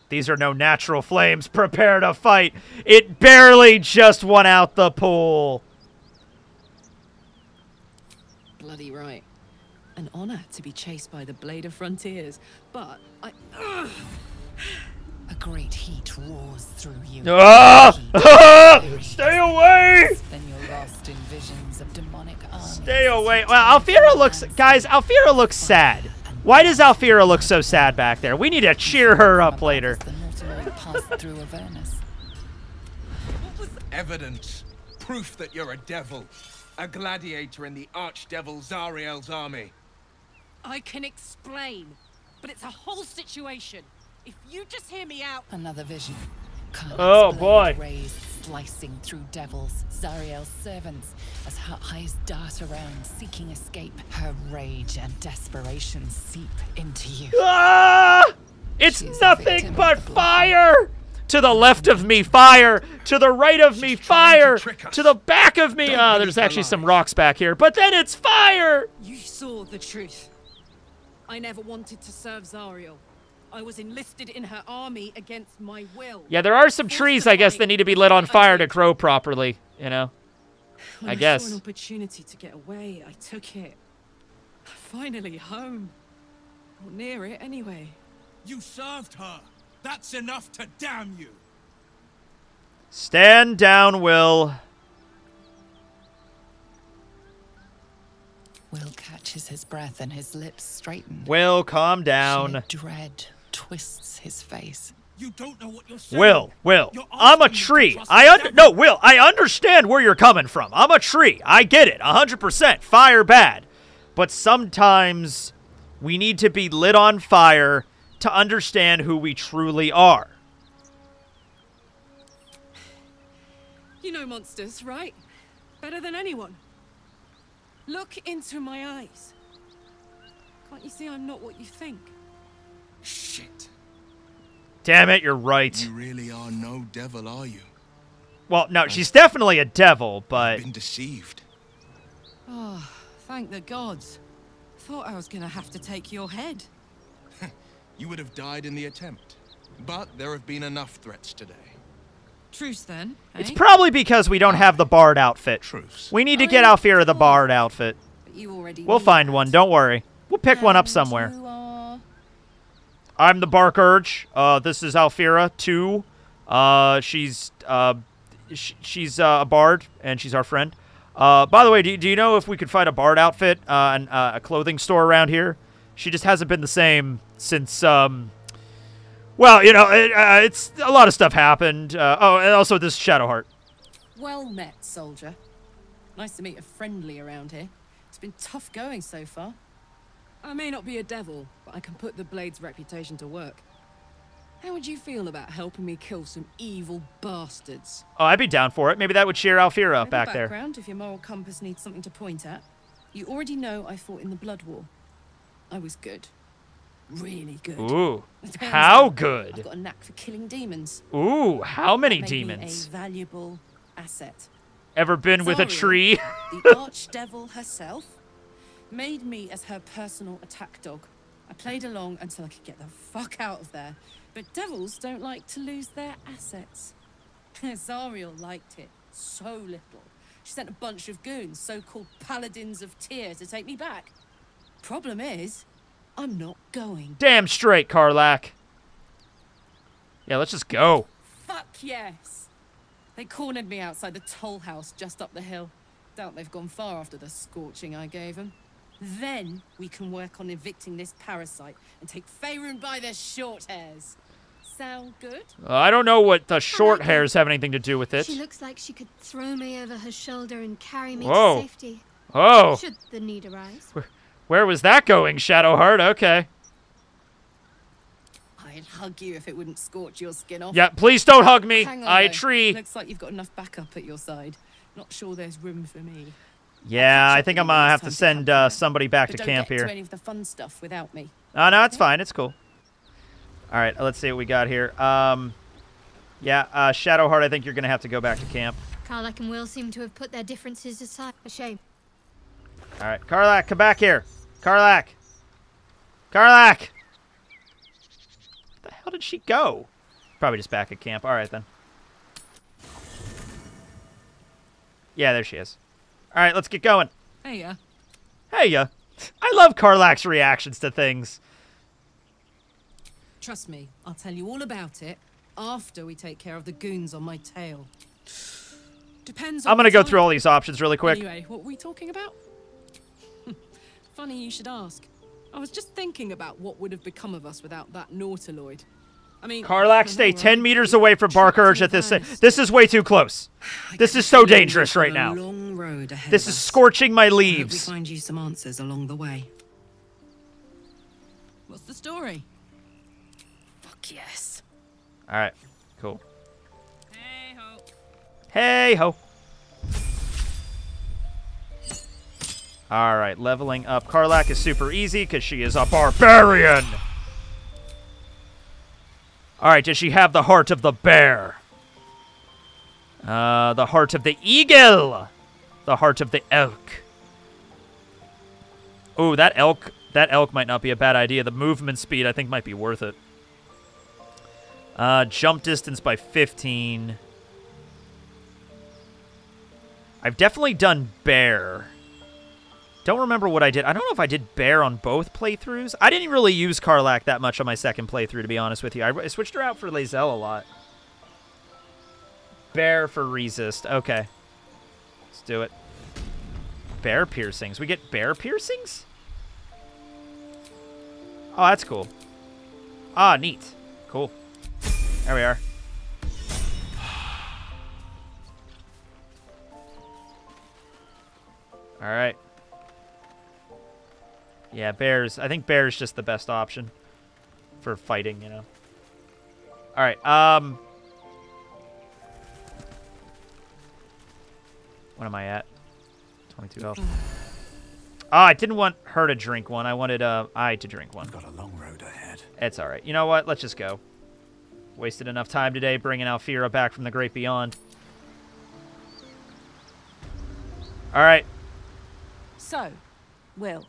these are no natural flames. Prepare to fight. It barely just won out the pool. Bloody right. An honor to be chased by the Blade of Frontiers, but I. Ugh. A great heat roars through you. Ah! Heat. Ah! Very Stay away! Then you're lost in visions of demonic armies. Stay away. Well, Alfira looks... Guys, Alfira looks sad. Why does Alfira look so sad back there? We need to cheer her up later. The Nautiloid passed. Evidence. Proof that you're a devil. A gladiator in the archdevil Zariel's army. I can explain, but it's a whole situation. If you just hear me out. Another vision. Karlach's Oh, boy. raised slicing through devils, Zariel's servants, as her eyes dart around, seeking escape. Her rage and desperation seep into you. Ah! It's nothing but fire! To the left of me, fire! To the right of me, fire! To, the back of me, ah, there's actually some rocks back here, but then it's fire! You saw the truth. I never wanted to serve Zariel. I was enlisted in her army against my will. Yeah, there are some trees, I guess, that need to be lit on fire to grow properly, you know? When I I guess. saw an opportunity to get away, I took it. Finally home. Or near it, anyway. You served her. That's enough to damn you. Stand down, Will. Will catches his breath and his lips straighten. Will, calm down. Sheer dread twists his face. You don't know what you're saying. Will, Will, I'm a tree. I under no, Will. I understand where you're coming from. I'm a tree. I get it, hundred percent. Fire bad, but sometimes we need to be lit on fire to understand who we truly are. You know monsters, right? Better than anyone. Look into my eyes. Can't you see I'm not what you think? Shit. Damn it, you're right. You really are no devil, are you? Well, no, she's definitely a devil, but Been deceived. Oh, thank the gods. Thought I was gonna have to take your head. You would have died in the attempt. But there have been enough threats today. Truce then, it's eh? probably because we don't have the bard outfit. Truce. We need to get Alfira the bard outfit. You already We'll knew find one, don't worry. We'll pick one up somewhere. I'm the Bark Urge. Uh, this is Alfira, two. Uh, she's, uh, sh she's uh, a bard, and she's our friend. Uh, by the way, do, do you know if we could find a bard outfit, uh, and, uh, a clothing store around here? She just hasn't been the same since, um, well, you know, it, uh, it's, a lot of stuff happened. Uh, oh, and also this Shadowheart. Well met, soldier. Nice to meet a friendly around here. It's been tough going so far. I may not be a devil, but I can put the Blade's reputation to work. How would you feel about helping me kill some evil bastards? Oh, I'd be down for it. Maybe that would cheer Alfira Little back there. background, if your moral compass needs something to point at. You already know I fought in the Blood War. I was good. Really good. Ooh. How good? I've got a knack for killing demons. Ooh, how many That made me demons? a valuable asset. Ever been with a tree? the archdevil herself, made me as her personal attack dog. I played along until I could get the fuck out of there. But devils don't like to lose their assets. Zariel liked it so little. She sent a bunch of goons, so-called paladins of Tyr, to take me back. Problem is, I'm not going. Damn straight, Karlach. Yeah, let's just go. Fuck yes! They cornered me outside the toll house just up the hill. Doubt they've gone far after the scorching I gave them. Then we can work on evicting this parasite and take Faerun by the short hairs. Sound good? Uh, I don't know what the short hairs have anything to do with it. She looks like she could throw me over her shoulder and carry me Whoa. to safety. Oh. Should the need arise. Where, where was that going, Shadowheart? Okay. I'd hug you if it wouldn't scorch your skin off. Yeah, please don't hug me. Hang on, I though. tree. Looks like you've got enough backup at your side. Not sure there's room for me. Yeah, I think I'm gonna have to send uh, somebody back But to don't camp get here. to any of the fun stuff without me. Oh, no, it's fine. It's cool. All right, let's see what we got here. Um, yeah, uh, Shadowheart, I think you're going to have to go back to camp. Karlach and Will seem to have put their differences aside. A shame. All right, Karlach, come back here. Karlach. Karlach. Where the hell did she go? Probably just back at camp. All right, then. Yeah, there she is. All right, let's get going. Hey, yeah. Hey, ya. I love Karlach's reactions to things. Trust me, I'll tell you all about it after we take care of the goons on my tail. Depends on I'm going to go time. through all these options really quick. Anyway, what were we talking about? Funny you should ask. I was just thinking about what would have become of us without that Nautiloid. I mean, Karlach, stay know, 10 right? meters away from Bark Urge at this. This is way too close. This is so dangerous right now. Long road ahead This is us. scorching my I hope we leaves. find you some answers along the way. What's the story? Fuck yes. All right, cool. Hey ho. Hey ho. All right, leveling up Karlach is super easy because she is a barbarian. All right, does she have the heart of the bear? Uh, the heart of the eagle. The heart of the elk. Oh, that elk, that elk might not be a bad idea. The movement speed, I think, might be worth it. Uh, jump distance by 15. I've definitely done bear. Don't remember what I did. I don't know if I did bear on both playthroughs. I didn't really use Karlach that much on my second playthrough, to be honest with you. I, I switched her out for Lae'zel a lot. Bear for resist. Okay. Let's do it. Bear piercings. We get bear piercings? Oh, that's cool. Ah, neat. Cool. There we are. All right. Yeah, bears. I think bear's just the best option for fighting, you know. All right. Um What am I at? 22 health. Ah, I didn't want her to drink one. I wanted uh, I to drink one. Got a long road ahead. It's all right. You know what? Let's just go. Wasted enough time today bringing Alfira back from the great beyond. All right. So, Will,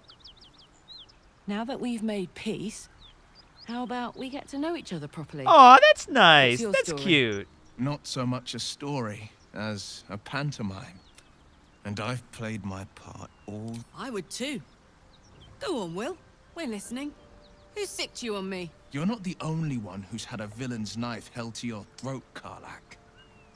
now that we've made peace, how about we get to know each other properly? Oh, that's nice. That's story? cute. Not so much a story as a pantomime. And I've played my part all I would too. Go on, Will. We're listening. Who sicked you on me? You're not the only one who's had a villain's knife held to your throat, Karlach.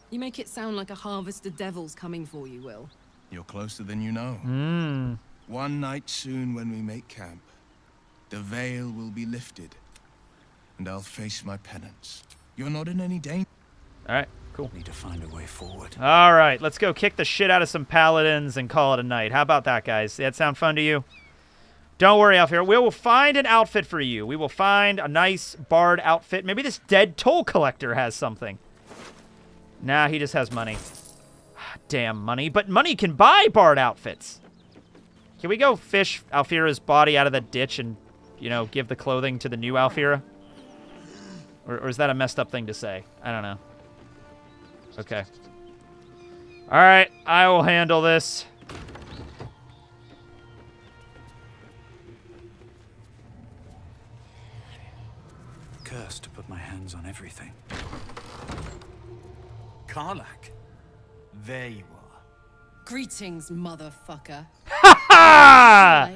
You make it sound like a harvest of devils coming for you, Will. You're closer than you know. Hmm. One night soon when we make camp, the veil will be lifted, and I'll face my penance. You're not in any danger. All right, cool. Need to find a way forward. All right, let's go kick the shit out of some paladins and call it a night. How about that, guys? That sound fun to you? Don't worry, Alfira. We will find an outfit for you. We will find a nice bard outfit. Maybe this dead toll collector has something. Nah, he just has money. Damn money. But money can buy bard outfits. Can we go fish Alfira's body out of the ditch and, you know, give the clothing to the new Alfira? Or, or is that a messed up thing to say? I don't know. Okay. All right, I will handle this. Cursed to put my hands on everything. Karlach. There you are. Greetings, motherfucker. Ha Ha!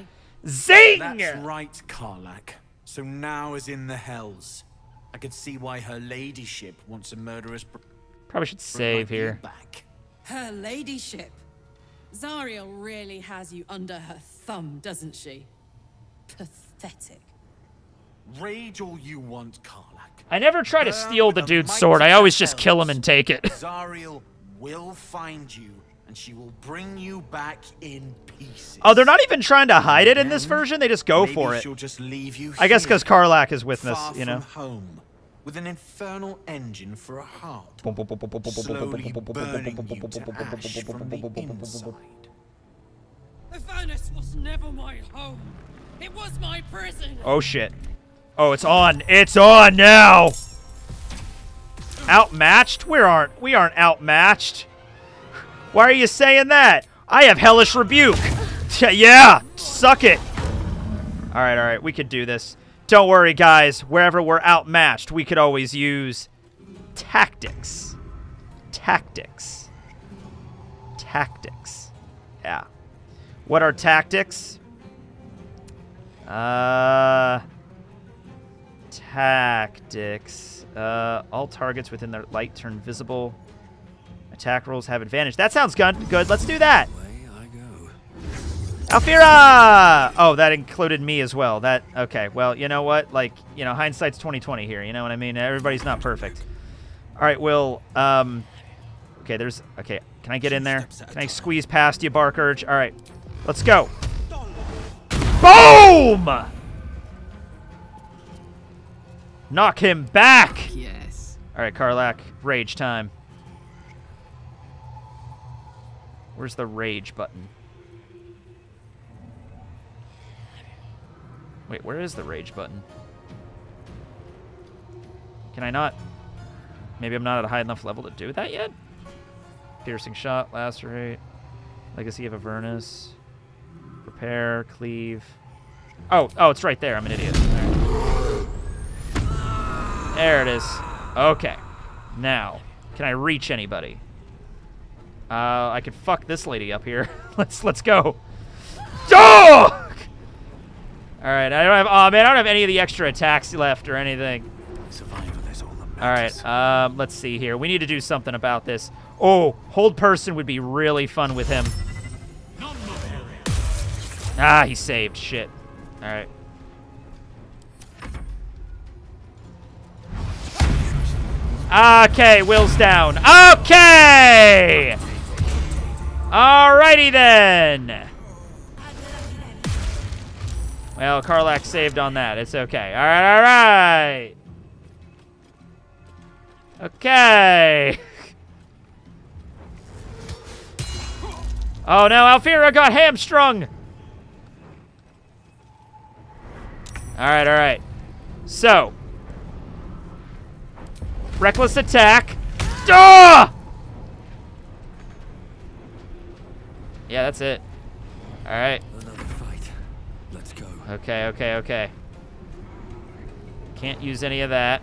Zing! That's right, Karlach. So now is in the hells. I can see why her ladyship wants a murderous. Br- Probably should save here. Back. Her ladyship. Zariel really has you under her thumb, doesn't she? Pathetic. Rage all you want, Karlach. I never try to steal the the dude's sword. I always just kill him and take it. Zariel will find you, and she will bring you back in pieces. Oh, they're not even trying to hide it in this version. They just go Maybe for it. she'll just leave you I guess because Karlach is with us, far you know. home, with an infernal engine for a heart, slowly burning you to ash from the. Avernus was never my home. It was my prison. Oh shit. Oh, it's on. It's on now. Outmatched? We aren't. We aren't outmatched. Why are you saying that? I have hellish rebuke. yeah, suck it. All right, all right. We could do this. Don't worry, guys. Wherever we're outmatched, we could always use tactics. Tactics. Tactics. Yeah. What are tactics? Uh, tactics. Uh, all targets within their light turn visible. Attack rolls have advantage. That sounds good. Good. Let's do that. Alfira! Oh, that included me as well. That okay. Well, you know what? Like, you know, hindsight's 2020 here. You know what I mean? Everybody's not perfect. All right, Will. Um, okay, there's okay. Can I get in there? Can I squeeze past you, Bark Urge? All right, let's go. Boom! Knock him back. Yes. All right, Karlach, rage time. Where's the rage button? Wait, where is the rage button? Can I not? Maybe I'm not at a high enough level to do that yet? Piercing shot, lacerate, legacy of Avernus, prepare, cleave. Oh, oh, it's right there. I'm an idiot. There it is. Okay. Now, can I reach anybody? Uh, I could fuck this lady up here. let's let's go. Dog! All right, I don't have. Oh man, I don't have any of the extra attacks left or anything. Survival is all that All right, um, let's see here. We need to do something about this. Oh, hold person would be really fun with him. Ah, he saved. Shit. All right. Okay, Will's down. Okay! Alrighty then. Well, Karlach saved on that. It's okay. Alright, alright. Okay. oh no, Alfira got hamstrung. Alright, alright. So. Reckless attack. Duh! Yeah, that's it. Alright. Another fight. Let's go. Okay, okay, okay. Can't use any of that.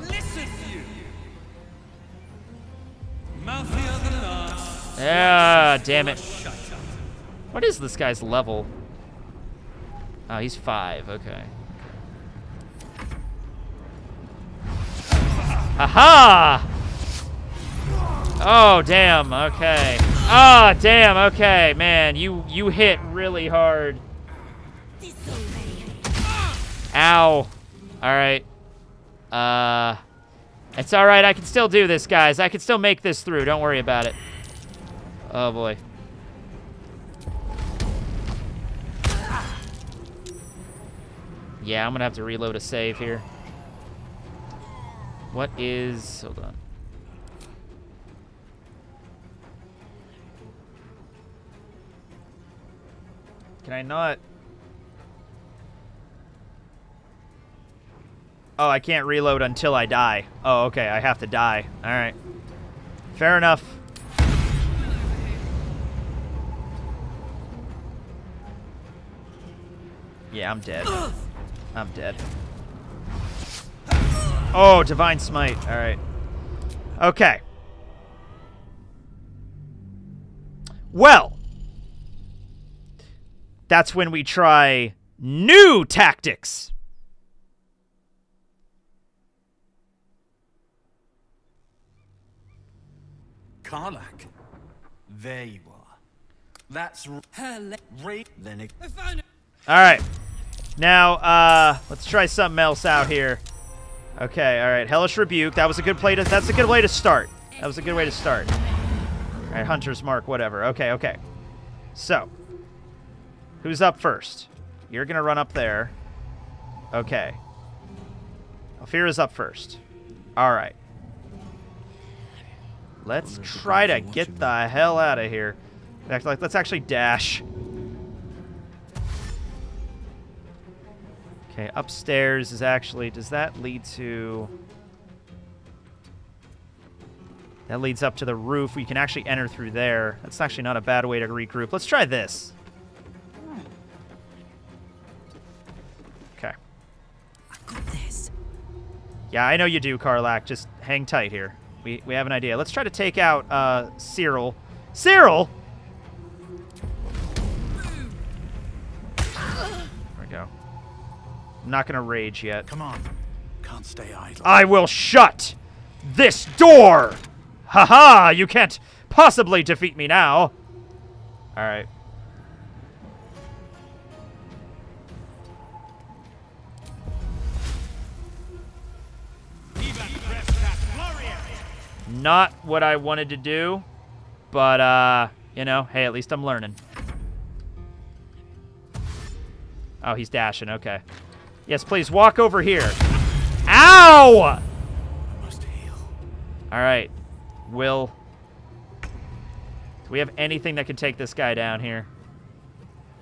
Listen, you. Mouthier than. Ah, damn it. What is this guy's level? Oh, he's five. Okay. Aha! Oh, damn. Okay. Ah, damn. Okay, man. You you hit really hard. Ow. All right. Uh, it's all right. I can still do this, guys. I can still make this through. Don't worry about it. Oh boy. Yeah, I'm gonna have to reload a save here. What is... Hold on. Can I not... Oh, I can't reload until I die. Oh, okay, I have to die. Alright. Fair enough. Yeah, I'm dead. I'm dead. Oh, Divine Smite. All right. Okay. Well, that's when we try new tactics. Karlach. There you are. That's her Ray. Then it. I found it. All right. Now, uh, let's try something else out here. Okay, all right. Hellish Rebuke. That was a good play to. That's a good way to start. That was a good way to start. All right, Hunter's Mark, whatever. Okay, okay. So, who's up first? You're gonna run up there. Okay. Alfira's up first. All right. Let's try to get the hell out of here. Let's actually dash. Okay, upstairs is actually... Does that lead to... That leads up to the roof. We can actually enter through there. That's actually not a bad way to regroup. Let's try this. Okay. I got This. Yeah, I know you do, Karlach. Just hang tight here. We, we have an idea. Let's try to take out uh, Cyril. Cyril! I'm not going to rage yet. Come on. Can't stay idle. I will shut this door! Haha! -ha! You can't possibly defeat me now. Alright. Not what I wanted to do, but, uh, you know, hey, at least I'm learning. Oh, he's dashing, okay. Yes, please walk over here. Ow! I must heal. All right, Will. Do we have anything that can take this guy down here?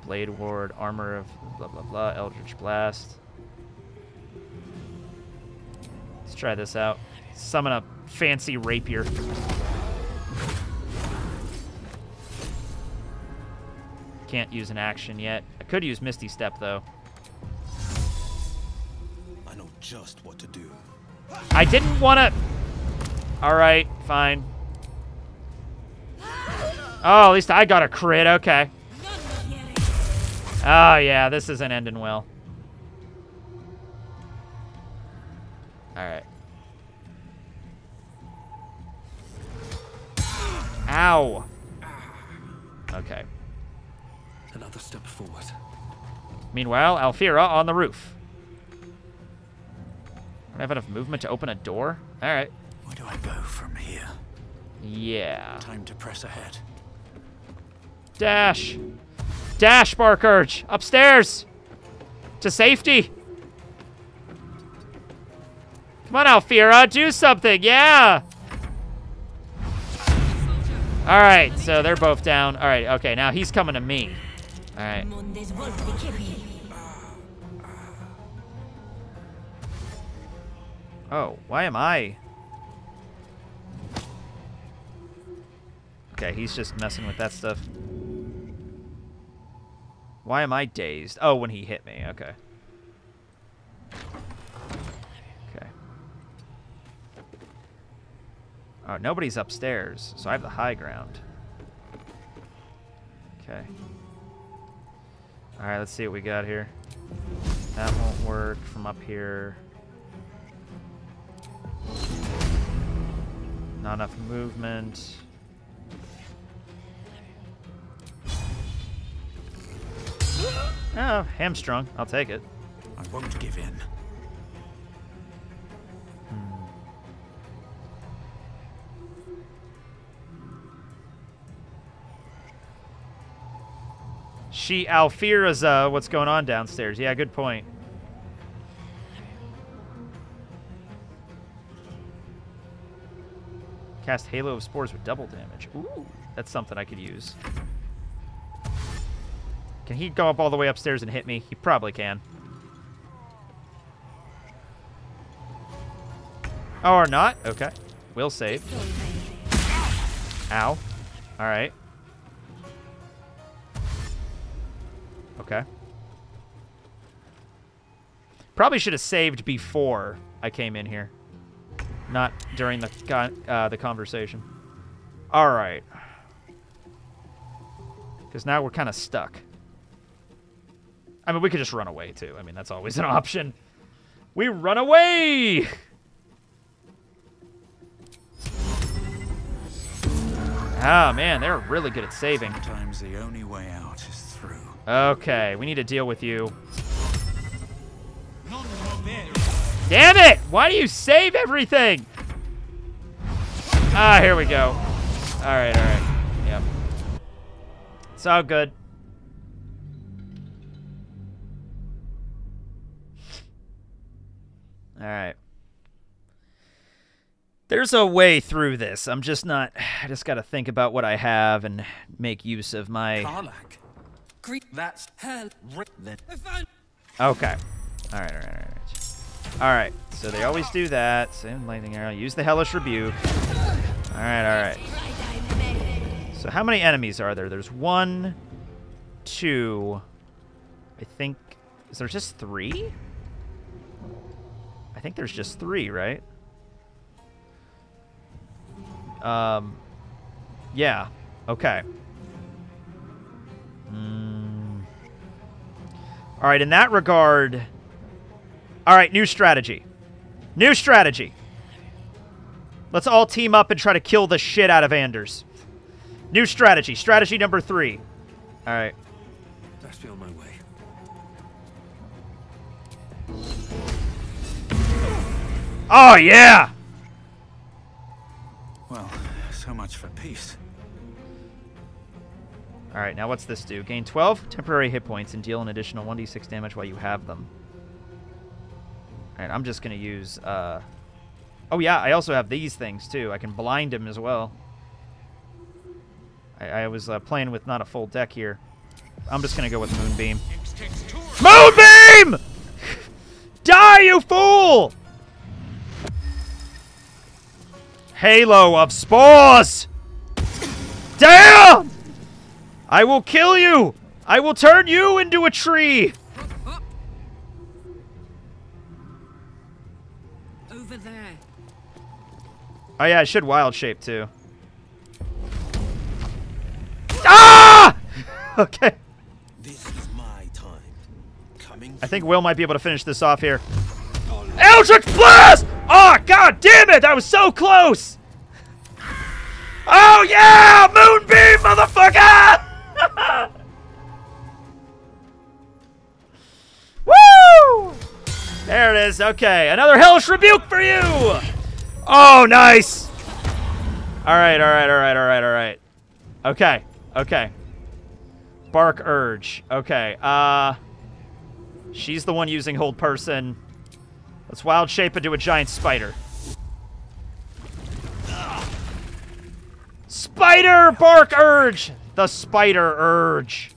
Blade Ward, Armor of blah blah blah, Eldritch Blast. Let's try this out. Summon a fancy rapier. Can't use an action yet. I could use Misty Step though. I just what to do. I didn't want to. All right, fine. Oh, at least I got a crit. Okay. Oh, yeah, this isn't ending well. All right. Ow. Okay. Another step forward. Meanwhile, Alfira on the roof. I don't have enough movement to open a door? All right. Where do I go from here? Yeah. Time to press ahead. Dash. Dash, Bark Urge. Upstairs. To safety. Come on, Alfira. Do something. Yeah. All right. So they're both down. All right. Okay. Now he's coming to me. All Oh, why am I? Okay, he's just messing with that stuff. Why am I dazed? Oh, when he hit me. Okay. Okay. Oh, nobody's upstairs, so I have the high ground. Okay. Alright, let's see what we got here. That won't work from up here. Not enough movement. Oh, hamstrung. I'll take it. I won't give in. She Alfira's uh what's going on downstairs. Yeah, good point. Cast Halo of Spores with double damage. Ooh, that's something I could use. Can he go up all the way upstairs and hit me? He probably can. Oh, or not? Okay. Will save. Ow. Alright. Okay. Probably should have saved before I came in here. Not during the, uh, the conversation. Alright. Because now we're kind of stuck. I mean, we could just run away, too. I mean, that's always an option. We run away! Ah, man, they're really good at saving. Sometimes the only way out is through. Okay, we need to deal with you. Damn it! Why do you save everything? Ah, here we go. Alright, alright. Yep. It's all good. Alright. There's a way through this. I'm just not... I just gotta think about what I have and make use of my... Karlach. That's hell. Okay. Alright, alright, alright. Alright, so they always do that. Same lightning arrow. Use the hellish rebuke. Alright, alright. So how many enemies are there? There's one, two, I think... Is there just three? I think there's just three, right? Um, yeah. Okay. Mm. All right, in that regard... All right, new strategy. New strategy. Let's all team up and try to kill the shit out of Anders. New strategy. Strategy number three. All right. Best be on my way. Oh, yeah! Well, so much for peace. All right, now what's this do? Gain 12 temporary hit points and deal an additional 1d6 damage while you have them. I'm just going to use... Uh... Oh, yeah, I also have these things, too. I can blind him as well. I, I was uh, playing with not a full deck here. I'm just going to go with Moonbeam. Moonbeam! Die, you fool! Halo of spores! Damn! I will kill you! I will turn you into a tree! Oh yeah, I should wild shape too. Ah! okay. This is my time. Coming I think Will might be able to finish this off here. Eldritch Blast! Oh, god damn it! That was so close! Oh yeah! Moonbeam, motherfucker! Woo! There it is. Okay, another Hellish Rebuke for you! Oh, nice! Alright, alright, alright, alright, alright. Okay, okay. Bark Urge. Okay, uh... She's the one using Hold Person. Let's wild shape into a giant spider. Spider Bark Urge! The Spider Urge.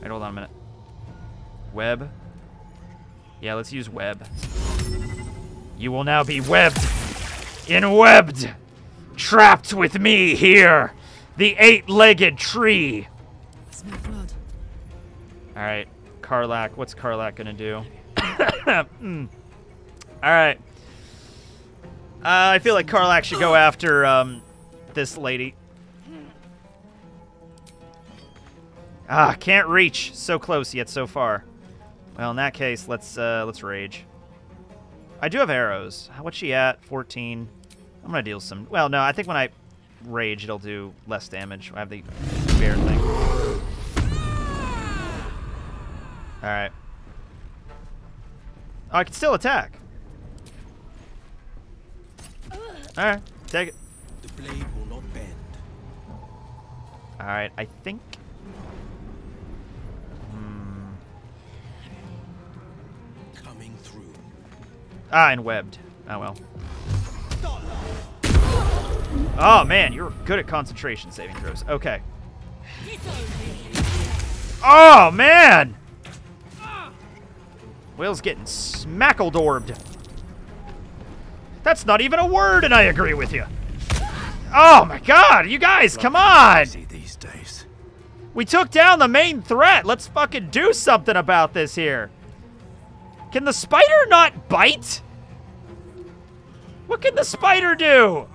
Wait, hold on a minute. Web. Yeah, let's use web. You will now be webbed. Enwebbed. Trapped with me here. The eight-legged tree. Smell blood. Alright. Karlach. What's Karlach gonna do? Mm. Alright. Uh, I feel like Karlach should go after um, this lady. Ah, can't reach. So close yet so far. Well, in that case, let's uh, let's rage. I do have arrows. What's she at? 14. I'm gonna deal some. Well, no, I think when I rage, it'll do less damage. I have the bear thing. All right. Oh, I can still attack. All right, take it. The blade will not bend. All right, I think. Ah, and webbed. Oh well. Oh man, you're good at concentration saving throws. Okay. Oh man! Will's getting smackledorbed. That's not even a word, and I agree with you. Oh my god, you guys, come on! These days. We took down the main threat. Let's fucking do something about this here. Can the spider not bite? What can the spider do?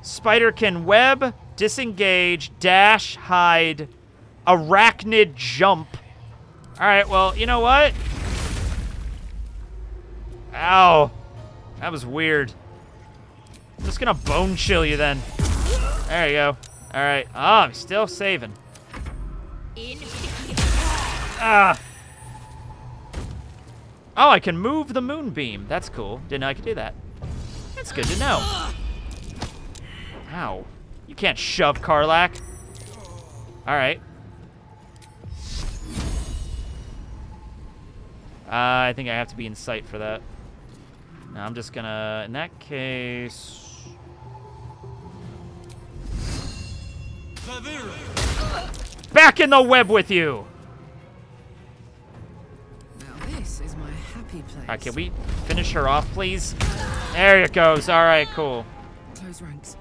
Spider can web, disengage, dash, hide, arachnid jump. All right, well, you know what? Ow. That was weird. I'm just gonna bone chill you then. There you go. All right. Oh, I'm still saving. Ah. Oh, I can move the moonbeam. That's cool. Didn't know I could do that. That's good to know. Ow. You can't shove Karlach. All right. Uh, I think I have to be in sight for that. Now I'm just gonna, in that case... Back in the web with you! Happy place. Alright, can we finish her off, please? There it goes. Alright, cool. Close ranks.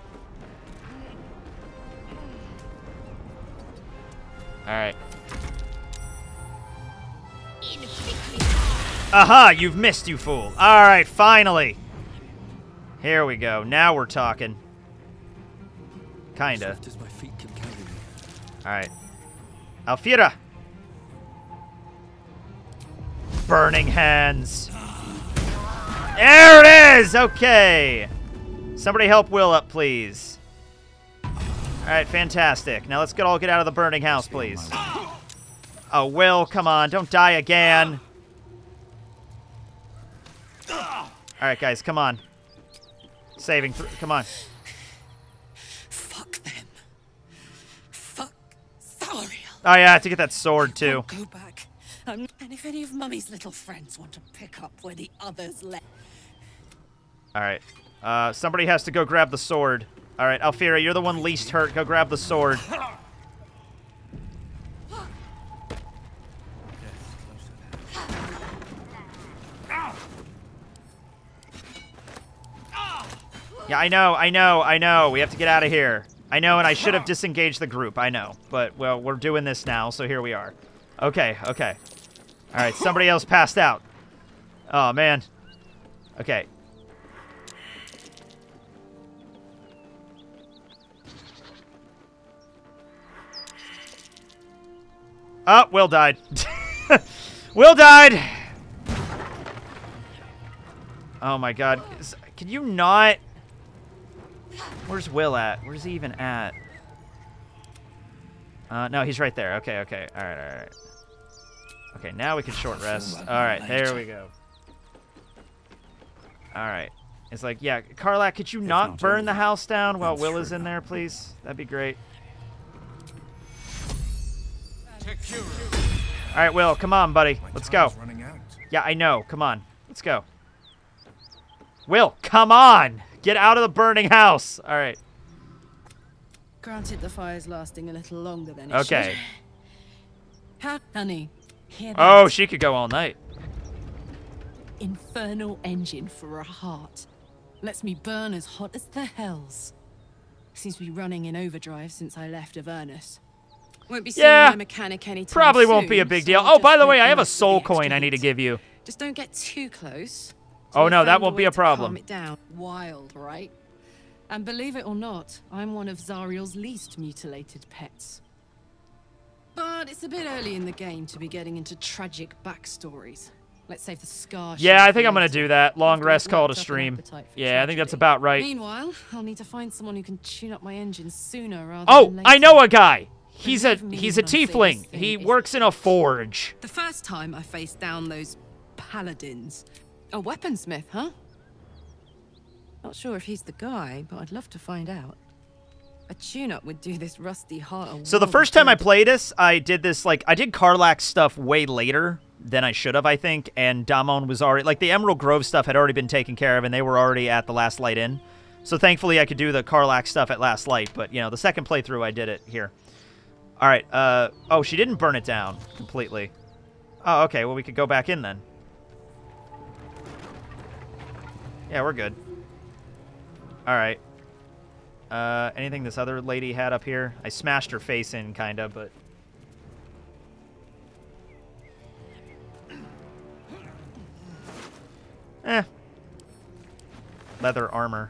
Alright. Aha! You've missed, you fool. Alright, finally. Here we go. Now we're talking. Kinda. Swift as my feet can carry me. Alright. Alfira! Burning hands. There it is! Okay. Somebody help Will up, please. Alright, fantastic. Now let's get all get out of the burning house, please. Oh, Will, come on. Don't die again. Alright, guys, come on. Saving. Come on. Fuck them. Fuck Thariel. Oh, yeah, I have to get that sword, too. Go back if any of Mummy's little friends want to pick up where the others left. All right. Uh, somebody has to go grab the sword. All right, Alfira, you're the one least hurt. Go grab the sword. Yeah, I know, I know, I know. We have to get out of here. I know, and I should have disengaged the group. I know. But, well, we're doing this now, so here we are. Okay, okay. All right, somebody else passed out. Oh, man. Okay. Oh, Will died. Will died! Oh my god. Is- Can you not... Where's Will at? Where's he even at? Uh, no, he's right there. Okay, okay. Alright, alright. Okay, now we can short rest. Alright, there we go. Alright. It's like, yeah, Karlach, could you not not burn the house down while then Will is in there, please? That'd be great. Alright, Will, come on, buddy. Let's go. Yeah, I know. Come on. Let's go. Will, come on! Get out of the burning house! Alright. Granted, the fire's lasting a little longer than it Okay. should. How, honey, hear that? Oh, she could go all night. Infernal engine for a heart. Lets me burn as hot as the hells. Seems to be running in overdrive since I left Avernus. Won't be seeing Yeah. my mechanic anytime Probably won't be a big deal. I'll Oh, by the way, I have a soul coin I need to give you. Just don't get too close. Oh, no, that won't be a problem. Calm it down. Wild, right? And believe it or not, I'm one of Zariel's least mutilated pets. But it's a bit early in the game to be getting into tragic backstories. Let's save the scar. Yeah, I think I'm gonna do that. Long rest call to worked up an stream. Yeah, I think that's about right. Meanwhile, I'll need to find someone who can tune up my engine sooner rather Oh, I know a guy. He's a he's a when I say this tiefling. He works in a forge. The first time I faced down those paladins. A weaponsmith, huh? Not sure if he's the guy, but I'd love to find out. A tune-up would do this rusty heart So the first time I played this, I did this like I did Karlach stuff way later than I should have, I think, and Dammon was already like the Emerald Grove stuff had already been taken care of, and they were already at the Last Light Inn. So thankfully, I could do the Karlach stuff at Last Light. But you know, the second playthrough, I did it here. All right. Uh oh, she didn't burn it down completely. Oh, okay. Well, we could go back in then. Yeah, we're good. All right. Uh, anything this other lady had up here? I smashed her face in, kind of, but... Eh. Leather armor.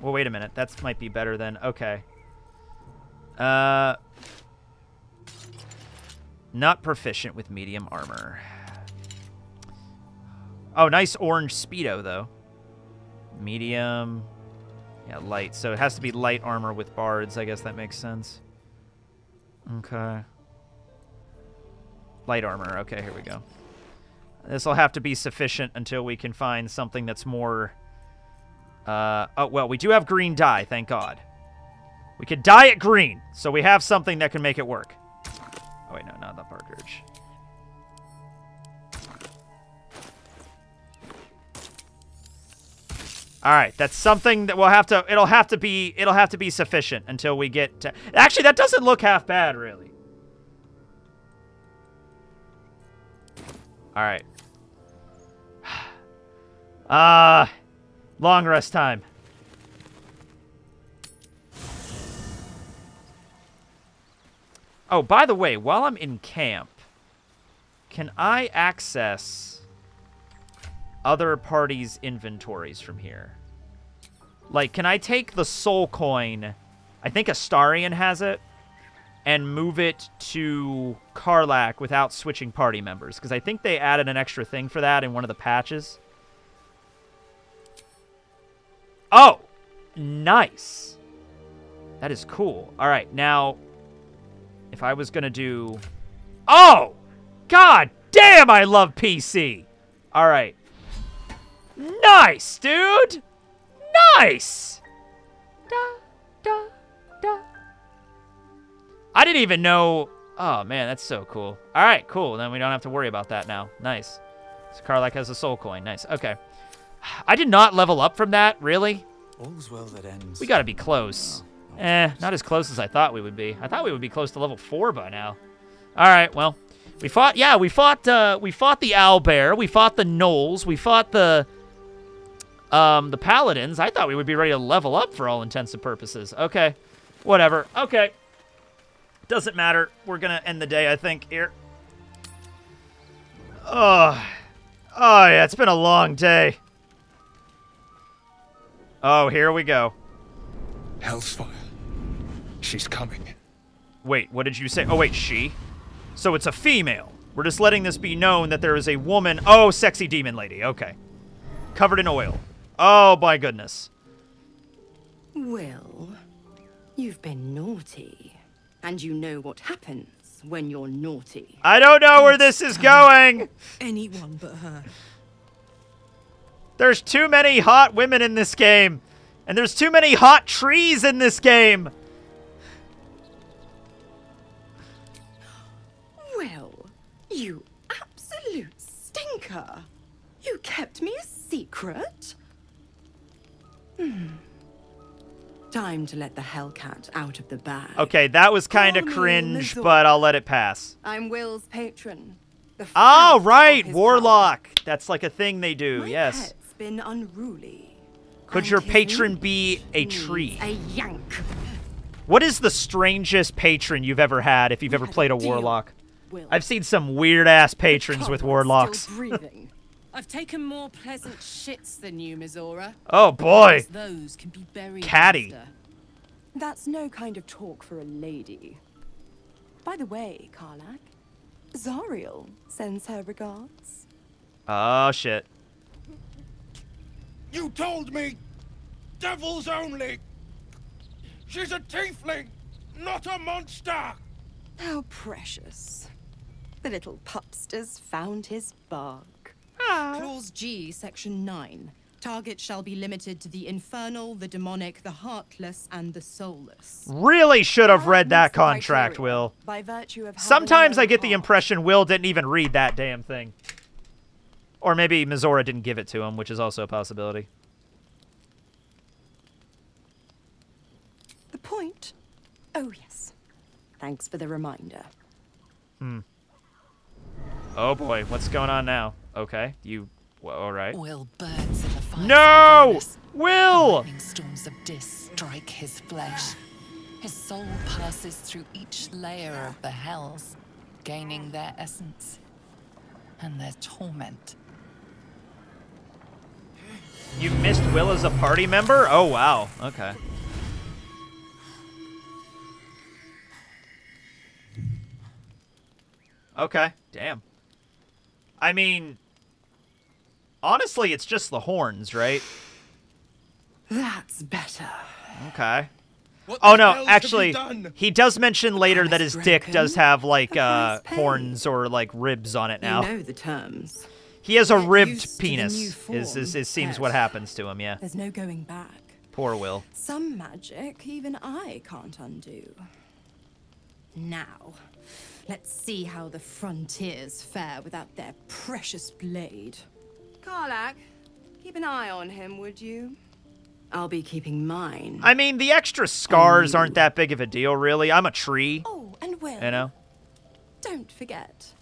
Well, wait a minute. That might be better than... Okay. Uh... Not proficient with medium armor. Oh, nice orange Speedo, though. Medium... Yeah, light. So it has to be light armor with bards. I guess that makes sense. Okay. Light armor. Okay, here we go. This will have to be sufficient until we can find something that's more... Uh, oh, well, we do have green dye, thank God. We could dye it green, so we have something that can make it work. Oh, wait, no, not the bark All right, that's something that we'll have to. It'll have to be. It'll have to be sufficient until we get to. Actually, that doesn't look half bad, really. All right. Ah, long rest time. Oh, by the way, while I'm in camp, can I access other parties' inventories from here? Like, can I take the soul coin, I think Astarion has it, and move it to Karlach without switching party members? Because I think they added an extra thing for that in one of the patches. Oh! Nice! That is cool. All right, now, if I was going to do... Oh! God damn, I love PC! All right. Nice, dude! Nice! Da, da, da. I didn't even know... Oh, man, that's so cool. All right, cool. Then we don't have to worry about that now. Nice. So Karlach has a soul coin. Nice. Okay. I did not level up from that, really? All's well that ends. We gotta be close. Eh, not as close as I thought we would be. I thought we would be close to level four by now. All right, well, we fought. Yeah, we fought. Uh, we fought the owl bear. We fought the gnolls. We fought the um the paladins. I thought we would be ready to level up for all intents and purposes. Okay, whatever. Okay, doesn't matter. We're gonna end the day. I think here. Oh, oh yeah, it's been a long day. Oh, here we go. Hellsfire. She's coming. Wait, what did you say? Oh, wait, she? So it's a female. We're just letting this be known that there is a woman. Oh, sexy demon lady. Okay. Covered in oil. Oh, my goodness. Will, you've been naughty. And you know what happens when you're naughty. I don't know where this is going. Anyone but her. There's too many hot women in this game. And there's too many hot trees in this game. Well, you absolute stinker. You kept me a secret? Hmm. Time to let the Hellcat out of the bag. Okay, that was kind of cringe, but I'll let it pass. I'm Will's patron. Oh, right, Warlock. That's like a thing they do, My yes. pet's been unruly. Could your patron be a tree? A yank. What is the strangest patron you've ever had if you've ever played a warlock? I've seen some weird ass patrons with warlocks. Breathing. I've taken more pleasant shits than you, Mizora. Oh, boy. Because Those can be buried. Catty. after. That's no kind of talk for a lady. By the way, Karlach, Zariel sends her regards. Oh, shit. You told me devils only. She's a tiefling, not a monster. How precious. The little pupster's found his bark. Clause G, Section 9. Target shall be limited to the infernal, the demonic, the heartless, and the soulless. Really should have read that contract, Will. By virtue of Sometimes I get the impression Will didn't even read that damn thing. Or maybe Mizora didn't give it to him, which is also a possibility. The point? Oh, yes. Thanks for the reminder. Hmm. Oh boy, what's going on now? Okay, you. Well, all right. Will burns in the fires No! of. Will! The storms of Dis strike his flesh. His soul passes through each layer of the hells, gaining their essence and their torment. You missed Will as a party member? Oh wow. Okay. Okay. Damn. I mean, honestly, it's just the horns, right? That's better. Okay. What Oh no, hell have you actually, he does mention later that his dick does have like uh horns or like ribs on it now. You know the terms. He has a Get ribbed used to the new penis. Is, is, is seems what happens to him, yeah. There's no going back. Poor Will. Some magic even I can't undo. Now, let's see how the frontiers fare without their precious blade. Karlach, keep an eye on him, would you? I'll be keeping mine. I mean, the extra scars aren't that big of a deal, really. I'm a tree. Oh, and Will, You know? don't forget,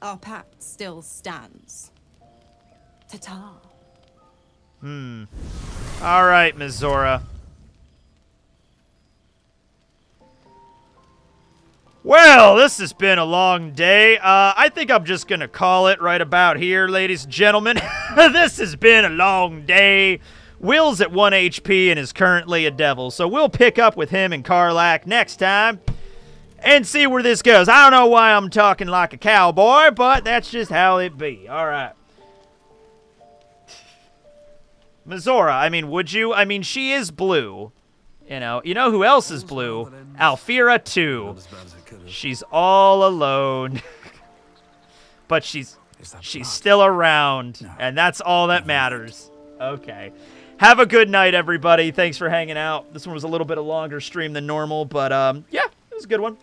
our pact still stands. Ta-ta. Hmm. All right, Mizora. Well, this has been a long day. Uh, I think I'm just going to call it right about here, ladies and gentlemen. this has been a long day. Will's at 1 HP and is currently a devil, so we'll pick up with him and Karlach next time and see where this goes. I don't know why I'm talking like a cowboy, but that's just how it be. All right. Mizora, I mean, would you? I mean, she is blue. You know, you know who else is blue? Alfira too. She's all alone. but she's she's still around, and that's all that matters. Okay. Have a good night, everybody. Thanks for hanging out. This one was a little bit a longer stream than normal, but um, yeah, it was a good one.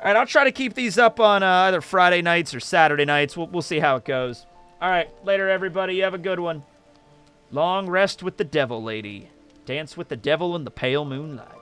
All right, I'll try to keep these up on uh, either Friday nights or Saturday nights. We'll, we'll see how it goes. All right, later, everybody. You have a good one. Long rest with the devil lady. Dance with the devil in the pale moonlight.